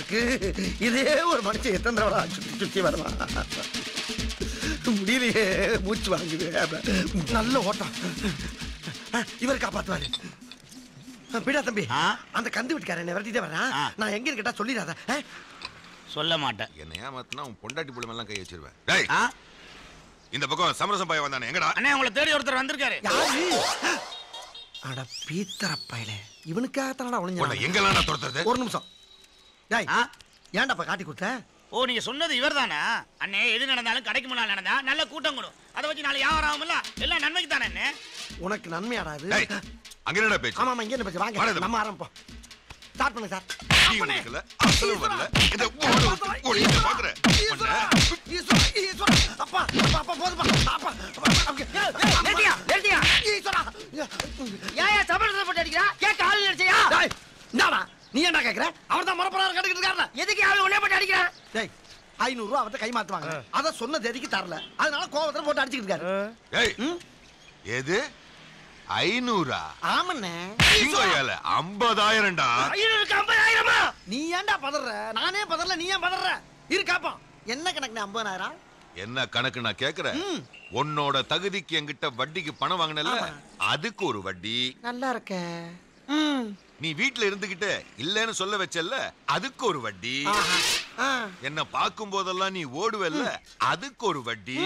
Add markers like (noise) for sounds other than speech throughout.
இருக்கு. இதே ஒரு மனுஷன் எத்தனை தடவை சுத்தி சுத்தி வருவான்? முடியலையே மூச்சு வாங்குது. நல்ல ஓட்டம். இவர் காப்பாத்துவாரு. பிடா தம்பி. ஆ? அந்த கந்து வீட்டுக்காரன் என்னை விரட்டிட்டே வரேன் ஆ. நான் எங்க கேட்டா சொல்லிடாத? சொல்ல மாட்டேன். என்ன ஏமாத்தினா உன் பொண்டாட்டி புள்ள எல்லாம் கை வச்சிருவேன்? இந்த பக்கம் சமரசம் பையன் வந்தானே எங்கடா? அண்ணே உங்களை தேடி ஒருத்தர் வந்திருக்காரு. அட பீத்தர பயலே. இவனுக்காகத்தானடா உன்னை ஒளிஞ்சு எங்கெல்லாம் நான் துரத்துறது? ஒரு நிமிஷம். டேய் ஆ? ஏன்டாப்பா காட்டி கொடுத்த? ஓ நீங்க சொன்னது இவர்தானா? அண்ணே எது நடந்தாலும் கடைக்கு முன்னால் நடந்தா நல்ல கூட்டம் கூடும். அதை வச்சு நாளை வியாபாரம் ஆகும்ல? எல்லாம் நன்மைக்கு தானே அண்ணே? உனக்கு நன்மையாடா அது? டேய் அங்க என்னடா பேச்சு? ஆமா ஆமா இங்க என்ன பேச்சு? வாங்க இது. நம்ம ஆரம்பிப்போம். ஸ்டார்ட் பண்ணு சார் நீ உனக்குல அசலும் வரல. இந்த ஓட ஒளிய பாக்குற. ஈஸ்வரா, ஈஸ்வரா. அப்பா, அப்பா, போதுப்பா. அப்பா. நிறுத்தியா, நிறுத்தியா. ஈஸ்வரா. ஏன் சமரசம் போட்டு அடிக்கிறா? கேட்க ஆள் நினைச்சியா? டேய், இந்தாடா, நீ என்ன கேக்குற? அவர் தான் மரப்பராறு கட்டுக்கிட்டு இருக்காருல. எதுக்கு அவன் உடனே போட்டு அடிக்கிறான் டேய் ஐநூறு ரூபா அவர்கிட்ட கை மாத்துவாங்க. அத சொன்ன தேதிக்கு தரல. அதனால கோவத்துல போட்டு அடிச்சுக்கிட்டு இருக்காரு? எது? ஐநூறா? ஆமண்ணே. சிங்கோயால ஐம்பதாயிரம்டா. ஐநூறுக்கு ஐம்பதாயிரமா? நீ ஏன்டா பதற? நானே பதறல நீ ஏன் பதற? இரு காப்போம். என்ன கணக்கு ஐம்பதாயிரம்? என்ன கணக்கு நான் கேக்குறேன். உன்னோட தகுதிக்கு என்கிட்ட வட்டிக்கு பணம் வாங்கினல. அதுக்கு ஒரு வட்டி. நல்லா இருக்க. ம். நீ வீட்ல இருந்துகிட்டு இல்லன்னு சொல்ல வச்சல்ல அதுக்கு ஒரு வட்டி. என்ன பார்க்கும் போதெல்லாம் நீ ஓடுவல்ல அதுக்கு ஒரு வட்டி.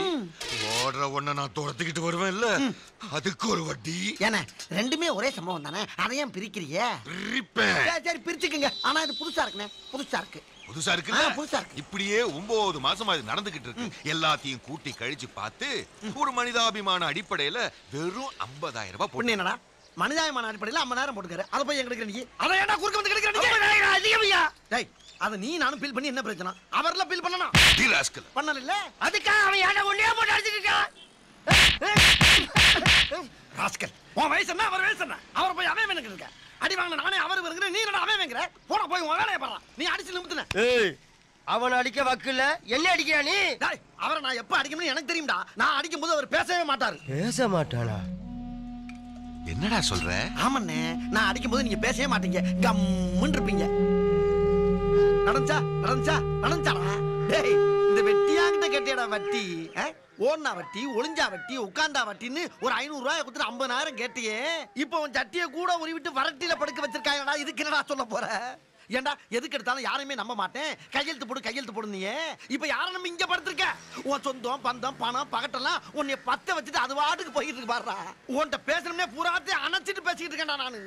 ஓடுற ஒண்ண நான் துரத்துக்கிட்டு வருவேன்ல அதுக்கு ஒரு வட்டி. ஏண்ணே ரெண்டுமே ஒரே சம்பவம் தானே? அதை ஏன் பிரிக்கிறீங்க பிரிப்பேன். சரி பிரிச்சுக்குங்க. ஆனா இது புதுசா இருக்குண்ணே. புதுசா இருக்கு. புதுசா இருக்குல்ல? ஆ, புதுசா இருக்கு. இப்படியே ஒன்பது மாசமா இது நடந்துகிட்டு இருக்கு. எல்லாத்தையும் கூட்டி கழிச்சு பார்த்து ஒரு மனிதாபிமான அடிப்படையில வெறும் 50000 ரூபாய் பொண்ணு என்னடா? மனிதாயமான அடிப்படையில் ஐம்பதாயிரம் போட்டுக்காரு அதை போய் எங்க நீ அதை ஏன்டா குறுக்க வந்து கிடைக்கிற அதிகமையா? டேய் அதை நீ நானும் பில் பண்ணி என்ன பிரச்சனை? அவர்ல பில் பண்ணணும். டி ராஸ்கல். பண்ணல. இல்ல அதுக்காக அவன் ஏன்டா உடனே போட்டு அடிச்சிட்டு ராஸ்கல் உன் வயசு என்ன? அவர் வயசு என்ன? அவர் போய் அவன் வேணுங்க இருக்க. அடி வாங்கின நானே அவர் வருகிற நீ என்னடா அவன் வேங்குற போட போய் உன் வேலையை பாடுறான் நீ அடிச்சு நிமித்துன. அவன் அடிக்க வக்கில்ல என்ன அடிக்கிறா நீ? டேய் அவரை நான் எப்ப அடிக்கணும்னு எனக்கு தெரியும்டா. நான் அடிக்கும் போது அவர் பேசவே மாட்டாரு. பேச மாட்டானா? என்னடா சொல்ற? ஆமாண்ணே நான் அடிக்கும் போது நீங்க பேசவே மாட்டீங்க. கம்முன்னு இருப்பீங்க. நடந்துச்சா? நடந்துச்சா? நடந்துச்சாடா? டேய் இந்த வெட்டியாங்கிட்ட கேட்டியடா வட்டி ஆ? வட்டி ஒளிஞ்சா வட்டி உட்காந்தா வட்டின்னு ஒரு ஐநூறு ரூபாய் கொடுத்துட்டு ஐம்பதாயிரம் கேட்டியே. இப்போ உன் சட்டியை கூட உருவிட்டு வரட்டியில படுக்க வச்சிருக்காங்கடா இதுக்கு என்னடா சொல்ல போற? ஏன்டா எதுக்கு எடுத்தாலும் யாரையுமே நம்ப மாட்டேன். கையெழுத்து போடு கையெழுத்து போடு நீ இப்போ யாரை நம்ம இங்கே படுத்திருக்க? உன் சொந்தம் பந்தம் பணம் பகட்டெல்லாம் உன்னை பத்த வச்சுட்டு அது வாட்டுக்கு போயிட்டு இருக்கு பாடுறா உன்கிட்ட பேசணும்னே பூராத்தையும் அணைச்சிட்டு பேசிக்கிட்டு இருக்கேன்டா நானு.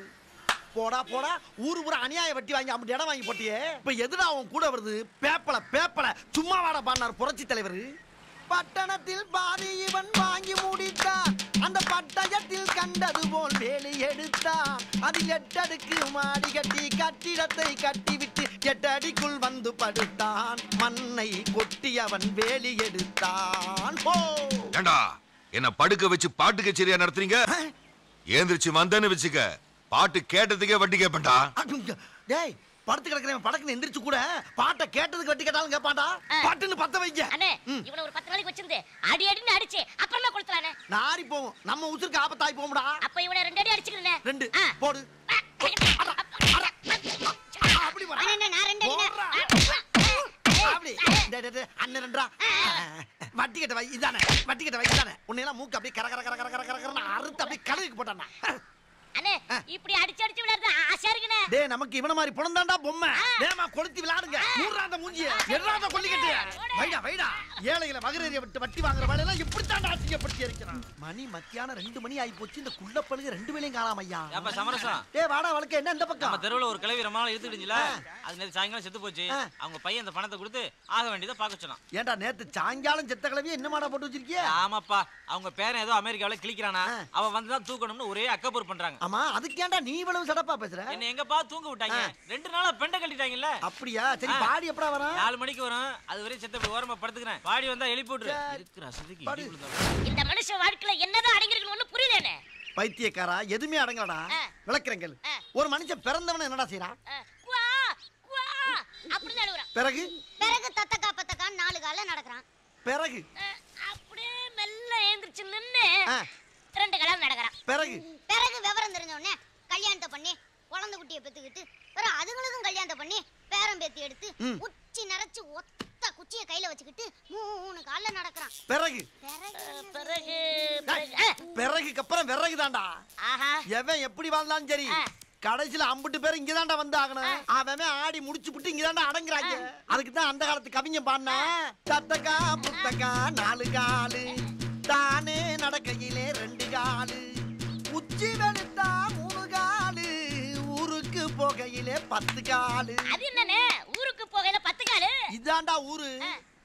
போடா போடா. ஊரு பூரா அநியாய வட்டி வாங்கி அப்படி இடம் வாங்கி போட்டியே. இப்ப எதுனா அவன் கூட வருது? பேப்பல பேப்பல. சும்மா வாடா பாடினார் புரட்சி தலைவர். பட்டணத்தில் பாதி இவன் வாங்கி முடித்தான் அந்த பட்டயத்தில் கண்டது போல் வேலி எடுத்தான் அதில் எட்டடுக்கு மாடி கட்டி கட்டிடத்தை கட்டிவிட்டு எட்டடிக்குள் வந்து படுத்தான். மண்ணை கொட்டி அவன் வேலி எடுத்தான். ஏண்டா என்ன படுக்க வச்சு பாட்டு கச்சேரியா நடத்துறீங்க? ஏந்திரிச்சு வந்தேன்னு வச்சுக்க பாட்டு கேட்டதுக்கே வட்டி அங்க, டேய் படுத்து கிடக்குறேன் படக்குன்னு எந்திரிச்சு கூட பாட்டை கேட்டதுக்கு வட்டி கேட்டாலும் கேட்பான்டா. பாட்டுன்னு பத்த வைங்க. அண்ணே. இவனை ஒரு பத்து நாளைக்கு வச்சிருந்து அடி அடின்னு அடிச்சு அப்புறமா கொடுத்துறானே நாரி போகும் நம்ம உசுருக்கு ஆபத்தாய் போகும்டா. அப்ப இவனை ரெண்டு அடி அடிச்சுக்கிறேன் ரெண்டு. போடு. அப்படி நான் ரெண்டு. அப்படி. அண்ணன் ரெண்டா? வட்டி கட்ட வை. இதானே. வட்டி கட்ட வை. இதானே. உன்னையெல்லாம் மூக்கு அப்படியே கர கர கர கர கர கர கரன்னு அறுத்து அப்படியே கழுகுக்கு போட்டானா அண்ணே இப்படி அடிச்சு அடிச்சு விளையாடுறது ஆசையா இருக்குண்ணே. டேய் நமக்கு இவன மாதிரி புலந்தாண்டா பொம்மை. வேமா கொளுத்தி விளையாடுங்க. மூன்றாந்த மூஞ்சிய எறாத கொல்லிக்கட்டு வைடா வைடா. ஏழைகளை மகரேறிய விட்டு வட்டி வாங்குற வேலையெல்லாம் இப்படித்தாண்டா அசிங்கப்படுத்தி இருக்கிறான். மணி மத்தியானம் ரெண்டு மணி ஆகி போச்சு. இந்த குள்ள பழுக ரெண்டு வேலையும் காணாம ஐயா. ஏப்பா சமரசம். டேய் வாடா வழக்க. என்ன இந்த நம்ம பக்கம் தெருவுல ஒரு கிளவி ரொம்ப நாள். அது நேத்து சாயங்காலம் செத்து போச்சு. அவங்க பையன் அந்த பணத்தை கொடுத்து ஆக வேண்டியதை பார்க்க சொன்னான். ஏன்டா நேத்து சாயங்காலம் செத்த கிளவிய என்ன மாடா போட்டு வச்சிருக்கிய? ஆமாப்பா. அவங்க பேரன் ஏதோ அமெரிக்காவுல கிளிக்கிறானா. அவன் வந்து தான் தூக்கணும்னு ஒரே அக்கப்பூர் பண்றாங்க. ஆமா அதுக்கு ஏன்டா நீ இவ்வளவு சடப்பா பேசுற? என்ன எங்கப்பா தூங்க விட்டாங்க. ரெண்டு நாளா பெண்டை கட்டிட்டாங்கல்ல? அப்படியா? சரி. பாடி எப்படா வரும்? நாலு மணிக்கு வரும். அது வரையும் செத்த ஓரமா படுத்துக்கிறேன். பாடி வந்தா எழுப்பி விட்டுரு. இருக்கிற அசதிக்கு இந்த மனுஷன் வாழ்க்கையில என்னதான் அடங்கிருக்கணும் ஒண்ணு புரியலண்ணே பைத்தியக்காரா எதுவுமே அடங்கலடா ஆ. விளக்குறேங்க ஆ. ஒரு மனுஷன் பிறந்தவன என்னடா செய்யறான் பிறகு? பிறகு தத்தக்கா பத்தக்கான்னு நாலு கால நடக்கிறான். பிறகு? அப்படியே மெல்ல ஏந்திரிச்சு நின்னு ரெண்டு கல்யாணம் நடக்கிறான். பிறகு? பிறகு விவரம் தெரிஞ்ச உடனே கல்யாணத்தை பண்ணி குழந்தை குட்டியை பெத்துக்கிட்டு பிறகு அதுங்களுக்கும் கல்யாணத்தை பண்ணி பேரம் பேத்தி எடுத்து. உச்சி நிறைச்சு ஒத்த குச்சியை கையில வச்சுக்கிட்டு மூணு கால்ல நடக்கிறான். பிறகு? பிறகு பிறகுக்கு அப்புறம் விறகு தான்டா. ஆஹா. எவன் எப்படி வாழ்ந்தாலும் சரி. கடைசியில அம்புட்டு பேர் இங்கதான்டா வந்து ஆகணும். அவன் ஆடி முடிச்சு புட்டு இங்கதான்டா அடங்குறாங்க. அதுக்கு தான் அந்த காலத்து கவிஞ பாடினா சத்தக்கா புத்தக்கா நாலு காலு. தானே நடக்கையிலே ரெண்டு காலு. உச்சி வெளுத்தா மூணு காலு. ஊருக்கு போகையிலே பத்து காலு. அது என்னண்ணே? ஊருக்கு போகையில பத்து காலு? இதான்டா ஊரு.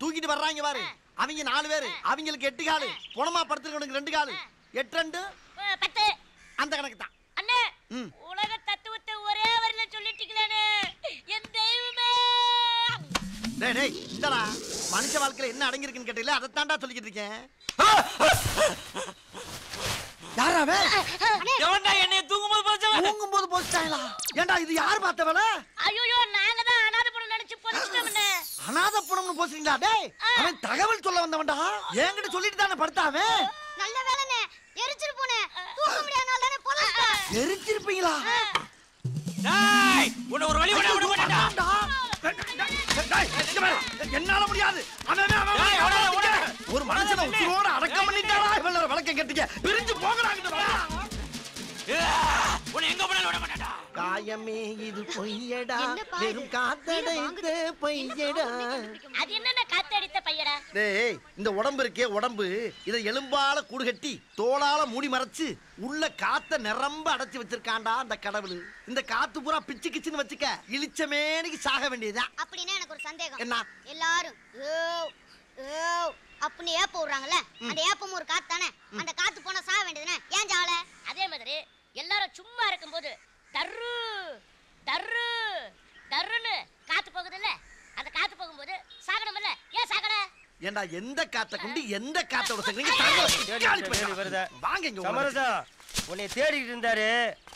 தூக்கிட்டு வர்றாங்க பாரு. அவங்க நாலு பேரு. அவங்களுக்கு எட்டு காலு. புணமா படுத்துருக்கவனுக்கு ரெண்டு காலு. எட்டு ரெண்டு? பத்து. அந்த கணக்கு தான் அண்ணே. உலக தத்துவத்தை ஒரே வரியில சொல்லிட்டீங்களே என் தெய்வமே டேய் டேய் இந்தடா. மனுஷ வாழ்க்கையில என்ன அடங்கியிருக்குன்னு கேட்டீங்களா அதைத்தான்டா சொல்லிக்கிட்டு இருக்கேன். யாரா அவன்? எவன்டா என்னைய தூங்கும்போது போச்சவன் தூங்கும் போது போச்சுட்டாங்களா ஏன்டா இது யார் பார்த்த வேலை? ஐயோ நாங்க தான் அனாதை படம் நினைச்சு போச்சுட்டோம்னே அனாத புணம்னு போச்சுங்களா டேய் அவன் தகவல் சொல்ல வந்தவன்டா. என்கிட்ட சொல்லிட்டு தானே படுத்தாவே நல்ல தூக்க முடியாதனால தானே பொழைச்சிட்டேன் எரிச்சிருப்பீங்களா? டேய் உன்னை ஒரு வழி விட விட மாட்டேன்டா என்னால முடியாது. ஒரு மனுஷனை உசுரோட அடக்கம் பண்ணிட்டாடா இவன் வழக்கம் கட்டிக்க. பிரிஞ்சு போகலாங்க உன்னை எங்க போனாலும் விட மாட்டேன்டா. காயமே இது பொய்யடா? வெறும் காத்தடைத்த பொய்யடா. அது என்னென்ன காத்தடித்த பையடா? டேய் இந்த உடம்பு இருக்கே உடம்பு. இதை எலும்பால கூடு கட்டி தோளால மூடி மறைச்சு உள்ள காத்த நிரம்ப அடைச்சு வச்சிருக்கான்டா அந்த கடவுள். இந்த காத்து பூரா பிச்சு கிச்சுன்னு வச்சுக்க இழிச்சமேனிக்கு சாக வேண்டியதுதான். அப்படின்னா எனக்கு ஒரு சந்தேகம். என்ன? எல்லாரும் ஏ ஏ அப்படின்னு ஏப்ப விடுறாங்கல்ல? அந்த ஏப்பமும் ஒரு காத்து தானே? அந்த காத்து போனா சாக வேண்டியதுனே ஏன் ஜாவல அதே மாதிரி எல்லாரும் சும்மா இருக்கும்போது தர்ரு தர்ரு தர்ருன்னு காத்து போகுதுல்ல அந்த காத்து போகும்போது சாகணும்ல ஏன் சாகல ஏண்டா எந்த காத்த கொண்டு எந்த பண்ணா. வருதா. வாங்க இங்க. சமரசா உன்னை தேடிட்டு இருந்தாரு.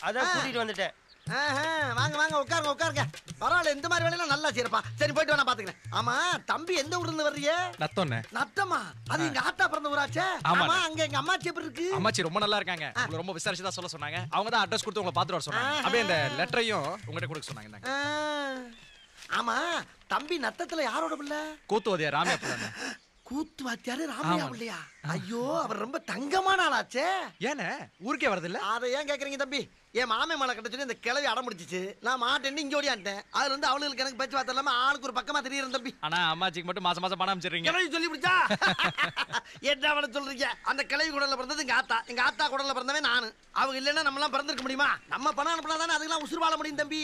அதான். கூட்டிட்டு வந்துட்டேன். ஆஹா, வாங்க வாங்க உட்காருங்க உட்காருங்க. பரவாயில்ல இந்த மாதிரி வேலையெல்லாம் நல்லா செய்யறப்பா. சரி போயிட்டு வா, நான் பாத்துக்கிறேன். ஆமா தம்பி எந்த ஊர்ல இருந்து வர்றீங்க? நத்தோண்ணே. நத்தமா? அது எங்க ஆத்தா பிறந்த ஊராச்சே. ஆமா. அங்க எங்க அம்மாச்சி எப்படி இருக்கு? அம்மாச்சி ரொம்ப நல்லா இருக்காங்க. உங்களை ரொம்ப விசாரிச்சு தான் சொல்ல சொன்னாங்க. அவங்க தான் அட்ரஸ் கொடுத்து உங்களை பார்த்துட்டு வர சொன்னாங்க. அப்படியே இந்த லெட்டரையும் உங்ககிட்ட கொடுக்க சொன்னாங்க ஆமா தம்பி நத்தத்துல யாரோட பிள்ளை? கூத்துவதியா ராமியா பிள்ளை கூத்து வாத்தியாரு ராமையா. பிள்ளையா? ஐயோ அவர் ரொம்ப தங்கமான ஆளாச்சே. ஏண்ணே ஊருக்கே வரதில்ல? அதை ஏன் கேக்குறீங்க தம்பி? என் மாமே மலை கட்ட சொல்லி இந்த கிளவி அடம் முடிச்சிச்சு நான் மாட்டேன்னு இங்க ஓடியான்ட்டேன் அதுல இருந்து அவளுக்கு எனக்கு பேச்சு வார்த்தை இல்லாம ஆளுக்கு ஒரு பக்கமா தெரியுறேன் தம்பி. ஆனா அம்மாச்சிக்கு மட்டும் மாசம் மாசம் பணம் அமைச்சிடுறீங்க கிளவி சொல்லி பிடிச்சா (laughs) என்ன அவனை சொல்றீங்க? அந்த கிளவி குடல்ல பிறந்தது எங்க ஆத்தா. எங்க ஆத்தா குடல்ல பிறந்தவன் நானு. அவங்க இல்லைன்னா நம்ம எல்லாம் பிறந்திருக்க முடியுமா? நம்ம பணம் அனுப்பினா தானே அதுக்கெல்லாம் உசுறு வாழ முடியும் தம்பி.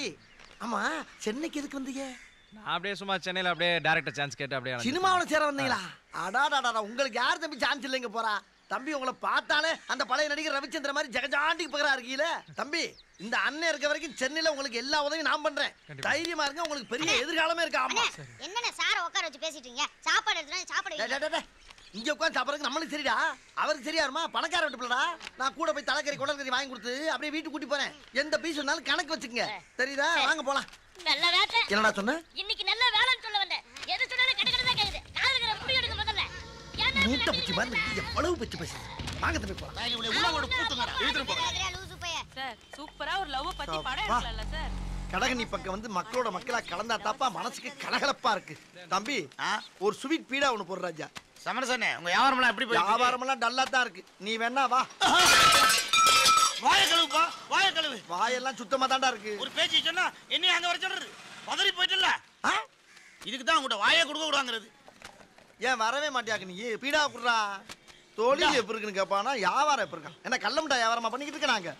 ஆமா சென்னைக்கு எதுக்கு வந்தீங்க? நான் அப்படியே சும்மா சென்னையில அப்படியே டேரக்டர் சான்ஸ் கேட்டு அப்படியே. சினிமாவுல சேர வந்தீங்களா? அடாடாடா உங்களுக்கு யார் தம்பி சான்ஸ் இல்லைங்க போறா? தம்பி உங்களை பார்த்தாலே அந்த பழைய நடிகர் ரவிச்சந்திர மாதிரி ஜெகஜாண்டிக்கு பகரா இருக்கீல தம்பி இந்த அண்ணன் இருக்க வரைக்கும் சென்னையில உங்களுக்கு எல்லா உதவியும் நான் பண்றேன். தைரியமா இருங்க உங்களுக்கு பெரிய எதிர்காலமே இருக்கு. ஆமா. என்னண்ணே சாரை உட்கார வச்சு பேசிட்டு இருக்கீங்க? சாப்பாடு எடுத்துட்டு சாப்பாடு இங்க உட்காந்து சாப்பிடறதுக்கு நம்மளுக்கு சரிடா. அவருக்கு சரியா வருமா பணக்கார வீட்டு பிள்ளடா. நான் கூட போய் தலைக்கறி குடல்கறி வாங்கி கொடுத்து அப்படியே வீட்டுக்கு கூட்டி போறேன். எந்த பீஸ் வேணாலும் கணக்கு வச்சுக்கங்க. தெரியுதா? வாங்க போலாம். நல்ல வேட்டை. என்னடா சொன்ன? இன்னைக்கு நல்ல வேலைன்னு சொல்ல வந்தேன். எது சொன்னாலும் கிடக்கிறதா கேக்குது. காதுகிற முடி எடுக்க முதல்ல. மூட்டை பிச்சு நீ எவ்வளவு பிச்சு பேசு வாங்க தம்பி போலாம். கேக்குறியா, லூசு பைய சார் சூப்பரா ஒரு லவ் பத்தி. படம் எடுக்கலாம்ல சார். கடகனி பக்கம் வந்து மக்களோட மக்களா கலந்தா தாப்பா மனசுக்கு கலகலப்பா இருக்கு. தம்பி ஒரு ஸ்வீட் பீடா ஒண்ணு போடுற ராஜா. சமரசனே உங்க வியாபாரம்லாம் எப்படி? வியாபாரமெல்லாம் டல்லா தான் இருக்கு. நீ வேணா வா. வாய கழுவுப்பா வாய கழுவு. வாயெல்லாம் சுத்தமா தான்டா இருக்கு. ஒரு பேச்சு சொன்னா என்னைய அங்க வர சொல்றது? பதறி போயிட்டுல? இதுக்கு தான் உங்கள்கிட்ட வாயை கொடுக்க கூடாங்கிறது ஏன் வரவே மாட்டியாக்கு நீ? பீடா குடுறா. தொழில் எப்படி இருக்குன்னு கேட்பானா வியாபாரம் எப்படி இருக்கான் என்ன கள்ள மிட்டாய் வியாபாரமா பண்ணிக்கிட்டு இருக்க நாங்க?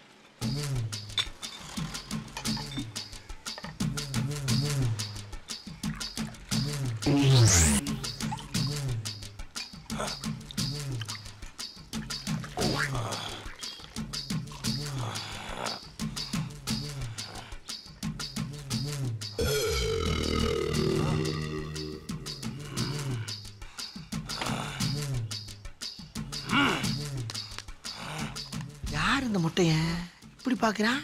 யார் இந்த முட்டைய? இப்படி பார்க்குறான்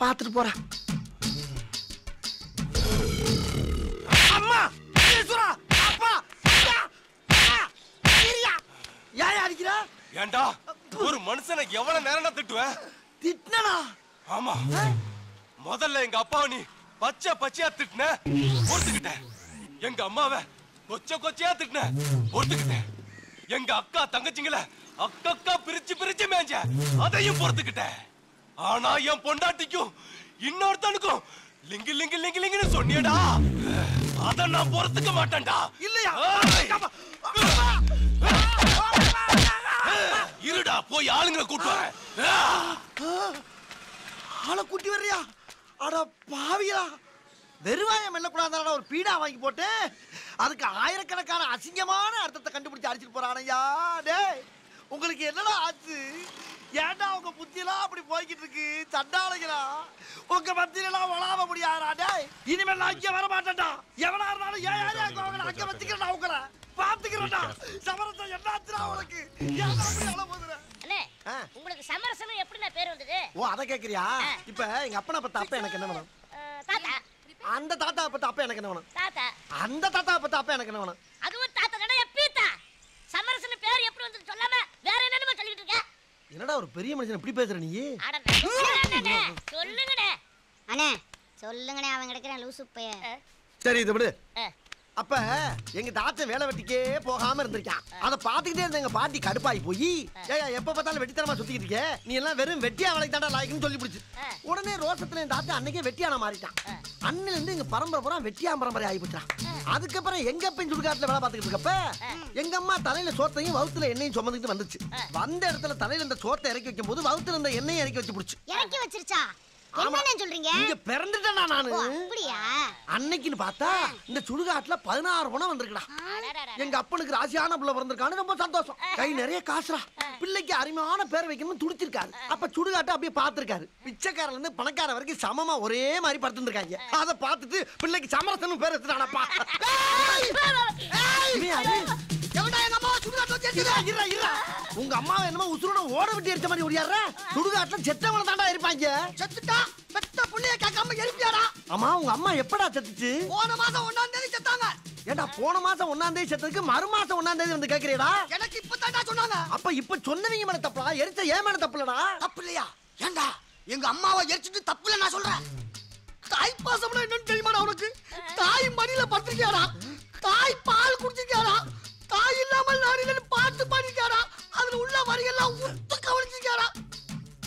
பார்த்துட்டு போகிறான் மனுஷனை எவ்வளவு நேரம் திட்டுவேன் திட்டினா ஆமா. முதல்ல எங்க அப்பாவை நீ பச்சை பச்சையா திட்டின பொறுத்துக்கிட்டேன் எங்க அம்மாவை கொச்ச கொச்சையா திட்டின பொறுத்துக்கிட்டேன் எங்க அக்கா தங்கச்சிங்கள அக்கா பிரிச்சு பிரிச்சு மேஞ்ச அதையும் பொறுத்துக்கிட்டேன் ஆனா என் பொண்டாட்டிக்கும் இன்னொருத்தனுக்கும் லிங்கு லிங்கு லிங்கு லிங்குன்னு சொன்னியடா. அத நான் பொறுத்துக்க மாட்டேன்டா. இல்லையா? இருடா போய் ஆளுங்களை கூட்டு வரேன் ஆளை கூட்டி வர்றியா? அட பாவியா. வெறுவாயம் மெல்லக்கூடாதாடா ஒரு பீடா வாங்கி போட்டு அதுக்கு ஆயிரக்கணக்கான அசிங்கமான அர்த்தத்தை கண்டுபிடிச்சு அடிச்சிட்டு போறானையா டே உங்களுக்கு என்னடா ஆச்சு? ஏன்டா உங்க புத்தியெல்லாம் அப்படி போய்கிட்டு இருக்கு? சண்டாளைங்களா உங்க மத்தியிலாம் வளாம முடியாதா டேய் இனிமேல் நான் இங்க வர மாட்டேன்டா எவனா இருந்தாலும் ஏன் யாரையா அவங்க அங்க வச்சுக்கிறேன்டா உங்களை. பாத்துக்கிறேன்டா சமரசம் என்னாச்சுடா உனக்கு? ஏன்டா அப்படி ஆ. உங்களுக்கு சமரசம் எப்படிண்ணே பேர் வந்தது? ஓ அதை கேக்குறியா இப்ப எங்க அப்பனை பத்த அப்ப எனக்கு என்ன வேணும்? தாத்தா. அந்த தாத்தா பத்த அப்ப எனக்கு என்ன வேணும்? தாத்தா. அந்த தாத்தா பத்த அப்ப எனக்கு என்ன வேணும்? அதுவும் தாத்தா தானே பீத்தா. சமரசன் பேர் எப்படி வந்து சொல்லாம வேற என்னன்னு சொல்லிட்டு இருக்க. என்னடா ஒரு பெரிய மனுஷன் இப்படி பேசுற நீ? அட அண்ணே, சொல்லுங்கண்ணே சொல்லுங்கண்ணே அவன் கிடைக்கிறான் லூசு பைய சரி இது விடு. அப்ப எங்க தாத்தன் வேலை வெட்டிக்கே போகாம இருந்திருக்கான். அதை பாத்துக்கிட்டே இருந்த எங்க பாட்டி கடுப்பாயி போய் ஏயா எப்ப பார்த்தாலும் வெட்டித்தனமா சுத்திக்கிட்டு இருக்க? நீ எல்லாம் வெறும் வெட்டியா வேலைக்கு தாண்டா லாய்க்குன்னு சொல்லி பிடிச்சு உடனே ரோசத்துல என் தாத்தா அன்னைக்கே வெட்டியான மாறிட்டான். அண்ணில இருந்து எங்க பரம்பரை பூரா வெட்டியா பரம்பரை ஆகி போச்சான் அதுக்கப்புறம் எங்க அப்பன் சுடுகாட்டுல வேலை பார்த்துக்கிட்டு இருக்கப்ப எங்க அம்மா தலையில சோத்தையும் வவுத்துல எண்ணெயும் சுமந்துட்டு வந்துச்சு. வந்த இடத்துல தலையில இந்த சோத்தை இறக்கி வைக்கும் போது வவுத்துல இருந்த எண்ணெயும் இறக்கி வச்சு பிடிச்சு. இறக்கி வச்சிருச்சா? என்னண்ணே சொல்றீங்க? இங்க பிறந்துட்டேனா நானு? அப்படியா? அன்னைக்குன்னு பார்த்தா இந்த சுடுகாட்டுல பதினாறு பணம் வந்திருக்குடா. எங்க அப்பனுக்கு ராசியான பிள்ளை பிறந்திருக்கான்னு ரொம்ப சந்தோஷம். கை நிறைய காசுடா. பிள்ளைக்கு அருமையான பேர் வைக்கணும்னு துடிச்சிருக்காரு. அப்ப சுடுகாட்டை அப்படியே பார்த்திருக்காரு. பிச்சைக்காரல இருந்து பணக்கார வரைக்கும் சமமா ஒரே மாதிரி படுத்துருக்காங்க அதை பார்த்துட்டு பிள்ளைக்கு சமரசனும் பேர் வச்சுட்டானப்பா. உங்க அம்மா என்னமோ உசுரோட ஓட விட்டு எரிச்ச மாதிரி ஓடியாடுற? சுடுகாட்டுல செத்தவன தாண்டா இருப்பாங்க செத்துட்டா? பெத்த புள்ளைய கேட்காம எரிப்பியாடா? ஆமா உங்க அம்மா எப்படா செத்துச்சு? போன மாசம் ஒண்ணாம் தேதி செத்தாங்க. ஏண்டா போன மாசம் ஒண்ணாம் தேதி செத்ததுக்கு மறு மாசம் ஒண்ணாம் தேதி வந்து கேக்குறீடா? எனக்கு இப்ப சொன்னாங்க. அப்ப இப்ப சொன்னவங்க மேல தப்பா? எரிச்ச ஏன் மேல தப்புலடா? தப்பு இல்லையா ஏண்டா எங்க அம்மாவை எரிச்சிட்டு தப்பு இல்ல நான் சொல்றேன். தாய் பாசம்னா என்னன்னு தெரியுமாடா உனக்கு? தாய் மடியில படுத்திருக்கியாடா? தாய் பால் குடிச்சிருக்கியாடா? தாய் இல்லாமல் நான் இல்லைன்னு பாட்டு பாடிருக்கியாடா அதுல உள்ள வரியெல்லாம் உத்து கவனிச்சிருக்கியாடா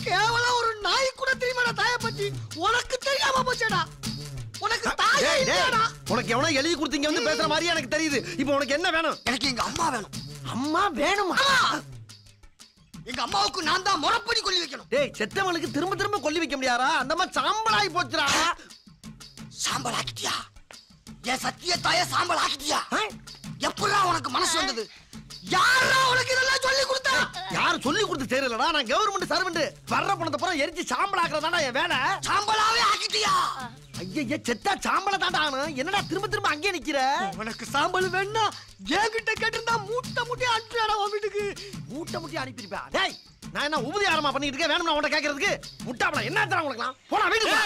கேவலம் ஒரு நாய் கூட தெரியுமாடா தாயை பத்தி உனக்கு தெரியாம போச்சேடா. உனக்கு தாயே இல்லையாடா. உனக்கு எவனோ எழுதி கொடுத்தீங்க வந்து பேசுற மாதிரி எனக்கு தெரியுது. இப்போ உனக்கு என்ன வேணும்? எனக்கு எங்க அம்மா வேணும். அம்மா வேணுமா? எங்க அம்மாவுக்கு நான் தான் முறப்படி கொல்லி வைக்கணும். டேய் செத்தவனுக்கு திரும்ப திரும்ப கொல்லி வைக்க முடியாதா? அந்த மாதிரி சாம்பலாகி போச்சுடா. சாம்பல் ஆக்கிட்டியா என் சத்திய தாய சாம்பல் ஆக்கிட்டியா எப்படா உனக்கு மனசு வந்தது? யாரா உனக்கு இதெல்லாம் சொல்லி கொடுத்தா? யாரும் சொல்லி கொடுத்து தெரியலடா நான் கவர்மெண்ட் சர்வெண்ட் வர்ற பணத்தை பூரா எரிச்சு சாம்பல் ஆக்குறதாடா என் வேலை. சாம்பலாவே ஆக்கிட்டியா? ஐயா செத்தா சாம்பல தாண்டா ஆகணும் என்னடா திரும்ப திரும்ப அங்கேயே நிக்கிற? உனக்கு சாம்பல் வேணா என்கிட்ட கேட்டிருந்தா மூட்டை மூட்டை அனுப்பிடா உன் வீட்டுக்கு. மூட்டை மூட்டை அனுப்பியிருப்பா டேய் நான் என்ன உபதி ஆரமா பண்ணிட்டு இருக்கேன்? வேணும்னா உன்ட்ட கேக்குறதுக்கு முட்டாப்படா. என்ன தரா உனக்குலாம்? போடா வீட்டுக்கு.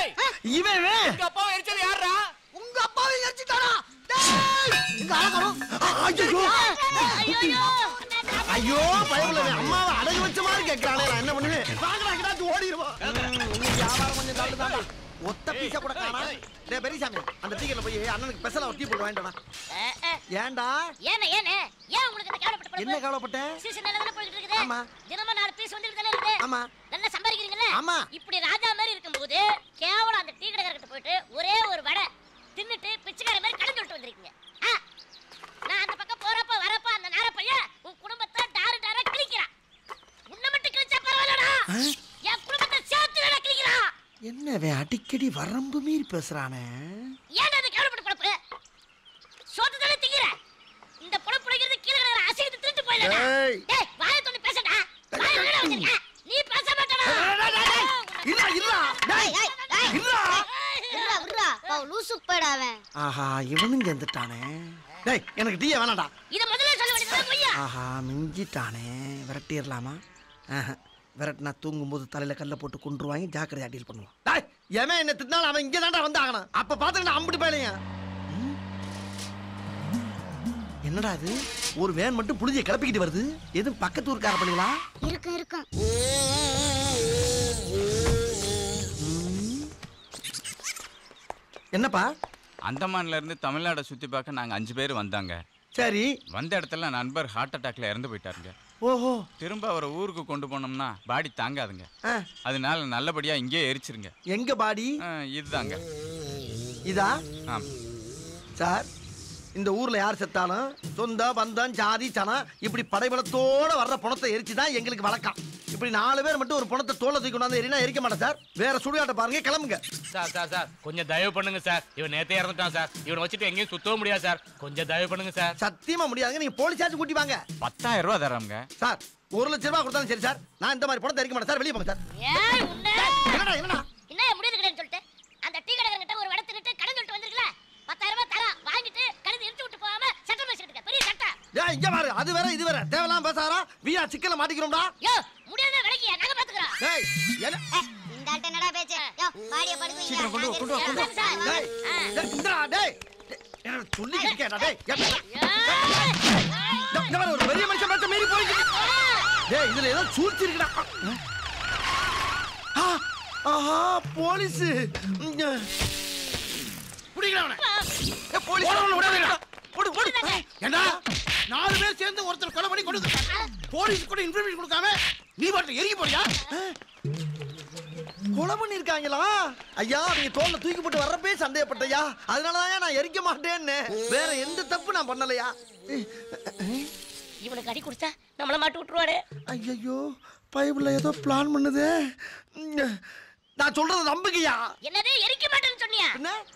இவன். எங்க அப்பாவை எரிச்சது யாரா உங்க அப்பாவை எரிச்சிட்டாரா ஐயோ பயவுல அம்மாவை அடகு வச்ச மாதிரி கேக்குறானே. நான் என்ன பண்ணுவேன்? வாங்கடா கிடாச்சு ஓடிடுவோம் வியாபாரம் கொஞ்சம் தள்ளுதாடா ஒத்த பீசா கூட காணா. பெரியசாமி அந்த டீக்கெட்ல போய் அண்ணனுக்கு ஒரு டீ போட்டு அஹ். ஏன்டா? ஏண்ணே ஏண்ணே ஏன் உங்களுக்கு இந்த கேவலப்பட்ட என்ன பொழப்பு? கவலைப்பட்ட? சீசன் நல்லா தானே போயிட்டு இருக்குது. ஆமா. தினமும் நாலு பீஸ் வந்துட்டு தானே இருக்குது. ஆமா. நல்லா சம்பாதிக்கிறீங்கல்ல? ஆமா. இப்படி ராஜா மாதிரி இருக்கும்போது கேவலம் அந்த டீ கடைக்காரர்கிட்ட போயிட்டு ஒரே ஒரு வடை. தின்னுட்டு பிச்சைக்கார மாதிரி கலந்து விட்டு வந்திருக்கீங்க நான் அந்த பக்கம் போறப்ப வரப்ப அந்த நேர பையன் உன் குடும்பத்தை டாரு டாரா கிழிக்கிறான் உன்னை மட்டும் கிழிச்சா பரவாயில்லடா என் குடும்பத்தை சேர்த்து வேணா கிழிக்கிறான் என்ன இவன் அடிக்கடி வரம்பு மீறி பேசுறானே ஏன் அந்த கேவலப்பட்ட பொழப்பு சோத்து தானே திங்கிற இந்த பொழப்பு பிடிக்கிறது கீழே கிடக்கிற அசிங்கத்தை திருட்டு போயிடலாம். டேய் வாயை தொண்டு பேசடா வாயை நீ பேச மாட்டடா இல்ல இல்ல டேய் ஏய், ஏய். இல்ல விட்றா விட்றா பா லூசு போயிடா அவன். ஆஹா இவனும் சேர்ந்துட்டானே. டேய் எனக்கு டீயே வேணாடா இத முதல்ல சொல்ல வேண்டியது ஆஹா மிஞ்சிட்டானே. விரட்டிடலாமா? விரட்டினா தூங்கும்போது தலையில கல்ல போட்டு கொண்டுருவாங்க ஜாக்கிரதையா டீல் பண்ணுவான். டேய் எவன் என்ன திட்டினாலும் அவன் இங்கே வந்து ஆகணும். அப்ப பாத்துக்கிட்ட அம்பிட்டு போயிலைங்க என்னடா இது? ஒரு வேன் மட்டும் புளிஞ்சிய கிளப்பிக்கிட்டு வருது. எதுவும் பக்கத்து ஊருக்கார பண்ணிங்களா இருக்கும் இருக்கும். என்னப்பா? அந்தமான்ல இருந்து தமிழ்நாடை சுத்தி பார்க்க நாங்க அஞ்சு பேர் வந்தாங்க. சரி. வந்த இடத்துல நண்பர் ஹார்ட் அட்டாக்ல இறந்து போயிட்டாருங்க. ஓஹோ. திரும்ப அவரை ஊருக்கு கொண்டு போனோம்னா பாடி தாங்காதுங்க. அதனால நல்லபடியா இங்கேயே எரிச்சிருங்க. எங்க பாடி? இதுதாங்க. இதா? ஆம். சார். இந்த ஊர்ல யார் செத்தாலும் சொந்த பந்தம் ஜாதி சனம் இப்படி படைபலத்தோட வர்ற பணத்தை எரிச்சு தான் எங்களுக்கு வழக்கம். இப்படி நாலு பேர் மட்டும் ஒரு பணத்தை தோலை தூக்கி கொண்டாந்து எரினா எரிக்க மாட்டேன் சார். வேற சுடுகாட்டை பாருங்க கிளம்புங்க. சார் சார் சார் கொஞ்சம் தயவு பண்ணுங்க சார். இவன் நேத்தே இறந்துட்டான் சார். இவனை வச்சுட்டு எங்கேயும் சுத்தவும் முடியாது சார். கொஞ்சம் தயவு பண்ணுங்க சார். சத்தியமா முடியாதுங்க நீங்க போலீஸாச்சும் கூட்டி வாங்க. பத்தாயிரம் ரூபா தராங்க சார் ஒரு லட்ச ரூபாய் கொடுத்தாலும் சரி சார். நான் இந்த மாதிரி பணத்தை எரிக்க மாட்டேன் சார் வெளியே போங்க சார். ஏய் உன்னை. என்னடா என்னடா? என்ன முடியாது கிடையாது சொல்லிட்டு அந்த டீ கடைக்காரங்கிட்ட ஒரு வடத்துக்கிட்டு கடன் சொல்லிட்டு வந்திருக்கல பத்தாயிரம் ரூபாய் தரா வாங்கிட்டு கழுது எரிச்சு விட்டு போகாம சட்டம் பேசிக்கிட்டு இருக்க பெரிய சட்டம் ஏய் இங்க பாரு அது வேற இது வேற. தேவையில்லாம பேசாரா வீணா சிக்கல மாட்டிக்கிறோம்டா. யோ முடியாத விலைக்கியா நாங்க பாத்துக்கிறோம் டேய் என்ன? இந்த ஆள்கிட்ட என்னடா பேச்சு? யோ பாடிய சீக்கிரம் கொண்டு கொண்டு கொண்டு. டேய், டேய், இந்தா, டேய். என்ன சொல்லிக்கிட்டு இருக்கேன்டா, டேய். இந்த- மாதிரி ஒரு பெரிய மனுஷன் பேச்ச மீறி போயிட்டு டேய் இதுல ஏதோ சூழ்ச்சி இருக்குடா. ஆ, ஆஹா போலீஸ். ஏண்டா? நாலு பேர் சேர்ந்து ஒருத்தர் கொலை பண்ணி கொண்டு போலீஸ் கூட இன்ஃபர்மேஷன் கொடுக்காம நீ பாட்டு எரிய போறியா? கொலை பண்ணிருக்காங்களா? ஐயா நீங்க தோல்ல தூக்கி போட்டு வர்றப்பே சந்தேகப்பட்டயா? அதனாலதான் நான் எரிக்க மாட்டேன்னு. வேற எந்த தப்பு நான் பண்ணலையா? இவனுக்கு அடி கொடுத்தா நம்மள மாட்டு விட்டுருவாரு ஐயோ பைபிள்ல ஏதோ பிளான் பண்ணுது. நான் சொல்றத நம்புங்கய்யா. என்னது? எரிக்க மாட்டேன்னு சொன்னியா?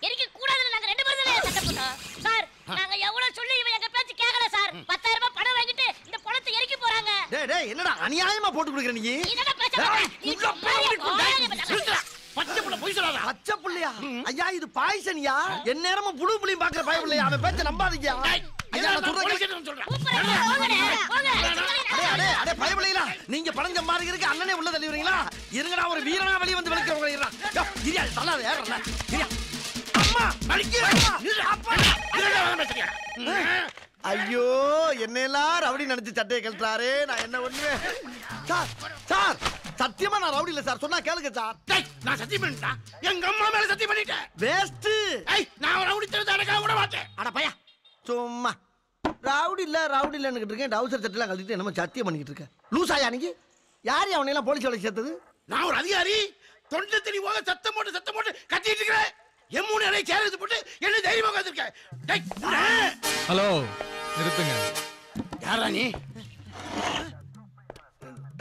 எரிக்க கூடாதுன்னு நாங்க ரெண்டு பேரும் தானே சட்டம் பண்ணோம் சார் நாங்க எவ்வளவு சொல்லி இவன் எங்க பேச்சு கேட்கல சார். பத்தாயிரம் ரூபாய் பணம் வாங்கிட்டு இந்த பணத்தை எரிக்க போறாங்க. டேய் டேய் என்னடா அநியாயமா போட்டு கொடுக்குற நீ? என்னடா பேச. பச்சை புள்ள போய் சொல்லாத. பச்சை புள்ளையா? ஐயா இது பாய்சனியா? என் நேரமும் புழு புளியும் பாக்குற பயப்பிள்ளையா அவன் பேச்ச நம்பாதீங்க. ஐயா நான் சொல்றேன் அடே அடே பயப்பிள்ளைங்களா நீங்க பணம் சம்பாதிக்கிறதுக்கு அண்ணனே உள்ள தள்ளிடுறீங்களா இருங்கடா ஒரு வீரனா வெளிய வந்து விளக்கிறவங்க இருடா. இரியா தள்ளாத ஏறல இரியா ஐயோ என்னெல்லாம் ரவுடி நினைச்சு சட்டையை கழட்டுறாரு. நான் என்ன பண்ணுவேன் சார் சார் சத்தியமா நான் ரவுடி இல்ல சார். சொன்னா கேளுங்க சார். நான் சத்தியம் பண்ணிட்டேன் எங்க அம்மா மேல சத்தியம் பண்ணிட்டேன் வேஸ்ட் நான் ரவுடி தெரிஞ்சு விட மாட்டேன். அட பையா. சும்மா. ரவுடி இல்ல ரவுடி இல்லன்னு இருக்கேன். டவுசர் சட்டெல்லாம் கழட்டிட்டு என்னமோ சத்தியம் பண்ணிக்கிட்டு இருக்கேன். லூசாயா நீங்க யார் அவனை எல்லாம் போலீஸ் வேலைக்கு சேர்த்தது? நான் ஒரு அதிகாரி. தொண்டை தெளி போக சத்தம் போட்டு சத்தம் போட்டு கத்திட்டு இருக்கிறேன். என் மூணு அறை சேர் எடுத்து போட்டு என்ன தைரியமா உட்காந்துருக்கேன் ஹலோ நிறுத்துங்க. யாரா நீ?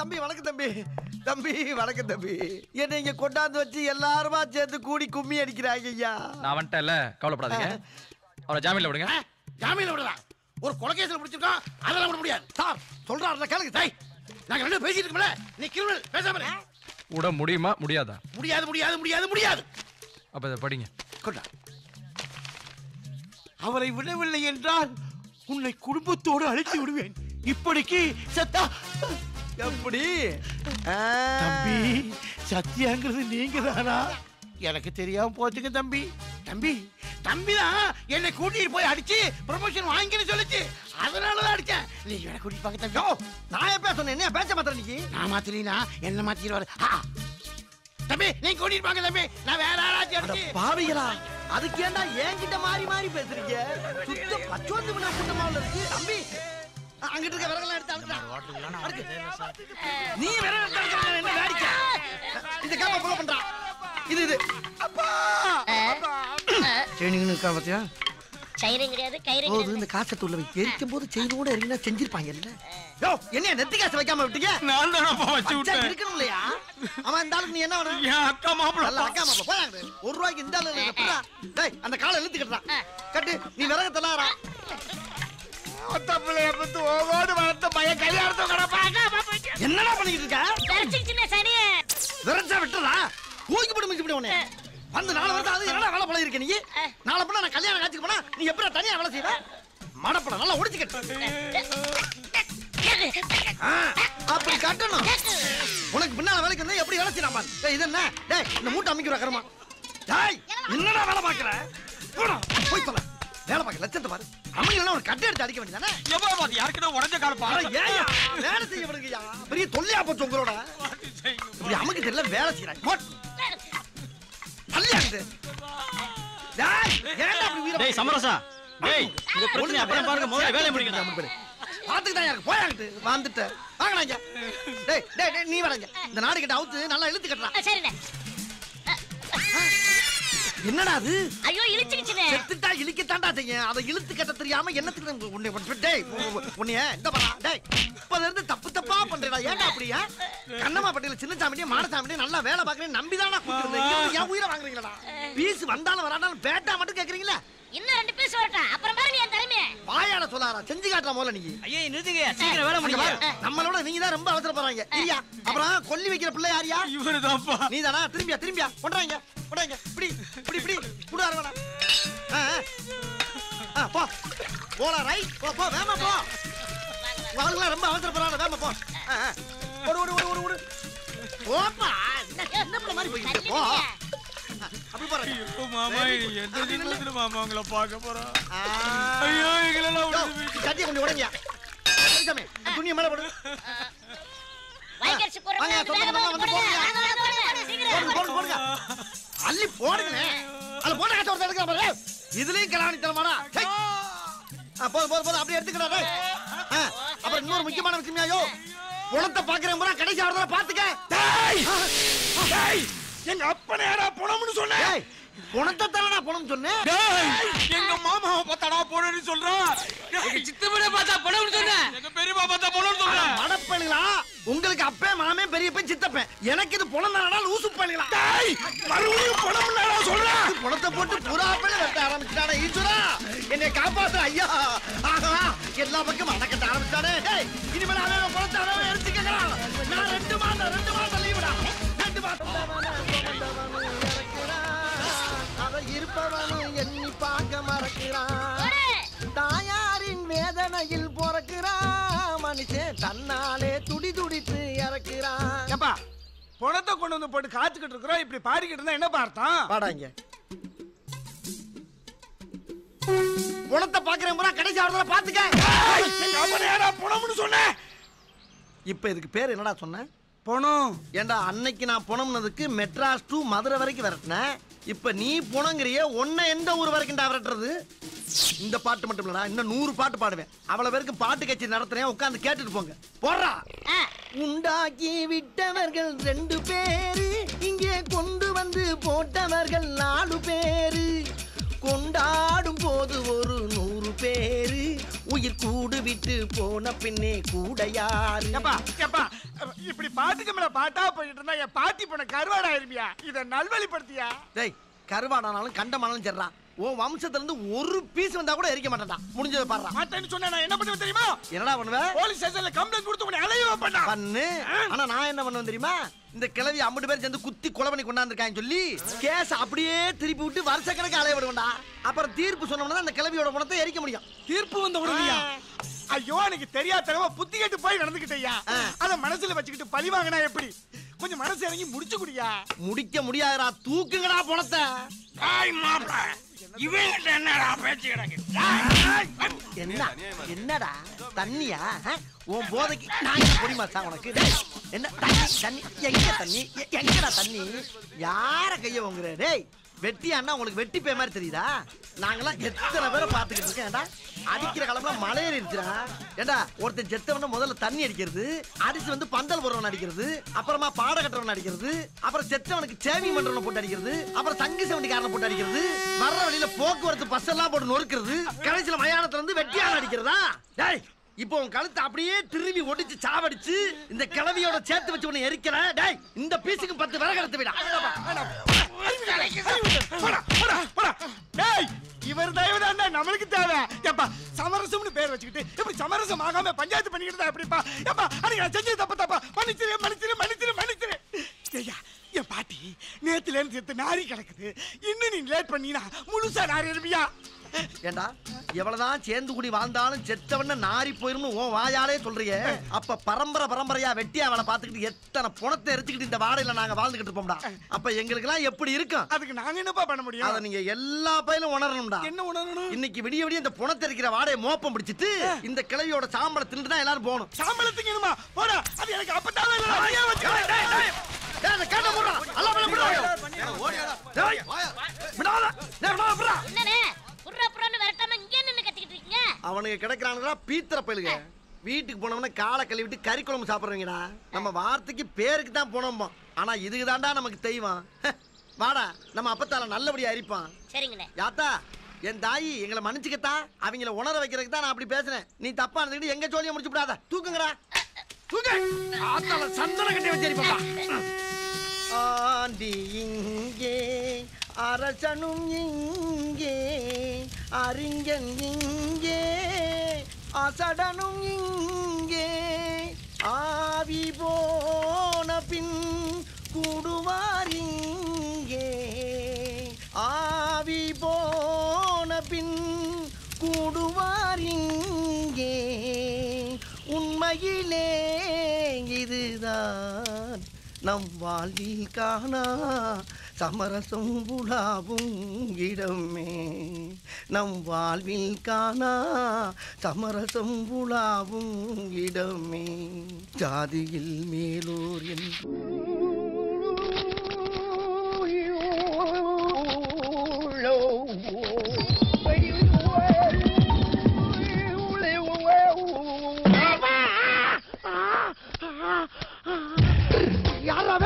தம்பி வணக்கம் தம்பி. தம்பி வணக்கம் தம்பி. என்னை இங்க கொண்டாந்து வச்சு எல்லாருமா சேர்ந்து கூடி கும்மி அடிக்கிறாங்க ஐயா. நான் வந்துட்டேன்ல கவலைப்படாதீங்க. அவரை ஜாமீன்ல விடுங்க. ஜாமீன்ல விடலாம் ஒரு கொலைகேசில் பிடிச்சிருக்கோம் அதெல்லாம் விட முடியாது. சார் சொல்றாருல கேளுங்க. டேய் நாங்க ரெண்டு பேசிட்டு இருக்கோம்ல நீ கிரிமினல் பேசாம. விட முடியுமா? முடியாதா? முடியாது முடியாது முடியாது முடியாது. அப்ப இதை படிங்க. கொண்டா. அவரை விடவில்லை என்றால் உன்னை குடும்பத்தோடு அழைத்து விடுவேன். இப்படிக்கு சத்தா. எப்படி? தம்பி சத்தியாங்கிறது நீங்க தானா எனக்கு தெரியாம போச்சுங்க தம்பி. தம்பி தம்பி தான் என்னை கூட்டிட்டு போய் அடிச்சு ப்ரமோஷன் வாங்கின்னு சொல்லுச்சு. அதனால தான் அடிச்சேன். நீங்க என்ன கூட்டிட்டு பாக்க தம்பி. நான் எப்ப சொன்னேன்? என்ன பேச்ச மாத்திர நீ? நான் மாத்திரீனா என்ன மாத்திடுவாரு ஆ. தம்பி நீங்க கூட்டிட்டு பாக்க தம்பி. நான் வேற ஆளாச்சும் அடிச்சு பாவிகளா அதுக்கு ஏன்டா என்கிட்ட மாறி மாறி பேசுறீங்க? சுத்த பச்சோந்து வினா கூட்டமாவுல இருக்கு. தம்பி அங்கிட்டு இருக்க விறகெல்லாம் எடுத்து நீ விறகு என்ன வேடிக்கை? இந்த கேப்ப புள்ள பண்றா. இது இது. அப்பா! செயினுங்கன்னு இருக்கா பாத்தியா? சைனும் கிடையாது கயிறு போது கிடையாது. இந்த காசை உள்ள வை எரிக்கும் போது செயினோட இறங்கினா செஞ்சிருப்பாங்கல்ல யோ என்ன நெத்தி காசு வைக்காம விட்டீங்க? நான் தானப்பா வச்சு வச்சா விட்டேன். இருக்கணும் இல்லையா? அவன் இந்த ஆளுக்கு நீ என்ன வேணும்? என் அக்கா மாப்பிள்ளை. நல்ல அக்கா போய் அங்கிட்டு. ஒரு ரூபாய்க்கு இந்த ஆளு டேய் அந்த காலை இழுத்து கட்டு நீ விறகு தள்ளாரா என்னடா பண்ணிக்கிட்டு இருக்க? விரச்சிக்கிச்சுனே சனி விரச்சா விட்டுறா? தூக்கி போட்டு மிச்சு விட உடனே வந்து நாலு வருஷம் அது வேலை பழகி இருக்க நீ நாளை பண்ண நான் கல்யாணம் காட்சிக்கு போனா நீ எப்படி தனியா வேலை செய்வ? மடப்பட நல்லா ஒடிச்சுக்கிட்டு ஆ, அப்படி கட்டணும். உனக்கு பின்னால வேலைக்கு வந்தா எப்படி வேலை செய்யலாம் பாரு. டேய் இது என்ன? டேய் இந்த மூட்டை அமைக்கிற கரமா டேய் என்னடா? வேலை பாக்குற போடா, போய் தொலை. வேலை பார்க்க லட்சத்தை பாரு. அவங்க ஒரு கட்டை எடுத்து அடிக்க வேண்டியதானே? எப்பா பாத்து யாருக்கிட்ட உடஞ்ச கால அட ஏய்யா, வேலை செய்ய விடுங்கய்யா. பெரிய தொல்லையா போச்சு உங்களோட. இப்படி அமுக்கு தெரியல வேலை செய்யறாங்க போட். தள்ளியா இது? டேய், சமரசா. டேய் பிரச்சனை அப்புறம் பாருங்க. முதல்ல வேலையை முடிக்கணும் பாத்துக்கிட்டா யாருக்கு போயாங்கிட்டு வந்துட்ட வாங்கலாங்க டேய் டேய் டேய் நீ வரங்க இந்த நாடு கிட்ட அவுத்து நல்லா இழுத்து கட்டுறான் சரிண்ணே. என்னடா அது? ஐயோ இழுச்சுக்கிச்சுனே. செத்துட்டா இழுக்கத்தாண்டா செய்யும். அதை இழுத்து கட்ட தெரியாம என்னத்துக்கு உன்னை டேய் உன்னைய இந்த பாரா டேய். இப்பல இருந்து தப்பு தப்பா பண்றடா. ஏன்டா அப்படியா கண்ணம்மா பட்டியல சின்ன சாமியே மாடசாமியே நல்லா வேலை பாக்குறேன் நம்பிதானா கூட்டிருந்தேன் ஏன் உயிரை வாங்குறீங்களா பீஸ் வந்தாலும் வராண்டாலும் பேட்டா மட்டும் கேக்குறீங்களா. இன்னும் ரெண்டு பீஸ் வரட்டும். அப்புறம் பாருங்க என் திறமைய வாயாட சொல்லாரா செஞ்சு காட்டுற முதல்ல நீ. ஐயே நிறுத்துங்க. சீக்கிரம் வேலை முடிங்க பாரு, நம்மளோட நீங்க தான் ரொம்ப அவசரப்படுறாங்க. இல்லையா அப்புறம் கொல்லி வைக்கிற பிள்ளை யாரியா? இவருதான்ப்பா. நீ தானா திரும்பியா திரும்பியா. கொண்டாங்க கொண்டாங்க. இப்படி இப்படி இப்படி. கூட அரவணா ஆ ஆ. ஆ போ. போடா ரைட் போ போ. வேமா போ. வாழ்க்கை ரொம்ப அவசரப்படுறாங்க. வேமா போ. ஓடு ஓடு ஓடு ஓடு போப்பா. என்ன பிள்ளை மாதிரி போய்கிட்டு போ. அப்படி மாமா எந்த மாமா உங்களை பார்க்க போறோம் ஐயோ எங்களெல்லாம் சட்டியை கொஞ்சம் உடைங்க. சாமி துணியை மேல போடு. அள்ளி போடுங்க அதுல போட காசு ஒருத்தர் எடுக்கிற பாரு. இதுலயும் கலாணி தரமாடா போதும் போதும் போதும். ஆ, அப்புறம் இன்னொரு முக்கியமான விஷயம் ஐயோ. குளத்தை பாக்குறேன் பூரா. கடைசி ஆடுறத பாத்துக்க. எங்க அப்பனை யாரா போனோம்னு சொன்னேன் டேய் குணத்தை தானடா போனோம்னு சொன்னேன் எங்க மாமாவை பார்த்தாடா போனேன்னு சொல்றான் எங்க சித்தப்பட பார்த்தா போனோம்னு சொன்னேன் எங்க பெரியப்பா பார்த்தா போனோம்னு சொல்றேன் மடப்பணிகளா உங்களுக்கு அப்பே மாமே பெரியப்பன் சித்தப்பன். எனக்கு இது தானடா லூசு பண்ணிகளா மறுபடியும் பணம் சொல்றேன் புலத்தை போட்டு புறாப்பே வெட்ட ஆரம்பிச்சுட்டானே ஈஸ்வரா. என்னை காப்பாத்து ஐயா. ஆஹா எல்லா பக்கம் அடக்கட்ட ஆரம்பிச்சானே டேய் இனிமேல் அவன் எடுத்துக்கலாம் நான் ரெண்டு மாதம் ரெண்டு மாதம் லீவுடா ரெண்டு மாதம். இருப்பவனும் எண்ணி பார்க்க மறக்கிறான். தாயாரின் வேதனையில் பிறக்கிறான். மனுஷன் தன்னாலே துடி துடித்து இறக்கிறான். ஏப்பா பணத்தை கொண்டு வந்து போட்டு காத்துக்கிட்டு இருக்கிறோம். இப்படி பாடிக்கிட்டு இருந்தா என்ன பார்த்தோம்? பாடாங்க புலத்தை பாக்குறேன் பூரா கடைசி ஆடுறத பாத்துக்க போனோம்னு சொன்னேன் இப்ப இதுக்கு பேர் என்னடா சொன்ன? பணம். ஏண்டா அன்னைக்கு நான் புணம்னதுக்கு மெட்ராஸ் டு மதுரை வரைக்கும் விரட்டினேன் இப்ப நீ புணங்கிறிய உன்னை எந்த ஊர் வரைக்கும்டா விரட்டுறது? இந்த பாட்டு மட்டும் இல்லடா இன்னும் நூறு பாட்டு பாடுவேன். அவ்வளவு பேருக்கு பாட்டு கட்சி நடத்துறேன் உட்காந்து கேட்டுட்டு போங்க. போடுறா. உண்டாக்கி விட்டவர்கள் ரெண்டு பேரு இங்கே கொண்டு வந்து போட்டவர்கள் நாலு பேரு. கொண்டாடும் போது ஒரு நூறு பேரு. உயிர் கூடு விட்டு போன பின்னே கூட யாரு இப்படி பாட்டுக்கு மேல பாட்டா போயிட்டு இருந்தா என் பாட்டி போன கருவாடா இருப்பியா இத நல்வழிப்படுத்தியா? டேய் கருவாடானாலும் கண்டமானாலும் சரிடா உன் வம்சத்துல இருந்து ஒரு பீஸ் வந்தா கூட எரிக்க மாட்டேன்டா. முடிஞ்சதை பாடுறா. மாட்டேன்னு சொன்னா நான் என்ன பண்ணுவேன் தெரியுமா? என்னடா பண்ணுவ? போலீஸ் ஸ்டேஷன்ல கம்ப்ளைண்ட் கொடுத்து உன்னை அலைய வைப்பேன்டா. பண்ணு. ஆனா நான் என்ன பண்ணுவேன் தெரியுமா? இந்த கிழவி ஐம்பது பேர் சேர்ந்து குத்தி கொலை பண்ணி கொண்டாந்துருக்காங்க சொல்லி கேஸ் அப்படியே திருப்பி விட்டு வருஷக்கணக்கு அலைய விடுவேன்டா. அப்புறம் தீர்ப்பு சொன்னோம்னா அந்த கிழவியோட குணத்தை எரிக்க முடியும். தீர்ப்பு வந்த உடனேயா? ஐயோ எனக்கு தெரியாதனமா புத்தி கேட்டு போய் நடந்துக்கிட்டயா? அத மனசுல வச்சுக்கிட்டு பழி வாங்கினா எப்படி? கொஞ்சம் மனசு இறங்கி முடிச்சு குடியா முடிக்க முடியாதுடா. தூக்குங்கடா பணத்தை என்னடா பேச்சு கிடக்கு? என்ன? என்னடா? தண்ணியா? உன் போதைக்கு நான் உனக்கு? என்ன? தண்ணி தண்ணி எங்க தண்ணி? எங்கடா தண்ணி? யார கைய உங்குற டேய் வெட்டி அண்ணா உங்களுக்கு வெட்டி பே மாதிரி தெரியுதா? நாங்கெல்லாம் எத்தனை பேரை பார்த்துக்கிட்டு இருக்கேன்டா அடிக்கிற காலம்ல மழை இருக்கிறா ஏண்டா? ஒருத்தன் செத்தவன முதல்ல தண்ணி அடிக்கிறது அடிச்சு வந்து பந்தல் போடுறவன் அடிக்கிறது அப்புறமா பாட கட்டுறவன் அடிக்கிறது அப்புறம் செத்தவனுக்கு சேவி பண்றவன போட்டு அடிக்கிறது அப்புறம் தங்கி சவண்டிக்காரனை போட்டு அடிக்கிறது வர்ற வழியில போக்குவரத்து பஸ் எல்லாம் போட்டு நொறுக்கிறது கடைசியில மயானத்துல இருந்து வெட்டியான அடிக்கிறதா? டேய் இப்போ உன் கழுத்தை அப்படியே திரும்பி ஒடிச்சு சாவடிச்சு இந்த கிளவியோட சேர்த்து வச்சு உன்னை எரிக்கிற. டேய் இந்த பீஸுக்கு பத்து விறகு எடுத்து விடா. போடா, போடா, போடா. டேய், இவர் தயவு தான் நம்மளுக்கு தேவை. ஏப்பா சமரசம்னு பேர் வச்சுக்கிட்டு இப்படி சமரசம் ஆகாம பஞ்சாயத்து பண்ணிக்கிட்டு தான் எப்படிப்பா? ஏப்பா அன்னைக்கு நான் செஞ்சது தப்பு தப்பா. மன்னிச்சிரு மன்னிச்சிரு மன்னிச்சிரு மன்னிச்சிரு. ஐயா என் பாட்டி நேத்துல இருந்து நாரி கிடக்குது. இன்னும் நீ லேட் பண்ணினா முழுசா நாரி இருப்பியா ஏண்டா? எவ்வளவுதான் சேர்ந்து கூடி வாழ்ந்தாலும் செத்தவன நாரி போயிரும்னு உன் வாயாலே சொல்றியே. அப்ப பரம்பரை பரம்பரையா வெட்டியா அவளை பாத்துக்கிட்டு எத்தனை புணத்தை எரிச்சுக்கிட்டு இந்த வாடையில நாங்க வாழ்ந்துகிட்டு இருப்போம்டா. அப்ப எங்களுக்கு எல்லாம் எப்படி இருக்கும்? அதுக்கு நாங்க என்னப்பா பண்ண முடியும்? அத நீங்க எல்லா பயிலும் உணரணும்டா. என்ன உணரணும்? இன்னைக்கு விடிய விடிய இந்த புணத்தை எரிக்கிற வாடையை மோப்பம் பிடிச்சிட்டு இந்த கிளையோட சாம்பலை தின்னுட்டு தான் எல்லாரும் போகணும். சாம்பலை திங்கணுமா போடா. அது எனக்கு அப்பதான் கேட்ட போடுறா. எல்லாம் விடாத. டேய், விடாத, விடுறா. என்னண்ணே புர்ரா புறான்னு விரட்டாம இங்கே நின்னு கத்திக்கிட்டு இருக்கீங்க அவனுக்கு கிடைக்கிறானுங்களா பீத்திர பயிலுங்க வீட்டுக்கு போனோம்னா காலை கழுவிட்டு கறி குழம்பு சாப்பிடுறீங்கடா நம்ம வார்த்தைக்கு பேருக்கு தான் போனோம்பா ஆனா இதுக்கு தான்டா நமக்கு தெய்வம் வாடா நம்ம அப்பத்தால நல்லபடியா அரிப்பான் சரிங்கண்ணே யாத்தா என் தாயி எங்களை மன்னிச்சுக்கத்தா அவங்கள உணர வைக்கிறதுக்கு தான் நான் அப்படி பேசுறேன் நீ தப்பா இருந்துக்கிட்டு எங்க ஜோலியை முடிச்சு விடாத தூக்குங்கடா தூக்கு. ஆத்தால சந்தன கட்டி வச்சிருப்பா ஆண்டி இங்கே அரசனும் இங்கே அறிஞன் இங்கே அசடனும் இங்கே. ஆவி போன பின் கூடுவார் இங்கே. ஆவி போன பின் கூடுவார் இங்கே. உண்மையிலே இதுதான் நம் வாழ்வில் காணா சமரசம் புலாவும் இடமே. நம் வாழ்வில் காணா சமரசம் புலாவும் இடமே. ஜாதியில் மேலூர் என்று யாராவே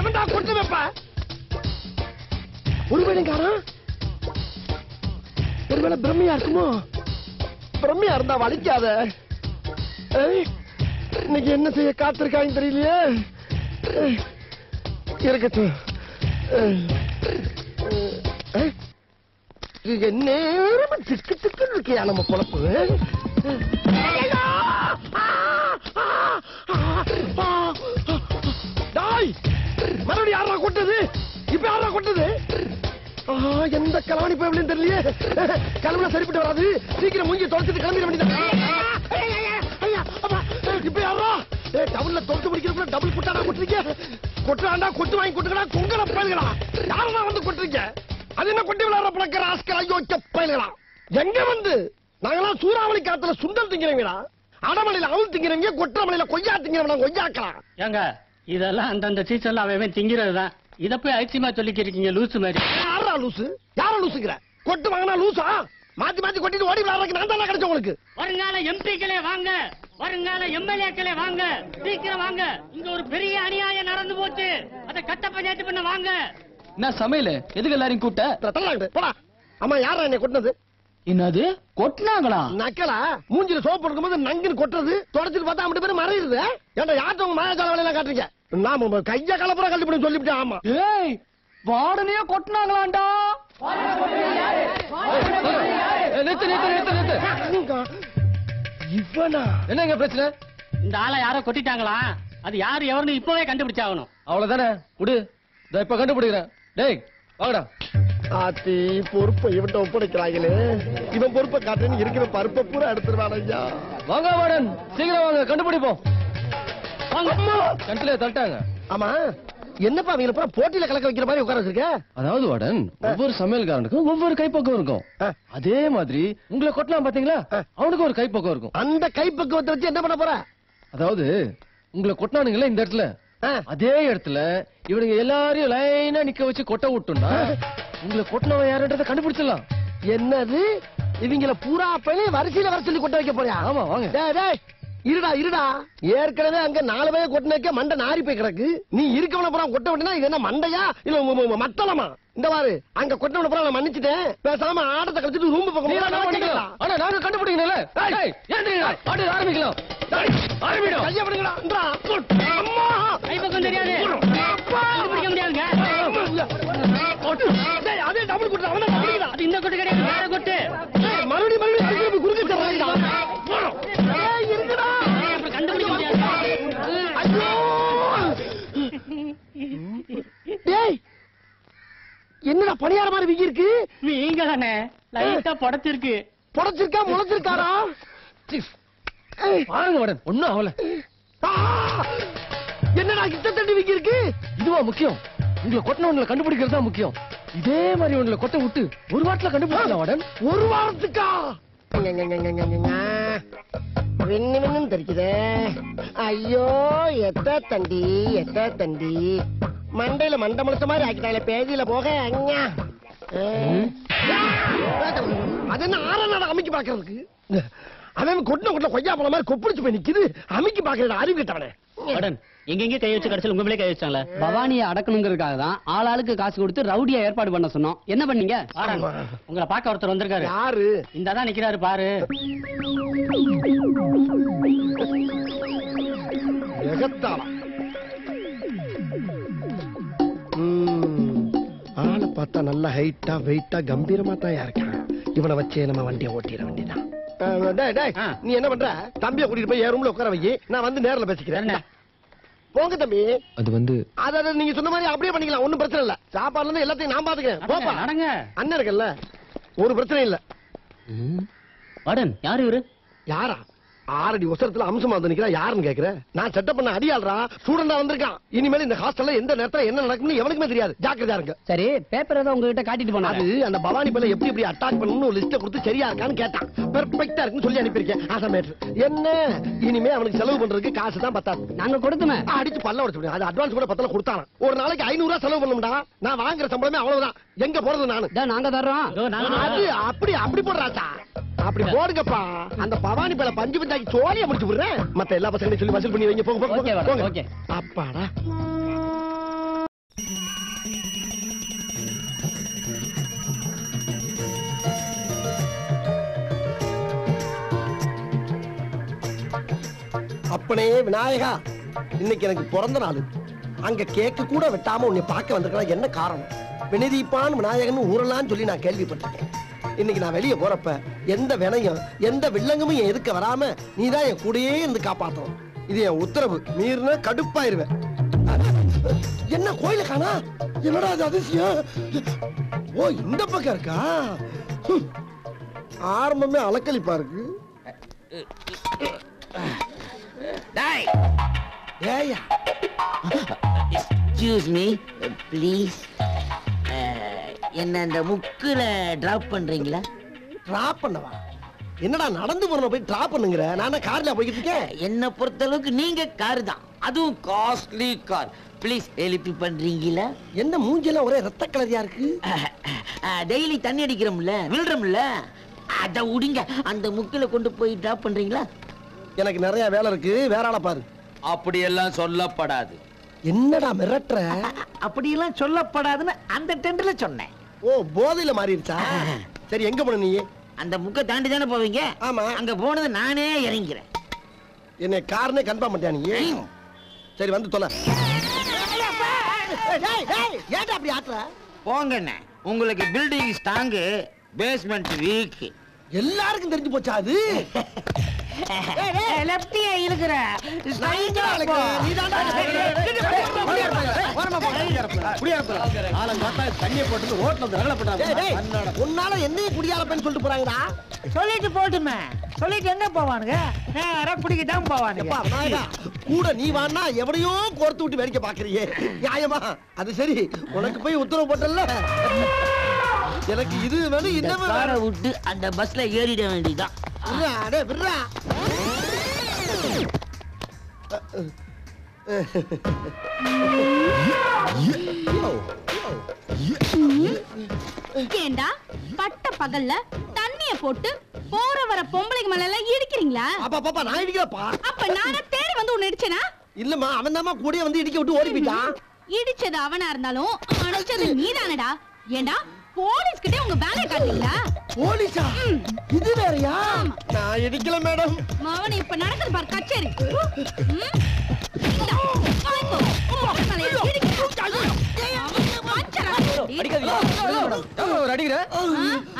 எவன்டா கொண்டு வைப்ப ஒருவேளை காரா ஒருவேளை பிரம்மையா இருக்குமோ பிரம்மையா இருந்தா வலிக்காத இன்னைக்கு என்ன செய்ய காத்திருக்காங்க தெரியலையே இருக்கட்டும் நேரம் திக்கு திக்கு இருக்கியா நம்ம பொழப்பு! டாய் மறுபடியும் யாரா கொட்டது இப்ப யாரா கொட்டது ஆ, எந்த கலாணி போய் தெரியலையே. கிளம்புல சரிப்பட்டு வராது. சீக்கிரம் மூஞ்சி தொலைச்சிட்டு கிளம்பிட வேண்டியது இப்ப யாரா ஏ டவுன்ல தொலைச்சு முடிக்கிறப்ப டபுள் குட்டாடா கொட்டுறீங்க. கொட்டுறாண்டா கொட்டு வாங்கி கொட்டுக்கடா கொங்கல பயல்களா? யாரா வந்து கொட்டுறீங்க? அது என்ன கொட்டி விளையாடுற பழக்கிற ஆஸ்கர் ஐயோக்க பயல்களா? எங்க வந்து? நாங்கெல்லாம் சூறாவளி காத்துல சுண்டல் திங்கிறவங்கடா அடமலையில அவள் திங்கிறவங்க கொற்றமலையில கொய்யா திங்கிறவங்க கொய்யாக்கலாம் ஏங்க இதெல்லாம் அந்தந்த சீசன்ல அவன் திங்கிறது தான் இத போய் ஐசியமா சொல்லிக்கிறீங்க லூசு மாதிரி. யாரா லூசு? யாரா லூசுங்கிற? கொட்டு வாங்கினா லூசா? மாத்தி மாத்தி கொட்டிட்டு ஓடி விளையாடுறதுக்கு நான் தான் கிடைச்ச உங்களுக்கு வருங்கால எம்பிக்களே வாங்க. வருங்கால எம்எல்ஏக்களே வாங்க. சீக்கிரம் வாங்க. இங்க ஒரு பெரிய அநியாயம் நடந்து போச்சு. அதை கட்ட பஞ்சாயத்து பண்ண வாங்க. என்ன சமையல்? எதுக்கு எல்லாரையும் கூட்ட போடா. அம்மா யாரா என்னை கொட்டினது? என்னது? கொட்டினாங்களா? நக்கலா? மூஞ்சில சோப்பு இருக்கும்போது நங்குன்னு கொட்டுறது. தொடச்சிட்டு பார்த்தா அப்படி பேரும் மறையுது. ஏன்டா யார்ட்ட உங்க மாயாஜால வேலையெல்லாம் காட்டுறீங்க? நாம கைய கலப்புற பண்ணி சொல்லிவிட்டேன் ஆமா. ஏய் வாடனையே கொட்டினாங்களாண்டா? நிறுத்து நிறுத்து நிறுத்து நிறுத்து இவனா? என்னங்க பிரச்சனை? இந்த ஆளை யாரோ கொட்டிட்டாங்களா? அது யாரு எவருன்னு இப்பவே கண்டுபிடிச்சாகணும். அவ்வளவுதானே? விடு. இதோ இப்ப கண்டுபிடிக்கிறேன். டேய் வாங்கடா. ஆத்தி பொறுப்பை இவன்ட்ட ஒப்படைக்கிறாங்களே இவன் பொறுப்பை காட்டுன்னு இருக்கிற பருப்பை பூரா எடுத்துருவான் ஐயா. வாங்க வாடன். சீக்கிரம் வாங்க. கண்டுபிடிப்போம். கண்டில தட்டாங்க ஆமா. என்னப்பா அவங்கள பூரா போட்டியில கலக்க வைக்கிற மாதிரி உட்கார வச்சிருக்க அதாவது வாடன் ஒவ்வொரு சமையல்காரனுக்கும் ஒவ்வொரு கைப்பக்கம் இருக்கும். அதே மாதிரி உங்களை கொட்டலாம் பாத்தீங்களா? அவனுக்கு ஒரு கைப்பக்கம் இருக்கும். அந்த கைப்பக்குவத்தை வச்சு என்ன பண்ண போற? அதாவது உங்களை கொட்டினானுங்களே இந்த இடத்துல. அதே இடத்துல இவனுங்க எல்லாரையும் லைனா நிக்க வச்சு கொட்ட விட்டோம்னா உங்களை கொட்டினவன் யாருன்றத கண்டுபிடிச்சிடலாம். என்னது? இவங்கள பூரா பையனே வரிசையில வர சொல்லி கொட்ட வைக்க போறியா? ஆமா வாங்க. டேய் டேய் இருடா இருடா. ஏற்கனவே அங்க நாலு பேர் கொட்டின வைக்க மண்டை நாரி போய் கிடக்கு. நீ இருக்கவன பூரா கொட்ட விட்டனா இது என்ன மண்டையா? இல்ல மத்தளமா? இந்த பாரு அங்க கொட்டவன பூரா நான் மன்னிச்சிட்டேன். பேசாம ஆட்டத்தை கழிச்சிட்டு ரூம் பக்கம். ஆனா நாங்க ஏந்திரிங்கடா, பாட்டு ஆரம்பிக்கலாம். ஆரம்பிடும் கையை விடுங்கடா. அம்மா. கைப்பக்கம் தெரியாது. முடியாதுங்க. அதே டபுள் கொட்டு அவன இந்த கொட்டு கிடையாது. வேற கொட்டு. டேய் என்னடா பணியார மாதிரி வீங்கி இருக்கு நீங்க தானே லைட்டா புடைச்சிருக்கு. புடைச்சிருக்கா முளைச்சிருக்காரா? பாருங்க மேடம் ஒண்ணும் ஆகல. என்னடா இத்த தண்டி விக்கி இருக்கு இதுவா முக்கியம்? உங்களை கொட்டின ஒண்ணுல கண்டுபிடிக்கிறது தான் முக்கியம். இதே மாதிரி ஒண்ணுல கொட்டை விட்டு ஒரு வாரத்துல கண்டுபிடிக்கலாம் மேடம் ஒரு வாரத்துக்கா? விண்ணு விண்ணும் தெரிக்குதே. ஐயோ எத்த தண்டி எத்த தண்டி மண்டையில மண்டை முளைச்ச மாதிரி ஆக்கிட்டாங்களே பேதியில போக அண்ணா அது என்ன ஆறாம் அமைக்கி பாக்குறதுக்கு அவன் கொட்டின கொட்டின கொய்யா பழம் மாதிரி கொப்பிடிச்சு போய் நிக்குது. அமைக்கி பாக்குற அறிவு கிட்டவனே. எங்கெங்க கை வச்சு கடைசியில் உங்க மேலே கை வச்சாங்களே. பவானியை அடக்கணுங்கிறதுக்காக தான் ஆள் ஆளுக்கு காசு கொடுத்து ரவுடியா ஏற்பாடு பண்ண சொன்னோம். என்ன பண்ணீங்க. உங்களை பார்க்க ஒருத்தர் வந்திருக்காரு. யாரு? இந்த தான் நிக்கிறாரு பாரு. ஆளை பார்த்தா நல்லா ஹைட்டா வெயிட்டா கம்பீரமா தான் இருக்கான். இவனை வச்சே நம்ம வண்டியை ஓட்டிட வேண்டியதான் அஹ், டேய், டேய், நீ என்ன பண்ற? தம்பியை கூட்டிட்டு போய் என் ரூம்ல உட்கார வை. நான் வந்து நேர்ல பேசிக்கிறேன். போங்க தம்பி. அது வந்து அதாவது நீங்க சொன்ன மாதிரி அப்படியே பண்ணிக்கலாம். ஒண்ணும் பிரச்சனை இல்ல. சாப்பாடுல இருந்து எல்லாத்தையும் நான் பாத்துக்கிறேன். போப்பா. நடங்க அண்ணன் இருக்கல்ல. ஒரு பிரச்சனை இல்ல. வாடன் யாரு இவரு? யாரா? ஆறடி உசரத்துல அம்சமா வந்து நிக்கிறா யாருன்னு கேக்குற? நான் செட்டப் பண்ண அடியாள்றா ஸ்டூடெண்டா வந்திருக்கான். இனிமேல் இந்த ஹாஸ்டல்ல எந்த நேரத்துல என்ன நடக்கும்னு எவனுக்குமே தெரியாது. ஜாக்கிரதா இருங்க. சரி பேப்பர் ஏதோ உங்ககிட்ட காட்டிட்டு அது போனாரு அந்த பவானி பையில எப்படி எப்படி அட்டாக் பண்ணணும்னு ஒரு லிஸ்ட கொடுத்து சரியா இருக்கான்னு கேட்டான். பெர்ஃபெக்ட்டா இருக்குன்னு சொல்லி அனுப்பியிருக்கேன். ஆசை மேட்ரு என்ன? இனிமே அவனுக்கு செலவு பண்றதுக்கு காசு தான் பத்தாது. நாங்க கொடுத்துமே. அடிச்சு பல்ல உடச்சு அது அட்வான்ஸ் கூட பத்தல கொடுத்தாங்க ஒரு நாளைக்கு ஐநூறு ரூபாய் செலவு பண்ணும்டா. நான் வாங்குற சம்பளமே அவ்வளவுதான். எங்க போறது நானு? நாங்க தர்றோம். அது அப்படி அப்படி போடுறாச்சா அப்படி போடுங்கப்பா. அந்த பவானி பேல பஞ்சு பஞ்சாக்கி சோழிய முடிச்சு விடுறேன். மத்த எல்லா பசங்களையும் சொல்லி வசூல் பண்ணி வைங்க. போங்க போங்க, போங்க. அப்பாடா. அப்பனே விநாயகா இன்னைக்கு எனக்கு பிறந்த நாள். அங்க கேக்கு கூட வெட்டாம உன்னை பார்க்க வந்திருக்கலாம் என்ன காரணம்? வினதீப்பான் விநாயகன் ஊரலான்னு சொல்லி நான் கேள்விப்பட்டிருக்கேன். இன்னைக்கு நான் வெளியே போறப்ப எந்த வினையும் எந்த வில்லங்கமும் என் எதுக்க வராம நீதான் என் கூடயே இருந்து காப்பாத்தணும். இது என் உத்தரவு. மீறின கடுப்பாயிருவேன். என்ன கோயில காணா? என்னடா அது அதிசயம்? ஓ இந்த பக்கம் இருக்கா. ஆரம்பமே அலக்களிப்பா இருக்கு. ஏயா எக்ஸ்கியூஸ் மீ ப்ளீஸ் என்ன இந்த முக்குல டிராப் பண்றீங்களா? டிராப் பண்ணவா? என்னடா நடந்து போற போய் டிராப் பண்ணுங்கிற? நான் கார்ல போய்கிட்டு இருக்கேன்? என்ன பொறுத்த அளவுக்கு நீங்க கார் தான். அதுவும் காஸ்ட்லி கார் ப்ளீஸ் எழுப்பி பண்றீங்களா? என்ன மூஞ்செல்லாம் ஒரே ரத்த கலரியா இருக்கு? (laughs) டெய்லி தண்ணி அடிக்கிறோம்ல விழுறோம்ல. அத விடுங்க அந்த முக்குல கொண்டு போய் டிராப் பண்றீங்களா? எனக்கு நிறைய வேலை இருக்கு. வேற ஆளை பாரு. அப்படியெல்லாம் சொல்லப்படாது. என்னடா மிரட்டுற? (laughs) அப்படியெல்லாம் சொல்லப்படாதுன்னு அந்த டென்ட்ல சொன்னேன். ஓ போதையில மாறிடுச்சா? சரி எங்க போன நீ? அந்த முக்கை தாண்டி தானே போவீங்க? ஆமா. அங்க போனது நானே இறங்கிறேன். என்னை காரனே கன்ஃபார்ம் பண்ணியா நீ? சரி வந்து தொலை. ஏன்டா அப்படி ஆட்டுற போங்கண்ணே. உங்களுக்கு பில்டிங் ஸ்ட்ராங்கு பேஸ்மெண்ட் வீக் எல்லாருக்கும் தெரிஞ்சு போச்சா அது லெப்டியா டேய், உன்னால என்னையும் குடியாரப்பேன்னு சொல்லிட்டு போறாங்கடா சொல்லிட்டு போட்டுமே சொல்லிட்டு எங்க போவானுங்க நேரா குடிக்கிட்டான் போவானுங்க எப்பா, விநாயகா, கூட நீ வான்னா எவனையோ கோர்த்து விட்டு வேடிக்கை பாக்குறியே நியாயமா அது சரி உனக்கு போய் உத்தரவு போட்டல எனக்கு இது வேணும் இந்த காரை. விட்டு அந்த பஸ்ல ஏறிட வேண்டியதான் டேய், விட்றா. ஏண்டா பட்ட பகல்ல தண்ணிய போட்டு போற வர பொம்பளைக்கு மேல எல்லாம் இடிக்கிறீங்களா? அப்பா பாப்பா நான் இடிக்கிறப்பா அப்ப நானே தேடி வந்து உன்னை இடிச்சனா? இல்லம்மா அவன் தான் கூடயே வந்து இடிக்க விட்டு ஓடி போயிட்டான். இடிச்சது அவனா இருந்தாலும் அணைச்சது நீதானடா. ஏண்டா போலீஸ் கிட்டே உங்க வேலையை காட்டுறீங்களா? போலீஸா? இது வேறயா? நான் இடிக்கல மேடம். மவன் இப்ப நடக்குது பாரு கச்சேரி.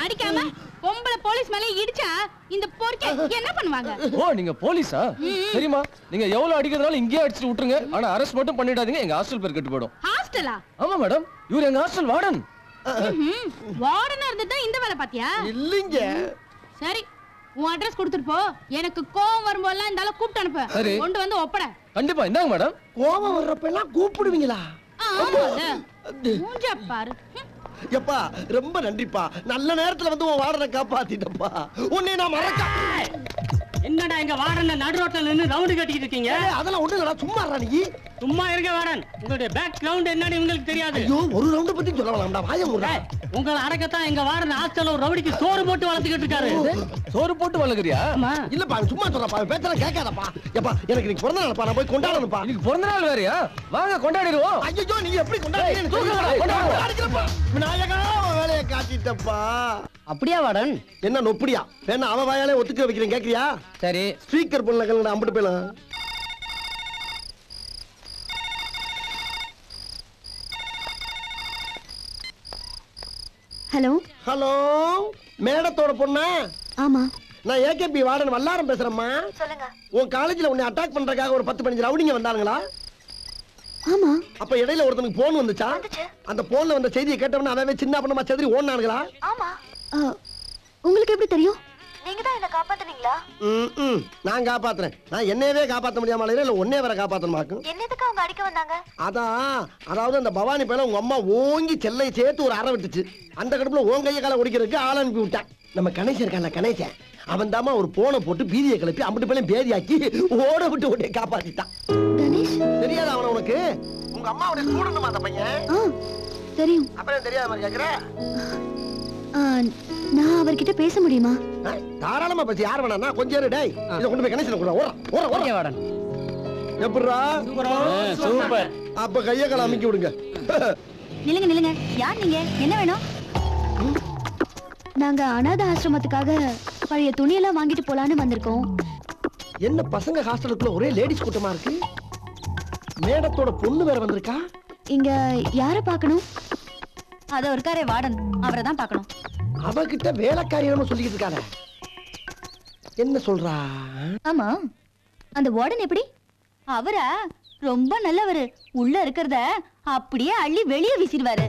அடிக்காம பொம்பளை போலீஸ் மேல இடிச்சா இந்த பொறுக்க என்ன பண்ணுவாங்க? ஓ நீங்க போலீஸா? சரிம்மா நீங்க எவ்வளவு அடிக்கிறதுனால இங்கேயே அடிச்சுட்டு விட்டுருங்க. ஆனா அரெஸ்ட் மட்டும் பண்ணிடாதீங்க எங்க ஹாஸ்டல் பேர் கெட்டு போயிடும். ஹாஸ்டலா ஆமா மேடம். இவர் எங்க ஹாஸ்டல் வார்டன். வார்டனா இருந்ததா இந்த வேலை பாத்தியா? இல்லைங்க. சரி உன் அட்ரஸ் கொடுத்துட்டு போ. எனக்கு கோவம் வரும்போதெல்லாம் இந்த ஆளை கூப்பிட்டு அனுப்பு. சரி. கொண்டு வந்து ஒப்பட. கண்டிப்பா. இந்தாங்க மேடம். கோபம் வர்றப்ப எல்லாம் கூப்பிடுவீங்களா மூஞ்ச பாரு. எப்பா ரொம்ப நன்றிப்பா. நல்ல நேரத்துல வந்து உன் வாடனை காப்பாத்திட்டப்பா உன்னை நான் மறக்க என்னடா எங்க வார்டன் நடு ரோட்ல நின்னு ரவுண்டு கட்டிட்டு இருக்கீங்க? அதெல்லாம் ஒண்ணு இல்லடா சும்மா நீ. சும்மா இருங்க வார்டன். உங்களுடைய பேக் கிரவுண்ட் என்னன்னு உங்களுக்கு தெரியாது. ஐயோ ஒரு ரவுண்ட் பத்தி சொல்ல வேணாம்டா வாய முறா உங்களை அடக்கத்தான் எங்க வார்டன் ஹாஸ்டல்ல ஒரு ரவுடிக்கு சோறு போட்டு வளர்த்துக்கிட்டு இருக்காரு. சோறு போட்டு வளர்க்குறியா? இல்லப்பா அவன் சும்மா சொல்றப்பா அவன் பேச்செல்லாம் கேட்காதப்பா. எப்பா எனக்கு இன்னைக்கு பிறந்த நாள்ப்பா நான் போய் கொண்டாடணும்ப்பா. இன்னைக்கு பிறந்த நாள் வேறயா? வாங்க கொண்டாடிடுவோம். ஐயோ நீ எப்படி கொண்டாடுறீங்க? விநாயகா அவன் வேலையை காட்டிட்டப்பா. அப்படியா வாடன் என்ன நொப்படியா? வேணா அவ வாயாலே ஒத்துக்க வைக்கிறேன் கேக்குறியா? சரி. ஸ்பீக்கர் பண்ணல கலங்கடா அம்பிட்டு போயிலாம் ஹலோ? ஹலோ மேடத்தோட பொண்ணா? ஆமா. நான் ஏகேபி வார்டன் வல்லாரம் பேசுறேம்மா. சொல்லுங்க. உன் காலேஜ்ல உன்னை அட்டாக் பண்றதுக்காக ஒரு பத்து பதினஞ்சு ரவுடிங்க வந்தாங்களா ஆமா. அப்ப இடையில ஒருத்தனுக்கு போன் வந்துச்சா? அந்த போன்ல வந்த செய்தியை கேட்டவன அவன் சின்ன பண்ணமா செதறி ஓடுனானுங்களா? ஆமா. உங்களுக்கு எப்படி தெரியும்? நீங்க தான் என்ன காப்பாத்துனீங்களா? ம், ம். நான் காப்பாத்துறேன். நான் என்னையவே காப்பாத்த முடியாம இல்ல ஒன்னே வர காப்பாத்தணுமாக்கும் என்னதுக்கு அவங்க அடிக்க வந்தாங்க? அதான். அதாவது அந்த பவானி பையல உங்க அம்மா ஓங்கி செல்லை சேர்த்து ஒரு அறை விட்டுச்சு. அந்த கடுப்புல ஓன் கையை காலை ஒடிக்கிறதுக்கு ஆள் அனுப்பி விட்டான். நம்ம கணேசன் இருக்கான்ல கணேசன். அவன் தாமா ஒரு போனை போட்டு பீதியை கிளப்பி அம்பிட்டு பேரும் பேதியாக்கி ஓட விட்டு ஓட்டை காப்பாத்திட்டான். தெரியாதா அவன உனக்கு? உங்க அம்மாவுடைய ஸ்டூடெண்ட் அந்த பையன்? தெரியும். அப்புறம் தெரியாத மாதிரி கேக்குற? நான் அவர்கிட்ட பேச முடியுமா? தாராளமா பேசி. யார் வேணா கொஞ்சம் இரு, டேய். இதை கொண்டு போய் கணேசன் கூட ஓர ஓர ஓர வாடன் எப்படிரா சூப்பர். அப்ப கைய கால அமைக்கி விடுங்க. நில்லுங்க நில்லுங்க. யார் நீங்க? என்ன வேணும்? நாங்க அனாதை ஆசிரமத்துக்காக பழைய துணியெல்லாம் வாங்கிட்டு போலான்னு வந்திருக்கோம். என்ன பசங்க ஹாஸ்டலுக்குள்ள ஒரே லேடிஸ் கூட்டமா இருக்கு? மேடத்தோட பொண்ணு வேற வந்திருக்கா? இங்க யார பார்க்கணும்? அதோ இருக்காரே வார்டன் அவரை தான் பார்க்கணும். அவகிட்ட வேலைக்காரியன்னு சொல்லிக்கிட்டு இருக்காங்க. என்ன சொல்றா? ஆமா. அந்த வார்டன் எப்படி? அவரா ரொம்ப நல்லவரு. உள்ள இருக்கிறத அப்படியே அள்ளி வெளியே வீசிடுவாரு.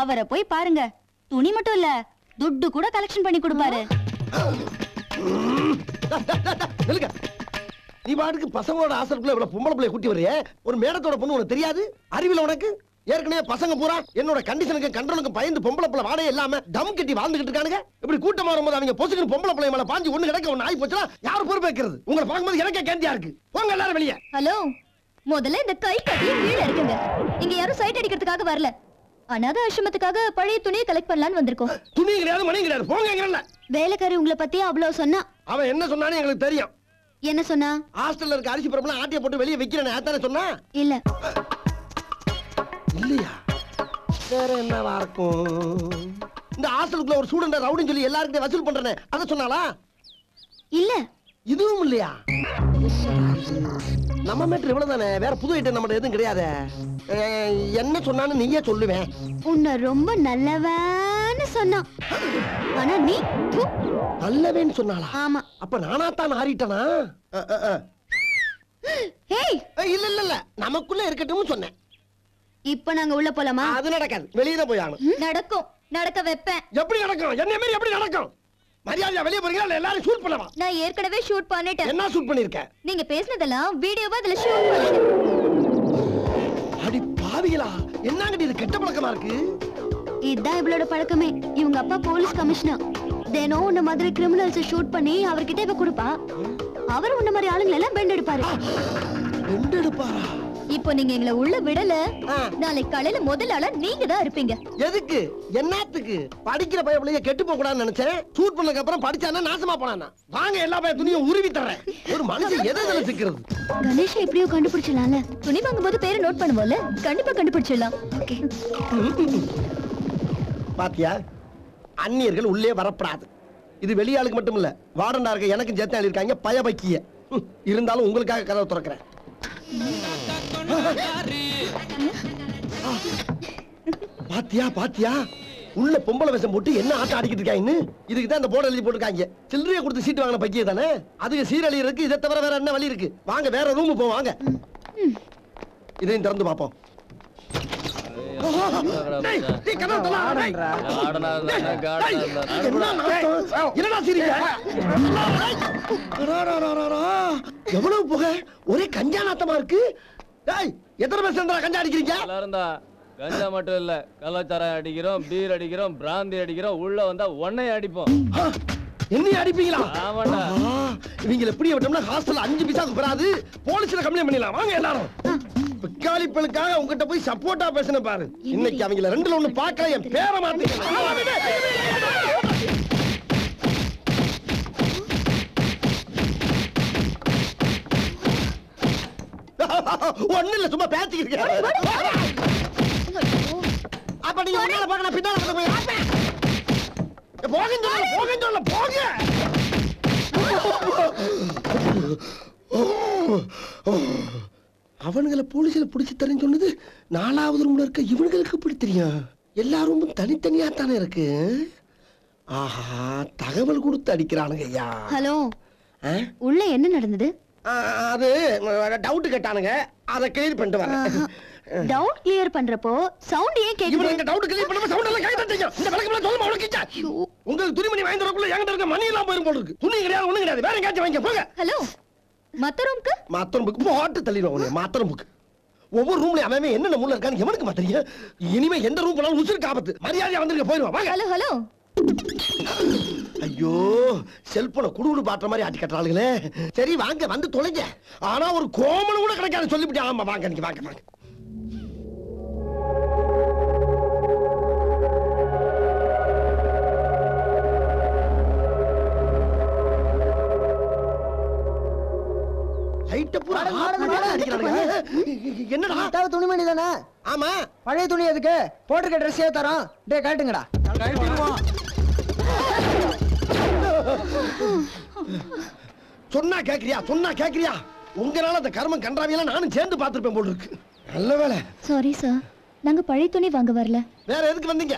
அவரை போய் பாருங்க. துணி மட்டும் இல்ல துட்டு கூட கலெக்ஷன் பண்ணி கொடுப்பாரு. நீ பாட்டுக்கு பசங்களோட ஆசலுக்குள்ள இவ்வளவு பொம்பளை பிள்ளைய கூட்டி வரையே ஒரு மேடத்தோட பொண்ணு உனக்கு தெரியாது? அறிவில உனக்கு? ஏற்கனவே பசங்க பூரா என்னோட கண்டிஷனுக்கு கண்ட்ரோலுக்கு பயந்து பொம்பளை பிள்ளை வாடகை இல்லாம டம் கட்டி வாழ்ந்துகிட்டு இருக்கானுங்க. இப்படி கூட்டம் வரும்போது அவங்க பொசுக்கு பொம்பளை பிள்ளை மேல பாஞ்சு ஒண்ணு கிடைக்க ஒண்ணு ஆகி போச்சுன்னா யார் பொறுப்பேற்கிறது உங்களை பார்க்கும்போது எனக்கே கேந்தியா இருக்கு. போங்க எல்லாரும் வெளியே. ஹலோ முதல்ல இந்த கை கட்டிய கீழே இருக்குங்க இங்க யாரும் சைட் அடிக்கிறதுக்காக வரல. அனாத ஆசிரமத்துக்காக பழைய துணியை கலெக்ட் பண்ணலாம்னு வந்திருக்கோம். துணி கிடையாது மணி கிடையாது. போங்க வேலைக்காரி உங்களை பத்தி அவ்வளவு சொன்னா? அவன் என்ன சொன்னான்னு எங்களுக்கு தெரியும். என்ன சொன்னா? ஹாஸ்டல்ல இருக்க அரிசி பருப்புலாம் ஆட்டிய போட்டு வெளியே வைக்கிறேன் அதானே சொன்னா? இல்ல. இல்லையா? வேற என்னவா இருக்கும்? இந்த ஹாஸ்டலுக்குள்ள ஒரு ஸ்டூடெண்ட் ரவுடின்னு சொல்லி எல்லாருக்கிட்ட வசூல் பண்றேனே அத சொன்னாளா? இல்ல. இதுவும் இல்லையா? நம்ம மேட்ரு இவ்வளவுதானே? வேற புது ஐட்டம் நம்ம எதுவும் கிடையாது. என்ன சொன்னான்னு நீயே சொல்லுவேன் உன்னை ரொம்ப நல்லவன்னு சொன்னான். ஆனா நீ நல்லவேன்னு சொன்னாளா? ஆமா. அப்ப நானா தான் ஆறிட்டனா ஹேய் இல்ல இல்ல இல்ல. நமக்குள்ள இருக்கட்டும் சொன்னேன். இப்ப நாங்க உள்ள போலாமா? அது நடக்காது. வெளியே தான் போய் ஆகணும். நடக்கும். நடக்க வைப்பேன். எப்படி நடக்கும்? என்ன மாதிரி எப்படி நடக்கும்? மரியாதையா வெளியே போறீங்களா? இல்ல எல்லாரும் ஷூட் பண்ணவா? நான் ஏற்கனவே ஷூட் பண்ணிட்டேன். என்ன ஷூட் பண்ணிருக்க நீங்க பேசினதெல்லாம் வீடியோவா அதுல ஷூட் பண்ணிட்டேன். அடி பாவிகளா என்னங்கடி இது கெட்ட பழக்கமா இருக்கு? இதுதான் இவளோட பழக்கமே. இவங்க அப்பா போலீஸ் கமிஷனர். தினம் உன்ன மாதிரி கிரிமினல்ஸ் ஷூட் பண்ணி அவர்கிட்ட இவ கொடுப்பா. அவர் உன்ன மாதிரி ஆளுங்களை எல்லாம் பெண்ட் எடுப்பாரு பெண்ட் எடுப்பாரா இப்போ நீங்க எங்களை உள்ள விடல. நாளைக்கு காலையில முதல் ஆளா நீங்க தான் இருப்பீங்க. எதுக்கு? என்னத்துக்கு? படிக்கிற பையன் பிள்ளைங்க கெட்டு போக கூடாதுன்னு நினைச்சேன். ஷூட் பண்ணதுக்கு அப்புறம் படிச்சானா நாசமா போனானா. வாங்க எல்லா பையன் துணியும் உருவி தர்றேன். ஒரு மனுஷன் எதை எதுல சிக்கிறது கணேஷ் எப்படியோ கண்டுபிடிச்சிடலாம்ல. துணி வாங்கும் போது பேரை நோட் பண்ணுவோம்ல. கண்டிப்பா கண்டுபிடிச்சிடலாம். ஓகே. பாத்தியா? அந்நியர்கள் உள்ளே வரப்படாது. இது வெளியாளுக்கு மட்டும் இல்ல வார்டனா இருக்க எனக்கு சேர்த்து இருக்காங்க பயபக்கிய. இருந்தாலும் உங்களுக்காக கதவை திறக்கிறேன். பாத்தியா பாத்தியா? உள்ள பொம்பளை வேஷம் போட்டு என்ன ஆட்டம் ஆடிக்கிட்டு இருக்காங்கன்னு இதுக்கு தான் இந்த போர்டு எழுதி போட்டிருக்காங்க. சில்லறையை கொடுத்து சீட்டு வாங்கின பக்கிய தானே? அதுக்கு சீரழி இருக்கு இதை தவிர வேற என்ன வழி இருக்கு? வாங்க வேற ரூம் போவோம் வாங்க. இதையும் திறந்து பார்ப்போம். எவ்வளவு புகை? ஒரே கஞ்சா நாத்தமா இருக்கு. டேய் எத்தனை பேர் சேர்ந்தா கஞ்சா அடிக்கிறீங்க? எல்லாரும் தான் கஞ்சா மட்டும் இல்ல கள்ளச்சாராயம் அடிக்கிறோம் பீர் அடிக்கிறோம் பிராந்தி அடிக்கிறோம் உள்ள வந்தா உன்னைய அடிப்போம். என்னைய அடிப்பீங்களா? ஆமாண்டா. ஆஹா, இவங்கள பிடிய விட்டோம்னா ஹாஸ்டல்ல அஞ்சு பைசாக்கு பெறாது போலீஸ்ல கம்ப்ளைண்ட் பண்ணிடலாம். வாங்க எல்லாரும். பிக்காளிப்பலுக்காக உங்ககிட்ட போய் சப்போர்ட்டா பேசின பாரு. இன்னைக்கு அவங்கள ரெண்டுல ஒண்ணு பார்க்கல என் பேரை மாத்தி ஒண்ணு இல்ல சும்மா பேசிக்கிறீங்க அப்ப நீங்க முன்னால பாக்க நான் பின்னால போய் அவனுங்களை போலீஸ்ல பிடிச்சு தரேன்னு சொன்னது நாலாவது ரூம்ல இருக்க இவனுங்களுக்கு எப்படி தெரியும்? எல்லா ரூமும் தனித்தனியா தானே இருக்கு. ஆஹா தகவல் கொடுத்து அடிக்கிறானுங்க ஐயா. ஹலோ. உள்ள என்ன நடந்தது? அது டவுட் கேட்டானுங்க. அதை கிளியர் பண்ணிட்டு வரேன். டவுட் கிளியர் பண்றப்போ சவுண்ட் ஏன் கேக்குது? டவுட் கிளியர் பண்ணாம சவுண்ட் எல்லாம் கேட்டா தெரியும் இந்த விளக்கு எல்லாம் சொல்லுமா அவ்வளவு கிச்சா உங்களுக்கு துணிமணி வாங்கி தரக்குள்ள என்கிட்ட இருக்க மணி எல்லாம் போயிரும் போல இருக்கு துணி கிடையாது ஒண்ணும் கிடையாது. வேற எங்கேயாச்சும் வாங்க போங்க. ஹலோ மத்த ரூம்க்கு மாத்திரம் புக் போட்டு தள்ளிடுவோம் உன்னை புக் ஒவ்வொரு ரூம்லயும் அவன் என்னென்ன மூல இருக்கான்னு எவனுக்கு மா தெரியும் இனிமே எந்த ரூம் போனாலும் உசுருக்கு ஆபத்து. மரியாதையா வந்துருக்க போயிருவா வாங்க. ஹலோ ஹலோ ஐயோ செல்போனை குடுகுடு பாட்டுற மாதிரி ஆட்டி கட்டுறாளுங்களே சரி வாங்க வந்து தொலைங்க. ஆனா ஒரு கோமலம் கூட கிடைக்காது சொல்லிவிட்டு. ஆமா வாங்க நீங்க வாங்க வாங்க. என்னடா? துணிமணி தானே? ஆமா. பழைய துணி எதுக்கு? போட்டிருக்க ட்ரெஸ்ஸே தரோம். டே கழட்டுங்கடா. சொன்னா கேக்குறியா? சொன்னா கேக்குறியா? உங்களால அந்த கர்மம் கன்றாவியெல்லாம் நானும் சேர்ந்து பார்த்திருப்பேன் போல இருக்கு. நல்ல வேலை சாரி சார் நாங்க பழைய துணி வாங்க வரல. வேற எதுக்கு வந்தீங்க?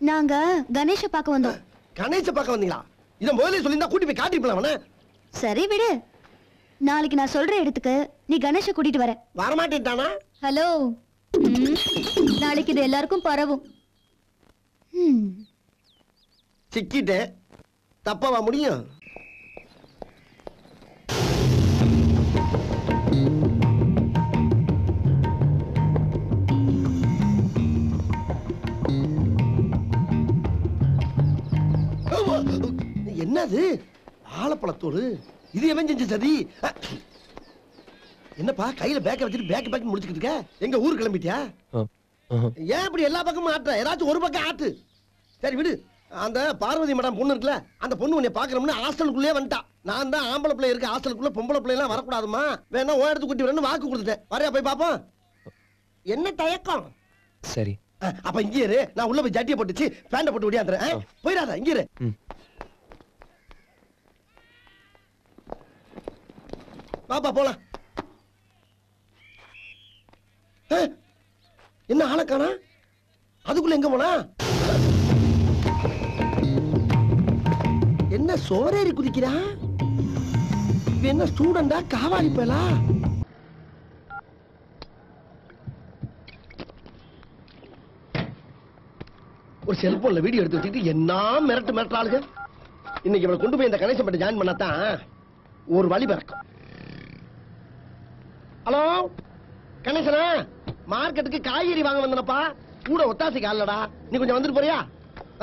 நாங்க கணேஷ பார்க்க வந்தோம். கணேச பார்க்க வந்தீங்களா? இத முதல்ல சொல்லியிருந்தா கூட்டி போய் காட்டிருப்பலாம் அவனை சரி விடு. நாளைக்கு நான் சொல்ற இடத்துக்கு நீ கணேஷ கூட்டிட்டு வர. வரமாட்டேன்ட்டானா? ஹலோ ம், நாளைக்கு இது எல்லாருக்கும் பரவும். சிக்கிட்டேன். தப்பாவா முடியும்? என்னது? வாழைப்பழத்தோடு இது எவன் செஞ்ச சதி? என்னப்பா கையில பேக்க வச்சுட்டு பேக் பேக் முடிச்சுக்கிட்டு இருக்க? எங்க ஊர் கிளம்பிட்டியா? ஏன் இப்படி எல்லா பக்கமும் ஆட்டுற? ஏதாச்சும் ஒரு பக்கம் ஆட்டு. சரி விடு. அந்த பார்வதி மேடம் பொண்ணு இருக்குல்ல அந்த பொண்ணு உன்னை பாக்கணும்னு ஹாஸ்டலுக்குள்ளே வந்துட்டா. நான் தான் ஆம்பளை பிள்ளை இருக்க ஹாஸ்டலுக்குள்ள பொம்பளை பிள்ளை எல்லாம் வரக்கூடாதுமா வேணா ஓ எடுத்து குட்டி வரேன்னு வாக்கு கொடுத்துட்டேன். வரையா போய் பாப்போம். என்ன தயக்கம்? சரி. அப்ப இங்கே இரு. நான் உள்ள போய் ஜட்டியை போட்டுச்சு பேண்ட போட்டு ஓடியாந்துறேன் போயிடாத இங்கே இரு. பாப்பா போலாம். என்ன ஆளை காணா? அதுக்குள்ள எங்க போனா? என்ன சோரேறி குதிக்கிறா? இவன் என்ன ஸ்டூடெண்டா காவாலி பேலா? ஒரு செல்போன்ல வீடியோ எடுத்து வச்சுக்கிட்டு என்ன மிரட்டு மிரட்டாளுங்க இன்னைக்கு இவளை கொண்டு போய் இந்த கணேசன் பட்டு ஜாயின் பண்ணாதான் ஒரு வழி பிறக்கும். ஹலோ கணேசனா மார்க்கெட்டுக்கு காய்கறி வாங்க வந்தனப்பா. கூட ஒத்தாசைக்கு ஆளடா நீ கொஞ்சம் வந்துட்டு போறியா?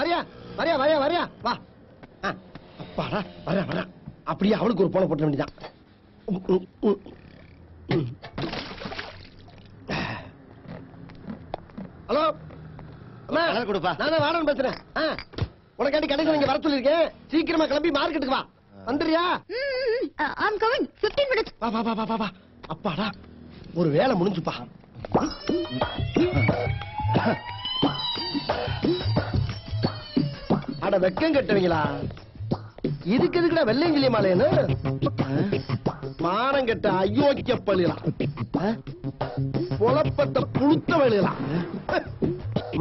வரியா? வரியா வரியா வரியா? வா. அப்பாடா வரா வரா அப்படியே அவளுக்கு ஒரு போன போட்ட வேண்டியதான். ஹலோ கொடுப்பா. நான் வாடகை பேசுறேன். உனக்காண்டி கடைசி நீங்க வர சொல்லிருக்கேன் சீக்கிரமா கிளம்பி மார்க்கெட்டுக்கு வா. வந்துறியா ஐம் கமிங் 15 மினிட்ஸ் வா வா வா வா வா வா. அப்பாடா ஒரு வேலை முடிஞ்சுப்பா. அட வெக்கம் கட்டுவீங்களா? இதுக்கு எதுக்குடா வெள்ளையங்கிலி மாலையன்னு மானம் கெட்ட அயோக்கிய பள்ளிகளா புலப்பத்த புழுத்த வழிகளா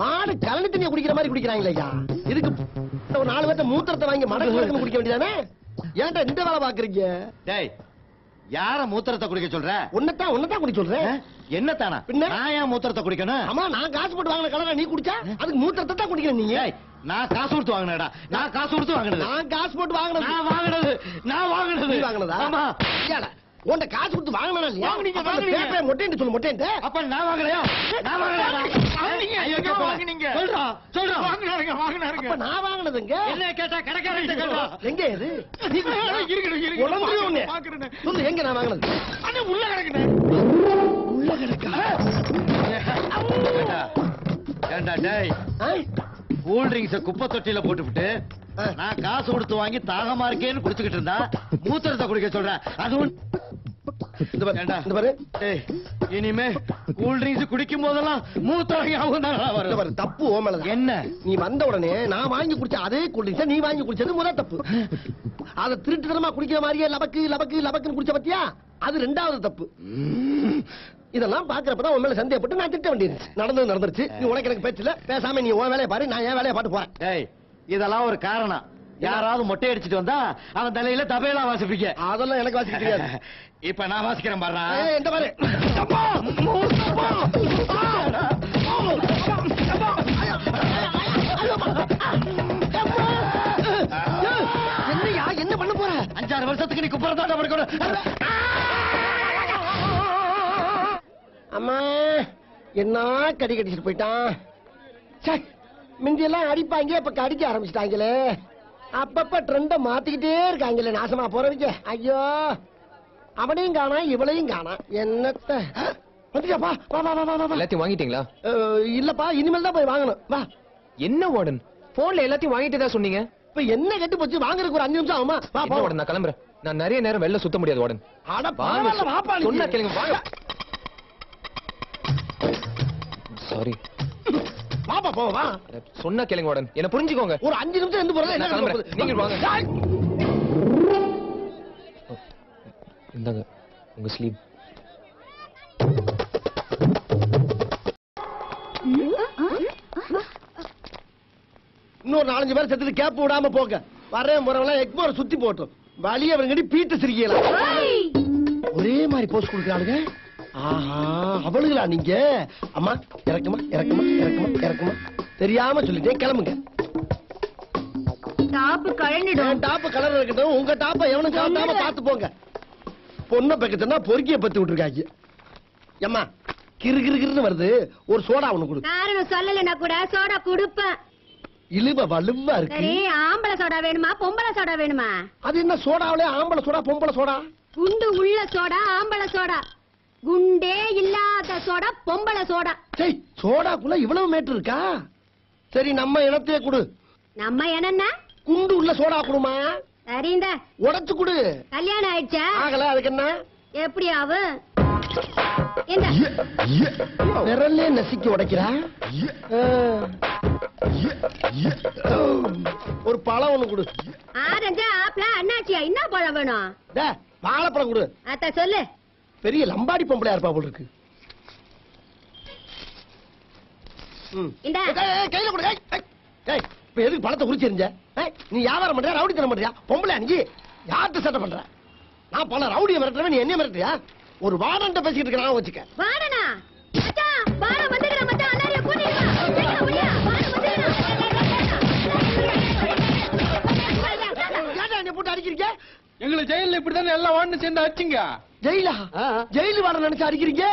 மாடு கலனி தண்ணியை குடிக்கிற மாதிரி குடிக்கிறாங்களே ஐயா. இதுக்கு ஒரு நாலு பேர்த்த மூத்திரத்தை வாங்கி மடக்கு மடக்கு குடிக்க வேண்டியதானே? ஏன்டா இந்த வேலை பாக்குறீங்க டேய் யார மூத்திரத்தை குடிக்க சொல்ற? உன்னதான் உன்னதான் குடி சொல்றேன் என்ன தானா பின்ன? நான் ஏன் மூத்திரத்தை குடிக்கணும்? ஆமா நான் காசு போட்டு வாங்கின கலரை நீ குடிச்சா? அதுக்கு மூத்திரத்தை தான் குடிக்கிறேன் ஏய், நான் காசு கொடுத்து வாங்கினடா. நான் காசு கொடுத்து வாங்கினது. நான் காசு போட்டு வாங்கினது. நான் வாங்கினது. நான் வாங்கினது. நீ வாங்கினதா? ஆமா உன்கிட்ட காசு கொடுத்து வாங்கினா இல்லையா? வாங்குனீங்க, வாங்குனீங்க. மொட்டைன்னு சொல்லு மொட்டைன்ட்டு அப்ப நான் வாங்கலையா? நான் வாங்கலையா? வாங்குனீங்க. சொல்றா சொல்றா. வாங்குனாருங்க, வாங்குனாருங்க. அப்ப நான் வாங்கினதுங்க. என்ன கேட்டா கடைக்காரன் கேட்டா? எங்க இது? இருக்கணும், இருக்கணும். உடம்புலயே ஒண்ணு. பாக்குறேன். சொல்லு எங்க நான் வாங்கினது? அண்ணே, உள்ள கிடக்குனே உள்ள கிடக்கா? ஏண்டா டேய். கூல் ட்ரிங்க்ஸ குப்பை தொட்டியில போட்டுவிட்டு நான் காசு கொடுத்து வாங்கி தாகமா இருக்கேன்னு குடிச்சுக்கிட்டு இருந்தா மூத்திரத்தை குடிக்க சொல்றேன். அதுவும் இந்த பாரு, ஏண்டா? இந்த பாரு. டேய் இனிமே கூல் ட்ரிங்க்ஸ் குடிக்கும் போதெல்லாம் பாரு, தப்பு ஓ மேலதான். என்ன? நீ வந்த உடனே நான் வாங்கி குடிச்ச அதே குடிச்ச நீ வாங்கி குடிச்சது முதல் தப்பு. அத திருட்டுத்தனமா குடிக்கிற மாதிரியே லபக்கு லபக்கு லபக்குன்னு குடிச்ச பத்தியா? அது ரெண்டாவது தப்பு. இதெல்லாம் பாக்குறப்பதான் உன் மேல சந்தேகப்பட்டு நான் திட்ட வேண்டியிருச்சு நடந்தது நடந்துருச்சு. நீ உனக்கு எனக்கு பேச்சு இல்ல. பேசாம நீ உன் வேலையை பாரு நான் என் வேலையை பாட்டு போறேன். இதெல்லாம் ஒரு காரணம். யாராவது மொட்டை அடிச்சிட்டு வந்தா அவன் தலையில தபையெல்லாம் வாசிப்பீங்க அதெல்லாம் எனக்கு வாசிக்க தெரியாது. இப்ப நான் வாசிக்கிறேன் பாரு இந்த பாரு. என்னையா என்ன பண்ண போற? அஞ்சாறு வருஷத்துக்கு நீ குப்புறம் தான் படுக்கணும் அம்மா என்ன கடி கடிச்சிட்டு போயிட்டான்? முந்தியெல்லாம் அடிப்பாங்க இப்ப கடிக்க ஆரம்பிச்சிட்டாங்களே. அப்பப்ப ட்ரெண்ட மாத்திக்கிட்டே இருக்காங்களே நாசமா போறவங்க ஐயோ. அவனையும் காணா இவளையும் காணா. என்னத்த? வந்துட்டியாப்பா வா வா வா வா வா, வா. எல்லாத்தையும் வாங்கிட்டீங்களா? இல்லப்பா இனிமேல் தான் போய் வாங்கணும். வா. என்ன வார்டன்? போன்ல எல்லாத்தையும் வாங்கிட்டு தான் சொன்னீங்க. இப்ப என்ன கெட்டு போச்சு? வாங்குறதுக்கு ஒரு அஞ்சு நிமிஷம் ஆகுமா? வா போ. வார்டன்? நான் கிளம்புறேன். நான் நிறைய நேரம் வெளில சுத்த முடியாது வார்டன். அட வாங்க. வாப்பா. சொன்னா கேளுங்க வாங்க. சாரி வாப்பா போ வா. சொன்னா கேளுங்க வார்டன். என்ன புரிஞ்சுக்கோங்க. ஒரு அஞ்சு நிமிஷம் இருந்து போறதா என்ன கிளம்புறேன். நீங்க வாங்க. இந்தாங்க உங்க ஸ்லீவ் இன்னொரு நாலஞ்சு பேர் செத்துட்டு கேப் விடாம போங்க. வரேன் முறவெல்லாம் எக்மோர் சுத்தி போட்டோம். வழிய அவங்கடி பீட்டு சிரிக்கலாம் ஒரே மாதிரி போஸ்ட் கொடுக்குறாளுங்க. ஆஹா அவளுங்களா நீங்க? அம்மா இறக்குமா இறக்குமா இறக்குமா இறக்குமா. தெரியாம சொல்லிட்டேன் கிளம்புங்க. டாப்பு கழண்டிடும் என் டாப்பு கலர் இருக்கட்டும் உங்க டாப்பை எவனும் காட்டாம பார்த்து போங்க. பொண்ணை பக்கத்துனா பொறுக்கிய பத்தி விட்டுருக்காங்க. ஏம்மா கிறு கிறு கிறுன்னு வருது. ஒரு சோடா ஒண்ணு கொடு. காரணம் சொல்லலைன்னா கூட சோடா குடுப்பேன். இழுவ வலுவா இருக்கு. ஆம்பளை சோடா வேணுமா பொம்பளை சோடா வேணுமா? அது என்ன சோடாவிலே ஆம்பளை சோடா பொம்பளை சோடா? குண்டு உள்ள சோடா ஆம்பளை சோடா. குண்டே இல்லாத சோடா பொம்பளை சோடா. சரி சோடாக்குள்ள இவ்வளவு மேட்டு இருக்கா? சரி நம்ம இனத்தையே கொடு. நம்ம என்னன்னா குண்டு உள்ள சோடா குடுமா? சரி இந்த உடைச்சு கொடு. கல்யாணம் ஆயிடுச்சா? ஆகல அதுக்கு என்ன? எப்படி ஆகும் விரல்லே நசுக்கி உடைக்கிறா. ஒரு பழம் ஒண்ணு கொடு. ஆரஞ்சா ஆப்பிள அண்ணாச்சியா என்ன பழம் வேணும்? டே, வாழைப்பழம் கொடு. அத்த சொல்லு. பெரிய லம்பாடி பொம்பளையா இருப்பா போல இருக்கு? கையில கொடு இப்ப எதுக்கு பழத்தை குறிச்சு எறிஞ்ச? ஏய், நீ வியாபாரம் பண்றியா ரவுடி தரம் பண்றியா? பொம்பளை அணிஞ்சு யார்கிட்ட சட்டை பண்ற? நான் பல ரவுடியை மிரட்டுறவன் நீ என்ன மிரட்டுறியா? ஒரு வாடன்ட்ட பேசிக்கிட்டு இருக்கிறான் வச்சுக்க. வாடனா மச்சான் வாட வந்துடுற மச்சான். எல்லாரையும் வாட எங்களை ஜெயில இப்படிதானே எல்லாம் வார்டன் சேர்ந்து அடிச்சிங்க? ஜெயிலா? ஜெயிலு வாடன் நினைச்சு அடிக்கிறீங்க?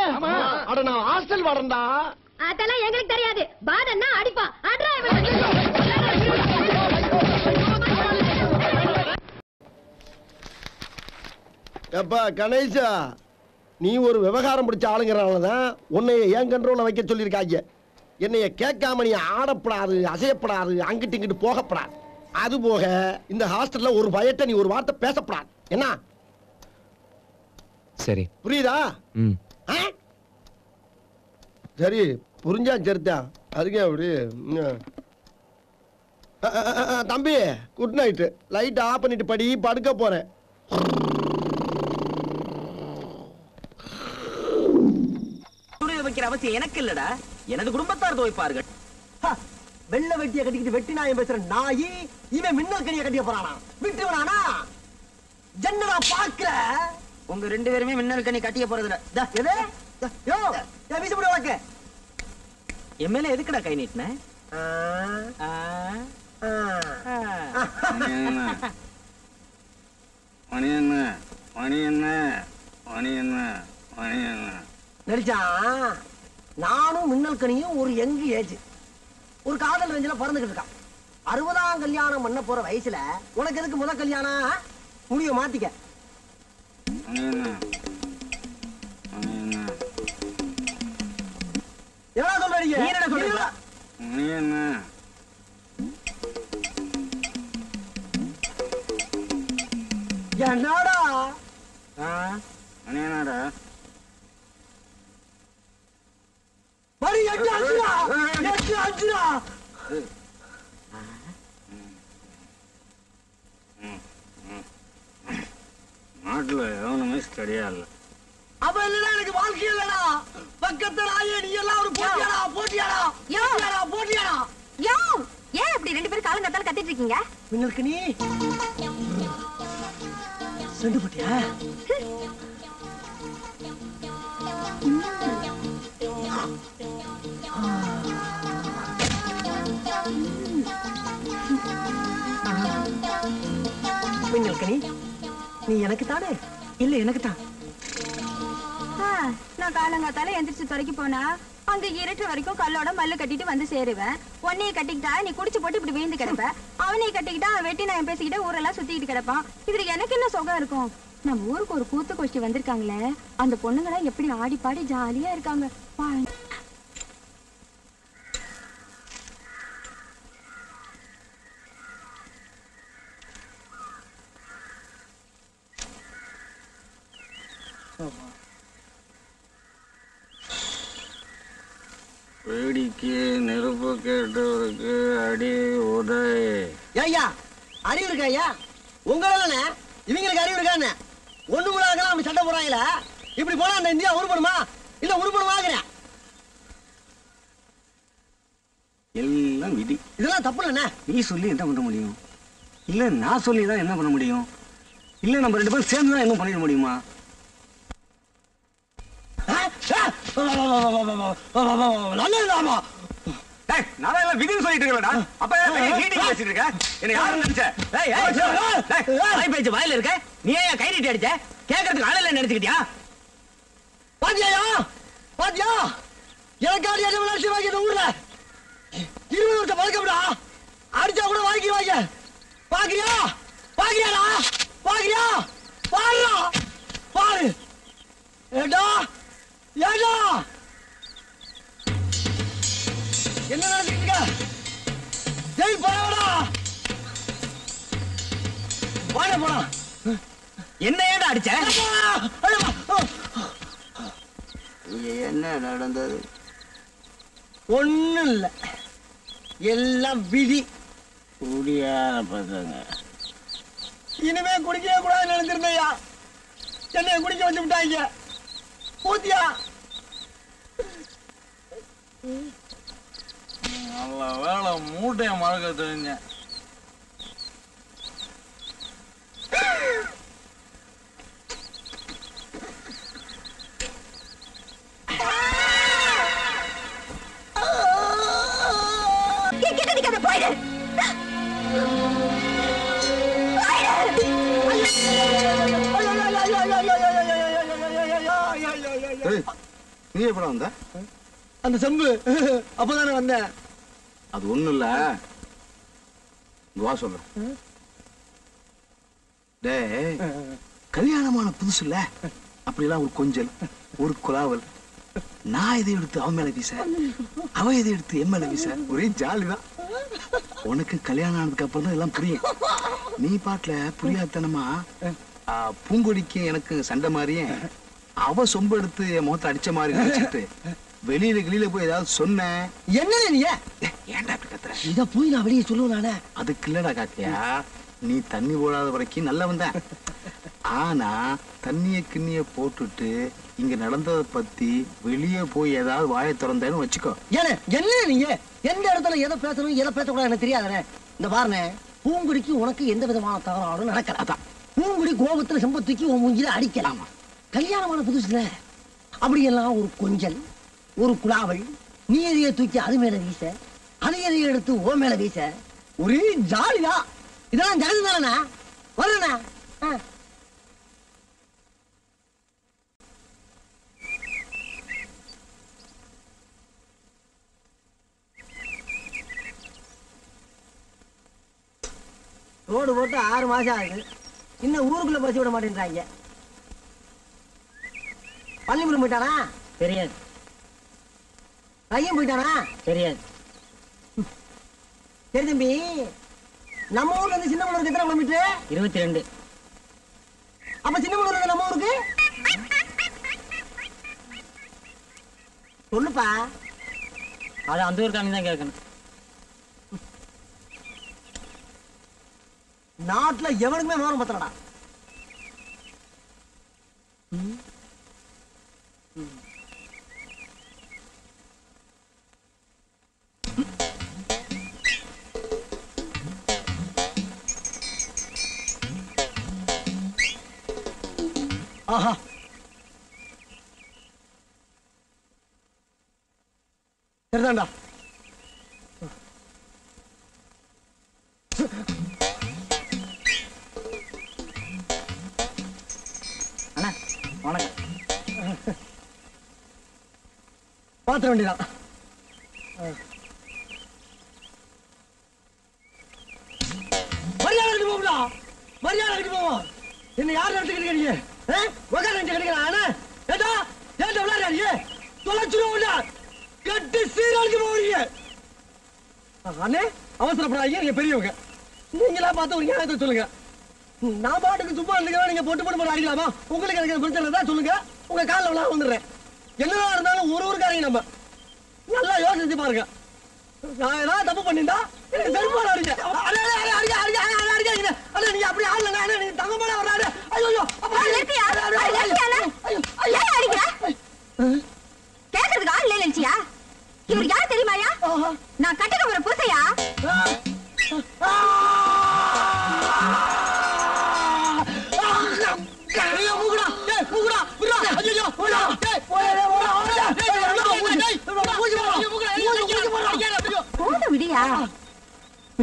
அட நான் ஹாஸ்டல் வாடன்டா அதெல்லாம் எங்களுக்கு தெரியாது. பாடன்னா அடிப்பான் அட்ரா எப்பா கணேசா நீ ஒரு விவகாரம் பிடிச்ச ஆளுங்கிறனால தான் உன்னைய என் கண்ட்ரோல வைக்க சொல்லியிருக்காங்க? என்னைய கேட்காம நீ ஆடப்படாது அசையப்படாது அங்கிட்டு இங்கிட்டு போகப்படாது. அது போக இந்த ஹாஸ்டல்ல ஒரு பயத்தை நீ ஒரு வார்த்தை பேசப்படாது. என்ன? சரி. புரியுதா? ம். ஆ? சரி. புரிஞ்சா சரிதான் அதுக்கே அப்படி. தம்பி குட் நைட்டு லைட் ஆஃப் பண்ணிட்டு படி படுக்க போறேன். வைக்கிற அவசியம் எனக்கு இல்லடா. எனது குடும்பத்தார் துவைப்பார்கள். வெள்ள வெட்டிய கட்டிக்கிட்டு வெட்டி நாயம் பேசுற நாயி இவன் மின்னல் கனிய கட்டிய போறானா? விட்டுவனானா ஜன்னடா பாக்கல உங்க ரெண்டு பேருமே மின்னல் கண்ணி கட்டிய போறதுல தா, எது தா, யோ ஏன் வீச முடியும் உனக்கு என் மேல எதுக்குடா கை நீட்டின? மணி என்ன மணி என்ன மணி என்ன மணி என்ன நடிச்சான் நானும் மின்னல் கனியும் ஒரு யங் ஏஜ். ஒரு காதல் ரேஞ்சில பிறந்துகிட்டு இருக்கான். அறுபதாம் கல்யாணம் பண்ண போற வயசுல உனக்கு எதுக்கு முத கல்யாணம்? முடிய மாத்திக்க. மணி என்ன நீ சொல்ற? என்ன? என்னடா? மணி என்னடா? மணி எட்டு அஞ்சுடா? எட்டு அஞ்சுடா? நாட்டுல எவனுமே ஸ்டடியா இல்ல. அப்ப இல்லடா எனக்கு வாழ்க்கை இல்லடா? பக்கத்துல ஆயே நீ எல்லாம் ஒரு போட்டியாடா போட்டியாடா போட்டியாடா போட்டியாடா. யோ. ஏன் இப்படி ரெண்டு பேரும் கத்திட்டு இருக்கீங்க? மின்னல் கனி செண்டு போட்டியா? மின்னல் கனி நீ எனக்கு தானே? இல்ல எனக்கு தான். நான் காலங்காத்தால எந்திரிச்சு துறைக்கு போனா அங்க இருட்டு வரைக்கும் கல்லோட மல்லு கட்டிட்டு வந்து சேருவேன். உன்னைய கட்டிக்கிட்டா நீ குடிச்சு போட்டு இப்படி வீழ்ந்து கிடப்ப. அவனைய கட்டிக்கிட்டா அவன் வெட்டி நான் பேசிக்கிட்டே ஊரெல்லாம் சுத்திக்கிட்டு கிடப்பான். இதுல எனக்கு என்ன சுகம் இருக்கும்? நம்ம ஊருக்கு ஒரு கூத்து கோஷ்டி வந்திருக்காங்களே அந்த பொண்ணுங்களாம் எப்படி ஆடி பாடி ஜாலியா இருக்காங்க பாருங்க. வேடிக்கை நெருப்பு கேட்டவருக்கு அடி உதய் ஐயா அறிவு இருக்கா ஐயா உங்களால இவங்களுக்கு அறிவு இருக்கான்னு ஒண்ணு கூட அப்படி சண்டை போடுறாங்களே இப்படி போனா அந்த இந்தியா உருப்படுமா இல்ல உருப்படுமாங்கிறேன் எல்லாம் விதி இதெல்லாம் தப்பு இல்லைண்ணே நீ சொல்லி என்ன பண்ண முடியும் இல்ல நான் சொல்லி தான் என்ன பண்ண முடியும் இல்ல நம்ம ரெண்டு பேரும் சேர்ந்து தான் என்ன பண்ணிட முடியுமா நல்லதாமா டேய் நான் எல்லாம் விதின்னு சொல்லிட்டு இருக்கலடா அப்ப ஹீட்டிங் பேசிட்டு இருக்க? என்ன யாரும் நினைச்ச? ஏய், ஏய், ஏய், வாய் பேச்சு வாயில இருக்க. நீ ஏன் கை நீட்டி அடிச்ச? கேட்கறதுக்கு ஆளல நினைச்சுக்கிட்டியா? பாத்தியாயா? பாத்தியா? எனக்காடி என்ன விளையாட்டு வாங்கி இந்த ஊர்ல. இருபது வருஷம் பழக்கம்டா. அடிச்சா கூட வாங்கி வாங்க. பாக்குறியா? பாக்குறியாடா? பாக்குறியா? பாருடா. பாரு. ஏடா ஏடா என்ன நடந்துட்டு ஜெயில் போறவடா வாட போடா. என்ன ஏடா அடிச்ச என்ன நடந்தது? ஒண்ணும் இல்ல. எல்லாம் விதி. குடியார பசங்க. இனிமே குடிக்கவே கூடாதுன்னு நினைச்சிருந்தையா? என்னைய குடிக்க வச்சு விட்டாங்க. பூத்தியா? நல்ல வேலை மூட்டைய மறக்க தெரிஞ்சேன் நீ எப்படா வந்த? அந்த செம்பு அப்பதானே வந்தேன். அது ஒண்ணும் இல்ல. வா சொல்றேன் டேய் கல்யாணமான புதுசுல அப்படிலாம் ஒரு கொஞ்சல் ஒரு குலாவல். நான் இதை எடுத்து அவன் மேல வீச? அவ இதை எடுத்து என் மேல வீச? ஒரே ஜாலிதான் உனக்கு கல்யாணம் ஆனதுக்கு அப்புறம் தான் எல்லாம் புரியும். நீ பாட்டுல புரியாதனமா? பூங்கொடிக்கு எனக்கு சண்டை மாதிரியே அவ சொம்பு எடுத்து என் முகத்தை அடிச்ச மாதிரி நினைச்சிட்டு வெளியில கிளியில போய் ஏதாவது சொன்னேன் என்ன நீ? ஏன்டா அப்படி கத்துற? இத போய் நான் வெளியே சொல்லுவேன் நானே. அதுக்கு இல்லடா காக்கையா நீ தண்ணி போடாத வரைக்கும் நல்லவன் தான் ஆனா தண்ணிய கிண்ணிய போட்டுட்டு இங்க நடந்ததை பத்தி வெளியே போய் ஏதாவது வாயை திறந்தேன்னு வச்சுக்கோ. ஏனே என்ன நீங்க எந்த இடத்துல எதை பேசணும் எதை பேசக்கூடாது எனக்கு தெரியாதுனே. இந்த பாருனே பூங்குடிக்கு உனக்கு எந்த விதமான தகராறும் நடக்கல. அதான். பூங்குடி கோபத்துல செம்ப தூக்கி உன் மூஞ்சில அடிக்கலாம் கல்யாணமான புதுசுல அப்படியெல்லாம் ஒரு கொஞ்சல். ஒரு குழாவல் நீ எதைய தூக்கி அது மேல வீச அதை எதைய எடுத்து ஓ மேல வீச ஒரே ஜாலியா இதெல்லாம் ஜாலி தானே வரண்ணா ரோடு போட்டு ஆறு மாசம் ஆகுது. இன்னும் ஊருக்குள்ள பசி விட மாட்டேன்றாங்க. பள்ளிபுரம் போயிட்டானா தெரியாது. பையன் போயிட்டானா? தெரியாது சரி தம்பி நம்ம ஊர்ல இருந்து சின்ன எத்தனை கிலோமீட்டர்? இருபத்தி ரெண்டு அப்ப சின்னமனூர்ல இருந்து நம்ம ஊருக்கு? சொல்லுப்பா. அது அந்த ஊருக்காரங்க தான் கேட்கணும். நாட்டுல எவனுக்குமே விவரம் பத்தலடா. சரிதான்டா. அண்ணா வணக்கம். பாத்திர வேண்டியதான் மரியாதை கட்டி போகும்டா மரியாதை கட்டி போவோம் என்ன யார் நடத்துக்கிட்டு இருக்கீங்க உக்கார நின்று கிடைக்கிறா அண்ணா ஏட்டா ஏட்டா விளையாடுறிய தொலைச்சிருவோம்ல எட்டு சீரழிச்சு போவீங்க அண்ணே அவசரப்படாதீங்க நீங்க பெரியவங்க நீங்களா நியாயத்தை சொல்லுங்க. நான் பாட்டுக்கு சும்மா இருந்துக்கிறேன் நீங்க பொட்டு பொட்டு போட்டு அடிக்கலாமா? உங்களுக்கு எனக்கு பிரச்சனை தான் சொல்லுங்க. உங்க காலில் விழா வந்துடுறேன். என்னதான் இருந்தாலும் ஒரு ஊருக்காரங்க நம்ம நல்லா யோசிச்சு பாருங்க. நான் ஏதாவது தப்பு பண்ணிருந்தா எனக்கு செருப்பால அடிங்க. அடே, அடே, அடே, அடிங்க, அடிங்க, அடே, அடே, அடிக்காதீங்க. அடே, நீங்க அப்படி ஆடலங்க, நீங்க தங்கமான வர்றாரு. ஐயோ, ஐயோ, அப்பா,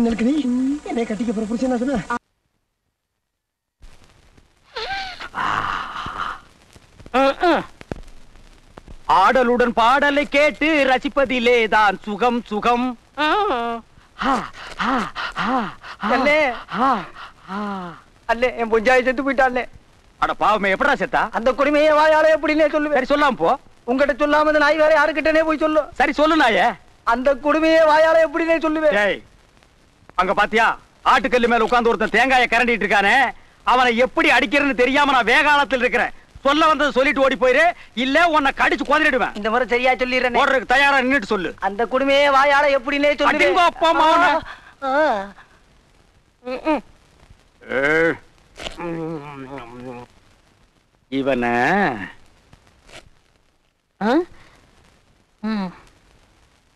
மின்னலுக்கு நீ? என்னை கட்டிக்க போற புருஷன் என்ன சொன்ன? ஆடலுடன் பாடலை கேட்டு ரசிப்பதிலே தான் சுகம் சுகம். அல்லே என் பொஞ்சாய செத்து போயிட்டாலே அட பாவமே எப்படா செத்தா? அந்த குடிமையை வாயால எப்படின்னே சொல்லுவேன் சரி சொல்லாம போ. உங்ககிட்ட சொல்லாம நாய் வேற யாருக்கிட்டனே போய் சொல்லு. சரி சொல்லு நாயே. அந்த குடுமையை வாயால எப்படின்னே சொல்லுவேன் டேய் அங்க பாத்தியா? ஆட்டுக்கல்லு மேல உட்கார்ந்து ஒருத்தன் தேங்காய கரண்டிட்டு இருக்கானே அவனை எப்படி அடிக்கிறேன்னு தெரியாம நான் வேகாலத்தில் இருக்கிறேன். சொல்ல வந்தது சொல்லிட்டு ஓடி போயிரு இல்ல உன்னை கடிச்சு குதறிடுவேன். இந்த முறை சரியா சொல்லிடுறேன். ஓடுறதுக்கு தயாரா நின்னுட்டு சொல்லு. அந்த குடுமையை வாயால எப்படின்னே அடிங்கோ அப்பா ஏய். இவன.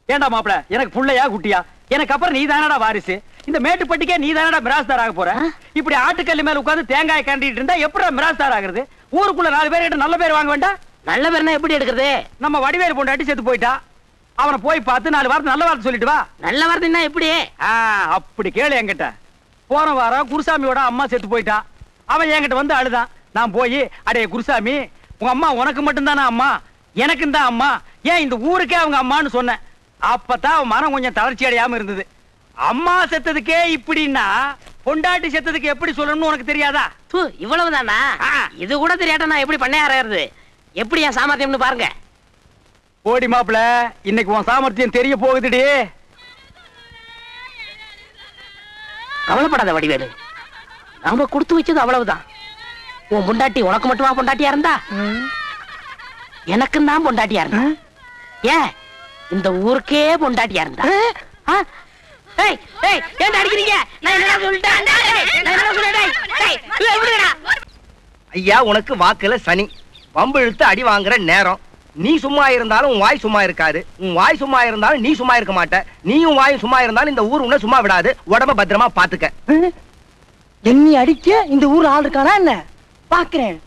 ஏண்டா மாப்பிள எனக்கு புள்ளையா குட்டியா? எனக்கு அப்புறம் நீ தானடா வாரிசு? இந்த மேட்டுப்பட்டிக்கே நீ தானடா மிராஸ்தார் ஆக போற? இப்படி ஆட்டுக்கல்லு மேல உட்கார்ந்து தேங்காய் கண்டிட்டு இருந்தா எப்படா மிராஸ்தார் ஆகுறது? ஊருக்குள்ள நாலு பேர் நல்ல பேர் வாங்க வேண்டாம் நல்ல பேர்னா எப்படி எடுக்கிறது? நம்ம வடிவேல் பொண்டாட்டி செத்து போயிட்டா. அவனை போய் பார்த்து நாலு வார்த்தை நல்ல வார்த்தை சொல்லிட்டு வா. நல்ல வார்த்தைன்னா எப்படி? ஆ, அப்படி கேளு என்கிட்ட. போன வாரம் குருசாமியோட அம்மா செத்து போயிட்டா. அவன் என்கிட்ட வந்து அழுதான். நான் போய் அடே குருசாமி உங்க அம்மா உனக்கு மட்டும்தானே அம்மா? எனக்கும் தான் அம்மா. ஏன் இந்த ஊருக்கே அவங்க அம்மான்னு சொன்னேன். அப்பதான் மனம் கொஞ்சம் தளர்ச்சி அடையாம இருந்தது. அம்மா செத்ததுக்கே இப்படின்னா பொண்டாட்டி செத்ததுக்கு எப்படி சொல்லணும்னு உனக்கு தெரியாதா? தூ இவ்வளவுதானா? இது கூட தெரியாட்ட நான் எப்படி பண்ணைய ஆறாருது எப்படி என் சாமர்த்தியம்னு பாருங்க. ஓடி மாப்பிள இன்னைக்கு உன் சாமர்த்தியம் தெரிய போகுதுடி. கவலைப்படாத வடிவேலு. நாம கொடுத்து வச்சது அவ்வளவுதான். உன் பொண்டாட்டி உனக்கு மட்டுமா பொண்டாட்டியா இருந்தா? எனக்கும் தான் பொண்டாட்டியா இருந்தா? ஏன்? இந்த ஊருக்கே பொண்டாட்டியா இருந்தா? அடிக்கிறீங்க? நான் சொல்லிட்டேன். ஐயா உனக்கு வாக்குல சனி. வம்பு இழுத்து அடி வாங்குற நேரம். நீ சும்மா இருந்தாலும் உன் வாய் சும்மா இருக்காது. உன் வாய் சும்மா இருந்தாலும் நீ சும்மா இருக்க மாட்ட. நீயும் வாயும் சும்மா இருந்தாலும் இந்த ஊர் உன்னை சும்மா விடாது. உடம்ப பத்திரமா பாத்துக்க. என்னி அடிக்க இந்த ஊர் ஆள் இருக்கானா என்ன? பாக்குறேன்.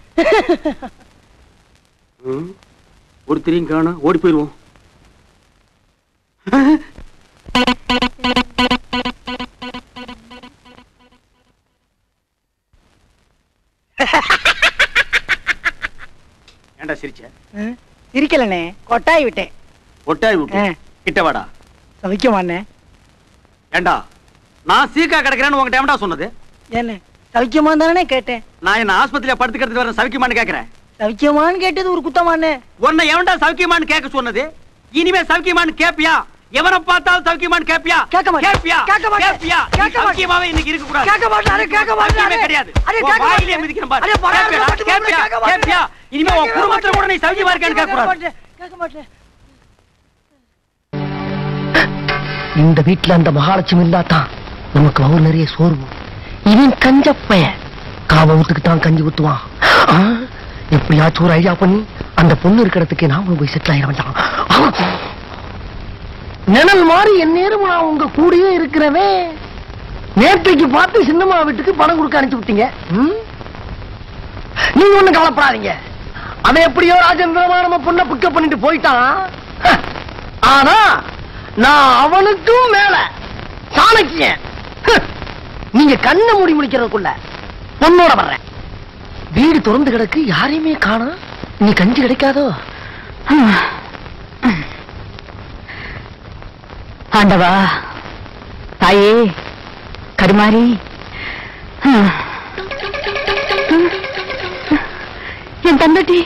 ஒருத்தரையும் காணோம். ஓடி போயிருவோம். ஏன்டா சிரிச்ச? சிரிக்கலண்ணே. கொட்டாய் விட்டேன். ஒட்டாய் விட்டு? கிட்ட வாடா. சவிக்கமாண்ணே. ஏண்டா நான் சீக்கா கிடக்குறேன்னு உங்ககிட்ட ஏன்டா சொன்னது? என்ன சவிக்கமா தானே கேட்டேன். நான் என்ன ஆஸ்பத்திரியில படுத்துக்கிறதுக்கு வர சவிக்குமான்னு கேக்குறேன் சவிக்கமான்னு கேட்டது ஒரு குத்தமாண்ணே. உன்னை எவன்டா சவிக்குமான்னு கேட்க சொன்னது? இனிமே சவிக்குமான்னு கேப்பியா? எவனை பார்த்தாலும் சவிக்குமான்னு கேப்பியா கேட்க மாட்டேன். கேப்பியா கேட்க மாட்டேன். கேப்பியா கேட்க. சவிக்குமாவே இன்னைக்கு இருக்க கூடாது கேட்க மாட்டேன். அட, கேட்க. சவிக்குமே கிடையாது அட, கேட்க வாயிலே மாட்டேன். மிதிக்கிறேன் பாரு கேப்பியா? கேப்பியா இனிமே உன் குடும்பத்துல கூட நீ. சவிக்குமா இருக்கேன்னு கேட்க கூடாது கேட்க மாட்டேன் இந்த வீட்டுல அந்த மகாலட்சுமி இல்லாதான் நமக்கு அவர் நிறைய சோர்வு இவன் கஞ்சப்பைய காவ ஊத்துக்கு தான் கஞ்சி ஊத்துவான் ஆ, எப்படியாச்சும் ஒரு ஐடியா பண்ணி அந்த பொண்ணு இருக்கிறதுக்கு நாமளும் போய் செட்டில் ஆயிட வேண்டாம். நிழல் மாதிரி என் நேரம் நான் உங்க கூடயே இருக்கிறவே. நேற்றைக்கு பார்த்து சின்னம்மா வீட்டுக்கு பணம் கொடுக்க அனுப்பிச்சு விட்டீங்க. நீங்க ஒண்ணும் கவலைப்படாதீங்க. அவன் எப்படியோ ராஜேந்திரமா நம்ம பொண்ணை பிக்கப் பண்ணிட்டு போயிட்டான். ஆனா நான் அவனுக்கும் மேல சாணக்கியன். ஹ. நீங்க கண்ணை மூடி முடிக்கிறதுக்குள்ள பொண்ணோட வர்றேன். வீடு திறந்து கிடக்கு யாரையுமே காணும். நீ கஞ்சி கிடைக்காதோ? ஆண்டவா தாயே கருமாரி. என் தந்தட்டி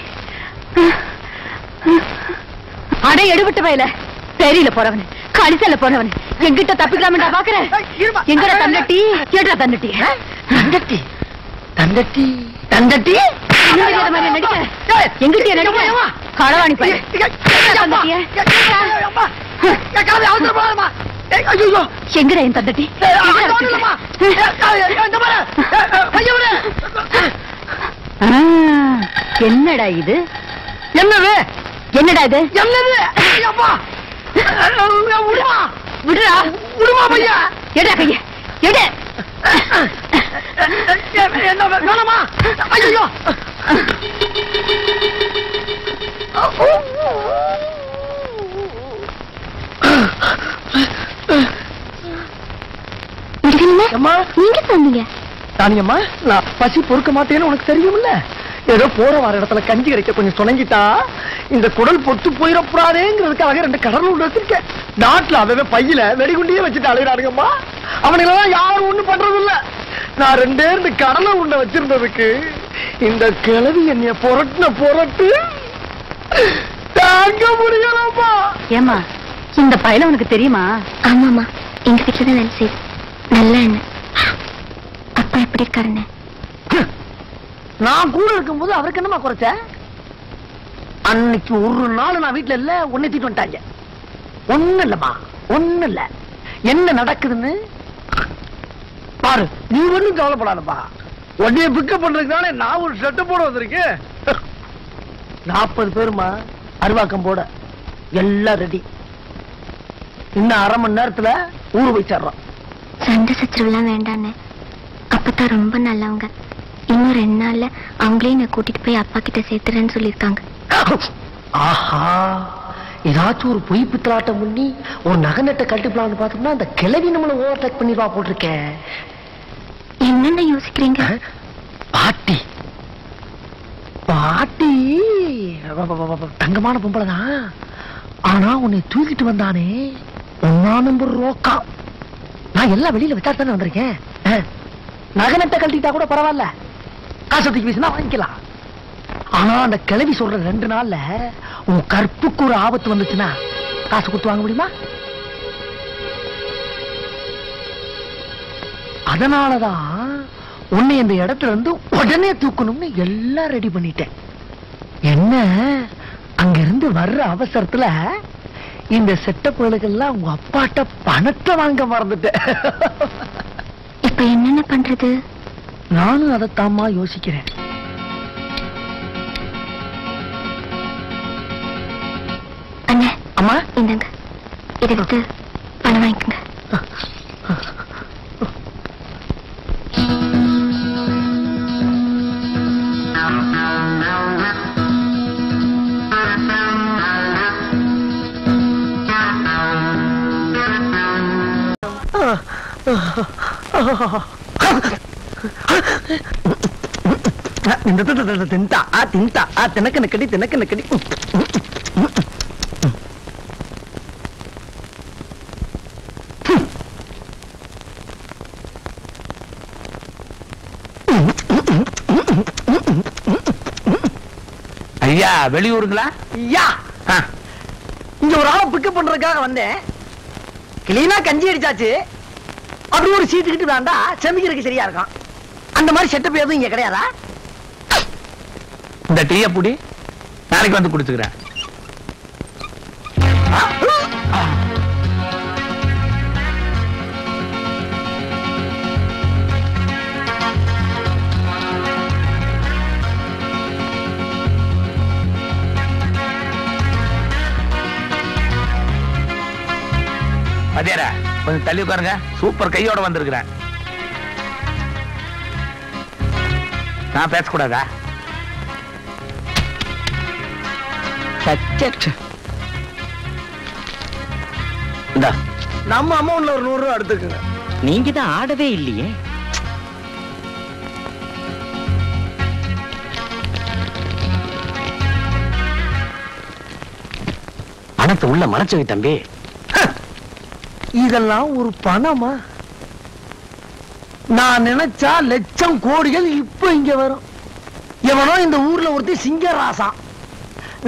அடே எடுபட்ட வயல. தெரியல போறவன் கடிசல்ல போறவன். எங்கிட்ட தப்பிக்கலாம்டா பாக்குறேன் எங்கடா தந்தட்டி கேட்டா தந்தட்டி தந்தட்டி தந்தட்டி. தந்தட்டி? எங்கிட்ட நடிக்க களவாணி பையன் எங்கடா என் தந்தட்டி? என்னடா இது? என்னது? என்னடா இது? என்னது? விடுறா. விடுமா பையா எடா கைய எடு. வேணாமா ஐயோ நீங்க சொன்னீங்க. தானியம்மா நான் பசி பொறுக்க மாட்டேன்னு உனக்கு தெரியுமில்ல? ஏதோ போற வர இடத்துல கஞ்சி கிடைக்க கொஞ்சம் சுணங்கிட்டா இந்த குடல் பொத்து போயிடக்கூடாதேங்கிறதுக்காக ரெண்டு கடல் உண்டு வச்சிருக்கேன் நாட்டுல அவன் பையில வெடிகுண்டியே வச்சுட்டு அழுகிறானுங்கம்மா. அவனுங்களெல்லாம் யாரும் ஒண்ணும் பண்றது இல்ல நான் ரெண்டே ரெண்டு கடலை உண்டை வச்சிருந்ததுக்கு இந்த கிழவி என்னைய புரட்டின புரட்டு தாங்க முடியலம்மா ஏமா இந்த பையல உனக்கு தெரியுமா? ஆமாமா எங்க வீட்டுல வேலை செய்யுது நல்ல எண்ணெய் அப்பா எப்படி இருக்காருன்னு? நான் கூட இருக்கும்போது அவருக்கு என்னமா குறைச்ச? அன்னைக்கு ஒரு நாள் நான் வீட்டுல இல்ல உன்னை தூக்கிட்டு வந்துட்டாங்க. ஒண்ணு இல்லம்மா ஒண்ணு இல்ல. என்ன நடக்குதுன்னு பாரு நீ ஒண்ணும் கவலைப்படாதப்பா. உன்னைய பிக்கப் பண்றதுக்கு தானே நான் ஒரு செட்டு போட வந்திருக்கேன். நாற்பது பேருமா அருவாக்கம் போட. எல்லாம் ரெடி இன்னும் அரை மணி நேரத்துல ஊரு போய் சேர்றோம். சண்டை சச்சரவுலாம் வேண்டான்னு அப்பதான் ரொம்ப நல்லவங்க. இன்னும் ரெண்டு நாள்ல அவங்களே என்னை கூட்டிட்டு போய் அப்பா கிட்ட சேர்த்துறேன்னு சொல்லியிருக்காங்க. ஆஹா. ஏதாச்சும் ஒரு பொய் பித்தலாட்டம் பண்ணி ஒரு நகை நட்டை கட்டுப்பலான்னு பார்த்தோம்னா அந்த கிளவி நம்மளை ஓவர்டேக் பண்ணிடுவா போட்டிருக்கேன் என்னென்ன யோசிக்கிறீங்க? பாட்டி. பாட்டி. தங்கமான பொம்பளை தான். ஆனா உன்னை தூக்கிட்டு வந்தானே. ஒன்னா நம்பர் ரோக்கா. நான் எல்லாம் வெளியில விசாரிச்சு தானே வந்திருக்கேன் நகை நட்டை கழட்டிட்டா கூட பரவாயில்ல. காசு தூக்கி வீசினா வாங்கிக்கலாம். ஆனா அந்த கிளவி சொல்ற ரெண்டு நாள்ல உன் கற்புக்கு ஒரு ஆபத்து வந்துச்சுன்னா காசு கொடுத்து வாங்க முடியுமா? அதனாலதான் உன்னை இந்த இடத்துல இருந்து உடனே தூக்கணும்னு எல்லாம் ரெடி பண்ணிட்டேன். என்ன? அங்க இருந்து வர்ற அவசரத்துல இந்த செட்டப்புகளுக்கெல்லாம் உங்க அப்பாட்ட பணத்தை வாங்க மறந்துட்டேன். இப்ப என்னென்ன பண்றது? நானும் அதைத்தாம்மா யோசிக்கிறேன். அம்மா இந்தாங்க இதை விட்டு பணம் வாங்கிக்கோங்க తింటా తింటా తినకనకడి తినకనకడి ஐயா வெளியூருங்களா? யா இங்க ஒரு ஆளை பிக்கப் பண்றதுக்காக வந்தேன். கிளீனா கஞ்சி அடிச்சாச்சு. அப்படி ஒரு சீட்டுக்கிட்டு வேண்டா செமிக்கிறதுக்கு சரியா இருக்கும். அந்த மாதிரி செட்டப் எதுவும் இங்க கிடையாதா? இந்த டீய புடி. நாளைக்கு வந்து கொடுத்துக்கிறேன். மதியாரா கொஞ்சம் தள்ளி உட்காருங்க. சூப்பர் கையோட வந்திருக்கிறேன். நான் பேசக்கூடாதா? நம்ம அமௌண்ட்ல ஒரு நூறு ரூபா எடுத்துக்கோங்க. நீங்க தான் ஆடவே இல்லையே. பணத்தை உள்ள மறைச்சு வை தம்பி. இதெல்லாம் ஒரு பணமா? நான் நினைச்சா லட்சம் கோடிகள் இப்ப இங்க வரும். எவனோ இந்த ஊர்ல ஒருத்தி சிங்கராசா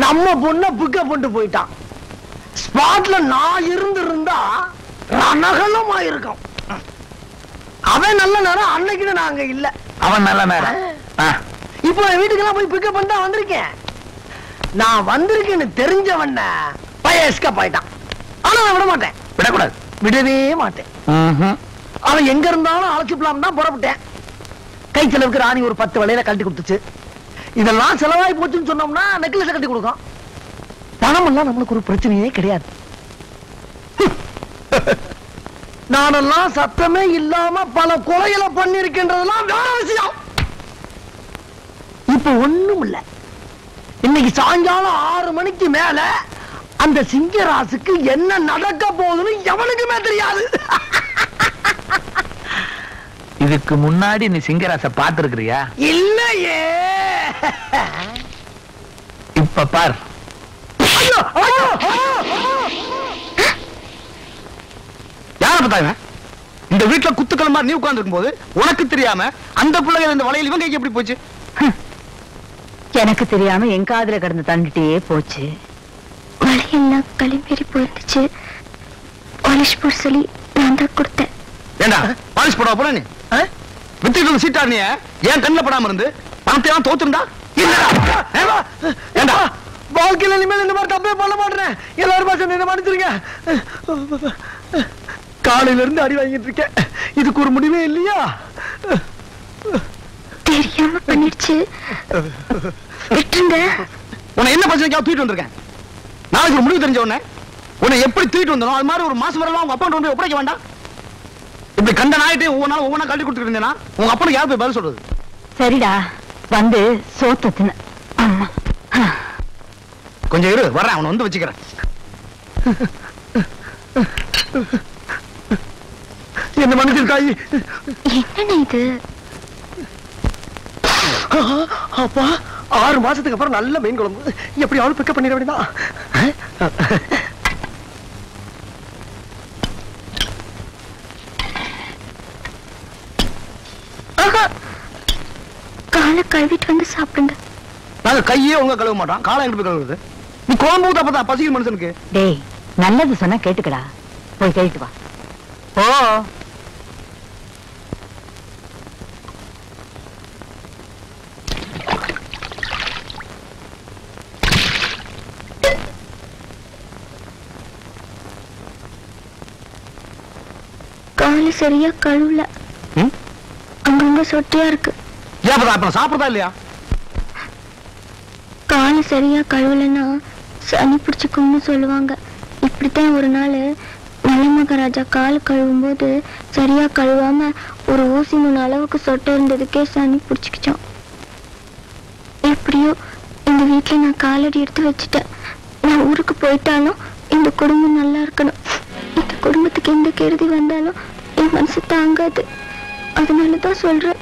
நம்ம பொண்ண புக்க பண்ணிட்டு போயிட்டான். ஸ்பாட்ல நான் இருந்திருந்தா ரணகலமா இருக்கும் அவன் நல்ல நேரம் அன்னைக்கு நாங்க இல்ல. அவன் நல்ல நேரம். இப்போ வீட்டுக்கெல்லாம் போய் பிக்கப் தான் வந்திருக்கேன். நான் வந்திருக்கேன்னு தெரிஞ்சவன பையன் எஸ்கேப் ஆயிட்டான் ஆனா நான் விட மாட்டேன். விடவே மாட்டேன். அவன் எங்க இருந்தாலும் அழைச்சிப்பலாம் தான் புறப்பட்டேன். கை செலவுக்கு ராணி ஒரு பத்து வளையல கழட்டி கொடுத்துச்சு. இதெல்லாம் செலவாகி போச்சுன்னு சொன்னோம்னா நெக்லஸ் கட்டி கொடுக்கும். பணம் எல்லாம் நம்மளுக்கு ஒரு பிரச்சனையே கிடையாது. (laughs) நானெல்லாம் சத்தமே இல்லாம பல கொலைகளை பண்ணிருக்கின்றதெல்லாம் வேற விஷயம். இப்ப ஒண்ணும் இல்ல. இன்னைக்கு சாயங்காலம் ஆறு மணிக்கு மேல அந்த சிங்கராசுக்கு என்ன நடக்க போகுதுன்னு எவனுக்குமே தெரியாது. இதுக்கு முன்னாடி நீ சிங்கராச பாத்துருக்கிறியா இல்லையே. இப்ப பார். யார பார்த்தாங்க? இந்த வீட்டுல குத்துக்கள் மாதிரி நீ உட்கார்ந்து போது உனக்கு தெரியாம அந்த பிள்ளைகள் இந்த வலையில் இவன் கைக்கு எப்படி போச்சு? எனக்கு தெரியாம என் காதுல கடந்து தண்டுட்டே போச்சு. வலையெல்லாம் களிம்பேறி போயிருந்துச்சு பாலிஷ் போட சொல்லி நான் தான் கொடுத்தேன். ஏண்டா? பாலிஷ் போட போற நீ? வித்துட்டு சீட்டா நீ ஏன் கண்ணில் படாம இருந்து? பணத்தை எல்லாம் தோத்துருந்தா? ஏம்மா, ஏண்டா? வாழ்க்கையில இனிமேல் இந்த மாதிரி தப்பே பண்ண மாட்டேன். எல்லாரும் பாசம் என்ன மன்னிச்சிருங்க. காலையில இருந்து அடி வாங்கிட்டு இருக்கேன். இதுக்கு ஒரு முடிவே இல்லையா? தெரியாம பண்ணிடுச்சு. விட்டுருங்க. உன்னை என்ன பிரச்சனைக்காக தூக்கிட்டு வந்திருக்கேன்? நாளைக்கு ஒரு முடிவு தெரிஞ்ச உடனே உன்னை எப்படி தூக்கிட்டு வந்தனோ அது மாதிரி ஒரு மாசம் வரலாம் உங்க அப்பா கொண்டு ஒப்படைக்க வேண்டாம். இப்படி கண்ட நாயிட்டு ஒவ்வொரு நாள் ஒவ்வொன்றா கழட்டி கொடுத்துட்டு இருந்தேன்னா உங்க அப்பனுக்கு யார் போய் பதில் சொல்றது? சரிடா வந்து சோத்த தின ஆமா. கொஞ்சம் இரு வர்றேன் அவனை வந்து வச்சுக்கிறேன். என்ன மன்னிச்சிருக்காயி என்னண்ணே இது? அப்பா ஆறு மாசத்துக்கு அப்புறம் நல்ல மீன் குழம்பு. எப்படியாவது பிக்கப் பண்ணிட வேண்டியதான் காலை கழுவிட்டு வந்து சாப்பிடுங்க. நாங்க கையே உங்க கழுவ மாட்டோம். காலம் எங்க போய் கழுவுறது? நீ குழம்பு ஊத்த பார்த்தா பசிக்கும் மனுஷனுக்கு. டேய் நல்லது சொன்னா கேட்டுக்கடா. போய் கேட்டு வா. ஓ காலு சரியா கழுவல? அங்கங்க சொட்டியா இருக்கு. சாப்பிடுறதா இல்லையா? காலு சரியா கழுவலன்னா சனி பிடிச்சுக்கும்னு சொல்லுவாங்க. இப்படித்தான் ஒரு நாள் நல்ல மகாராஜா கால் கழுவும் போது சரியா கழுவாம ஒரு ஊசி நூல் அளவுக்கு சொட்டை இருந்ததுக்கே சனி பிடிச்சிக்கிச்சோம். எப்படியோ இந்த வீட்டுல நான் காலடி எடுத்து வச்சுட்டேன். நான் ஊருக்கு போயிட்டாலும் இந்த குடும்பம் நல்லா இருக்கணும். இந்த குடும்பத்துக்கு எந்த கெடுதி வந்தாலும் என் மனசு தாங்காது. அதனால தான் சொல்றேன்.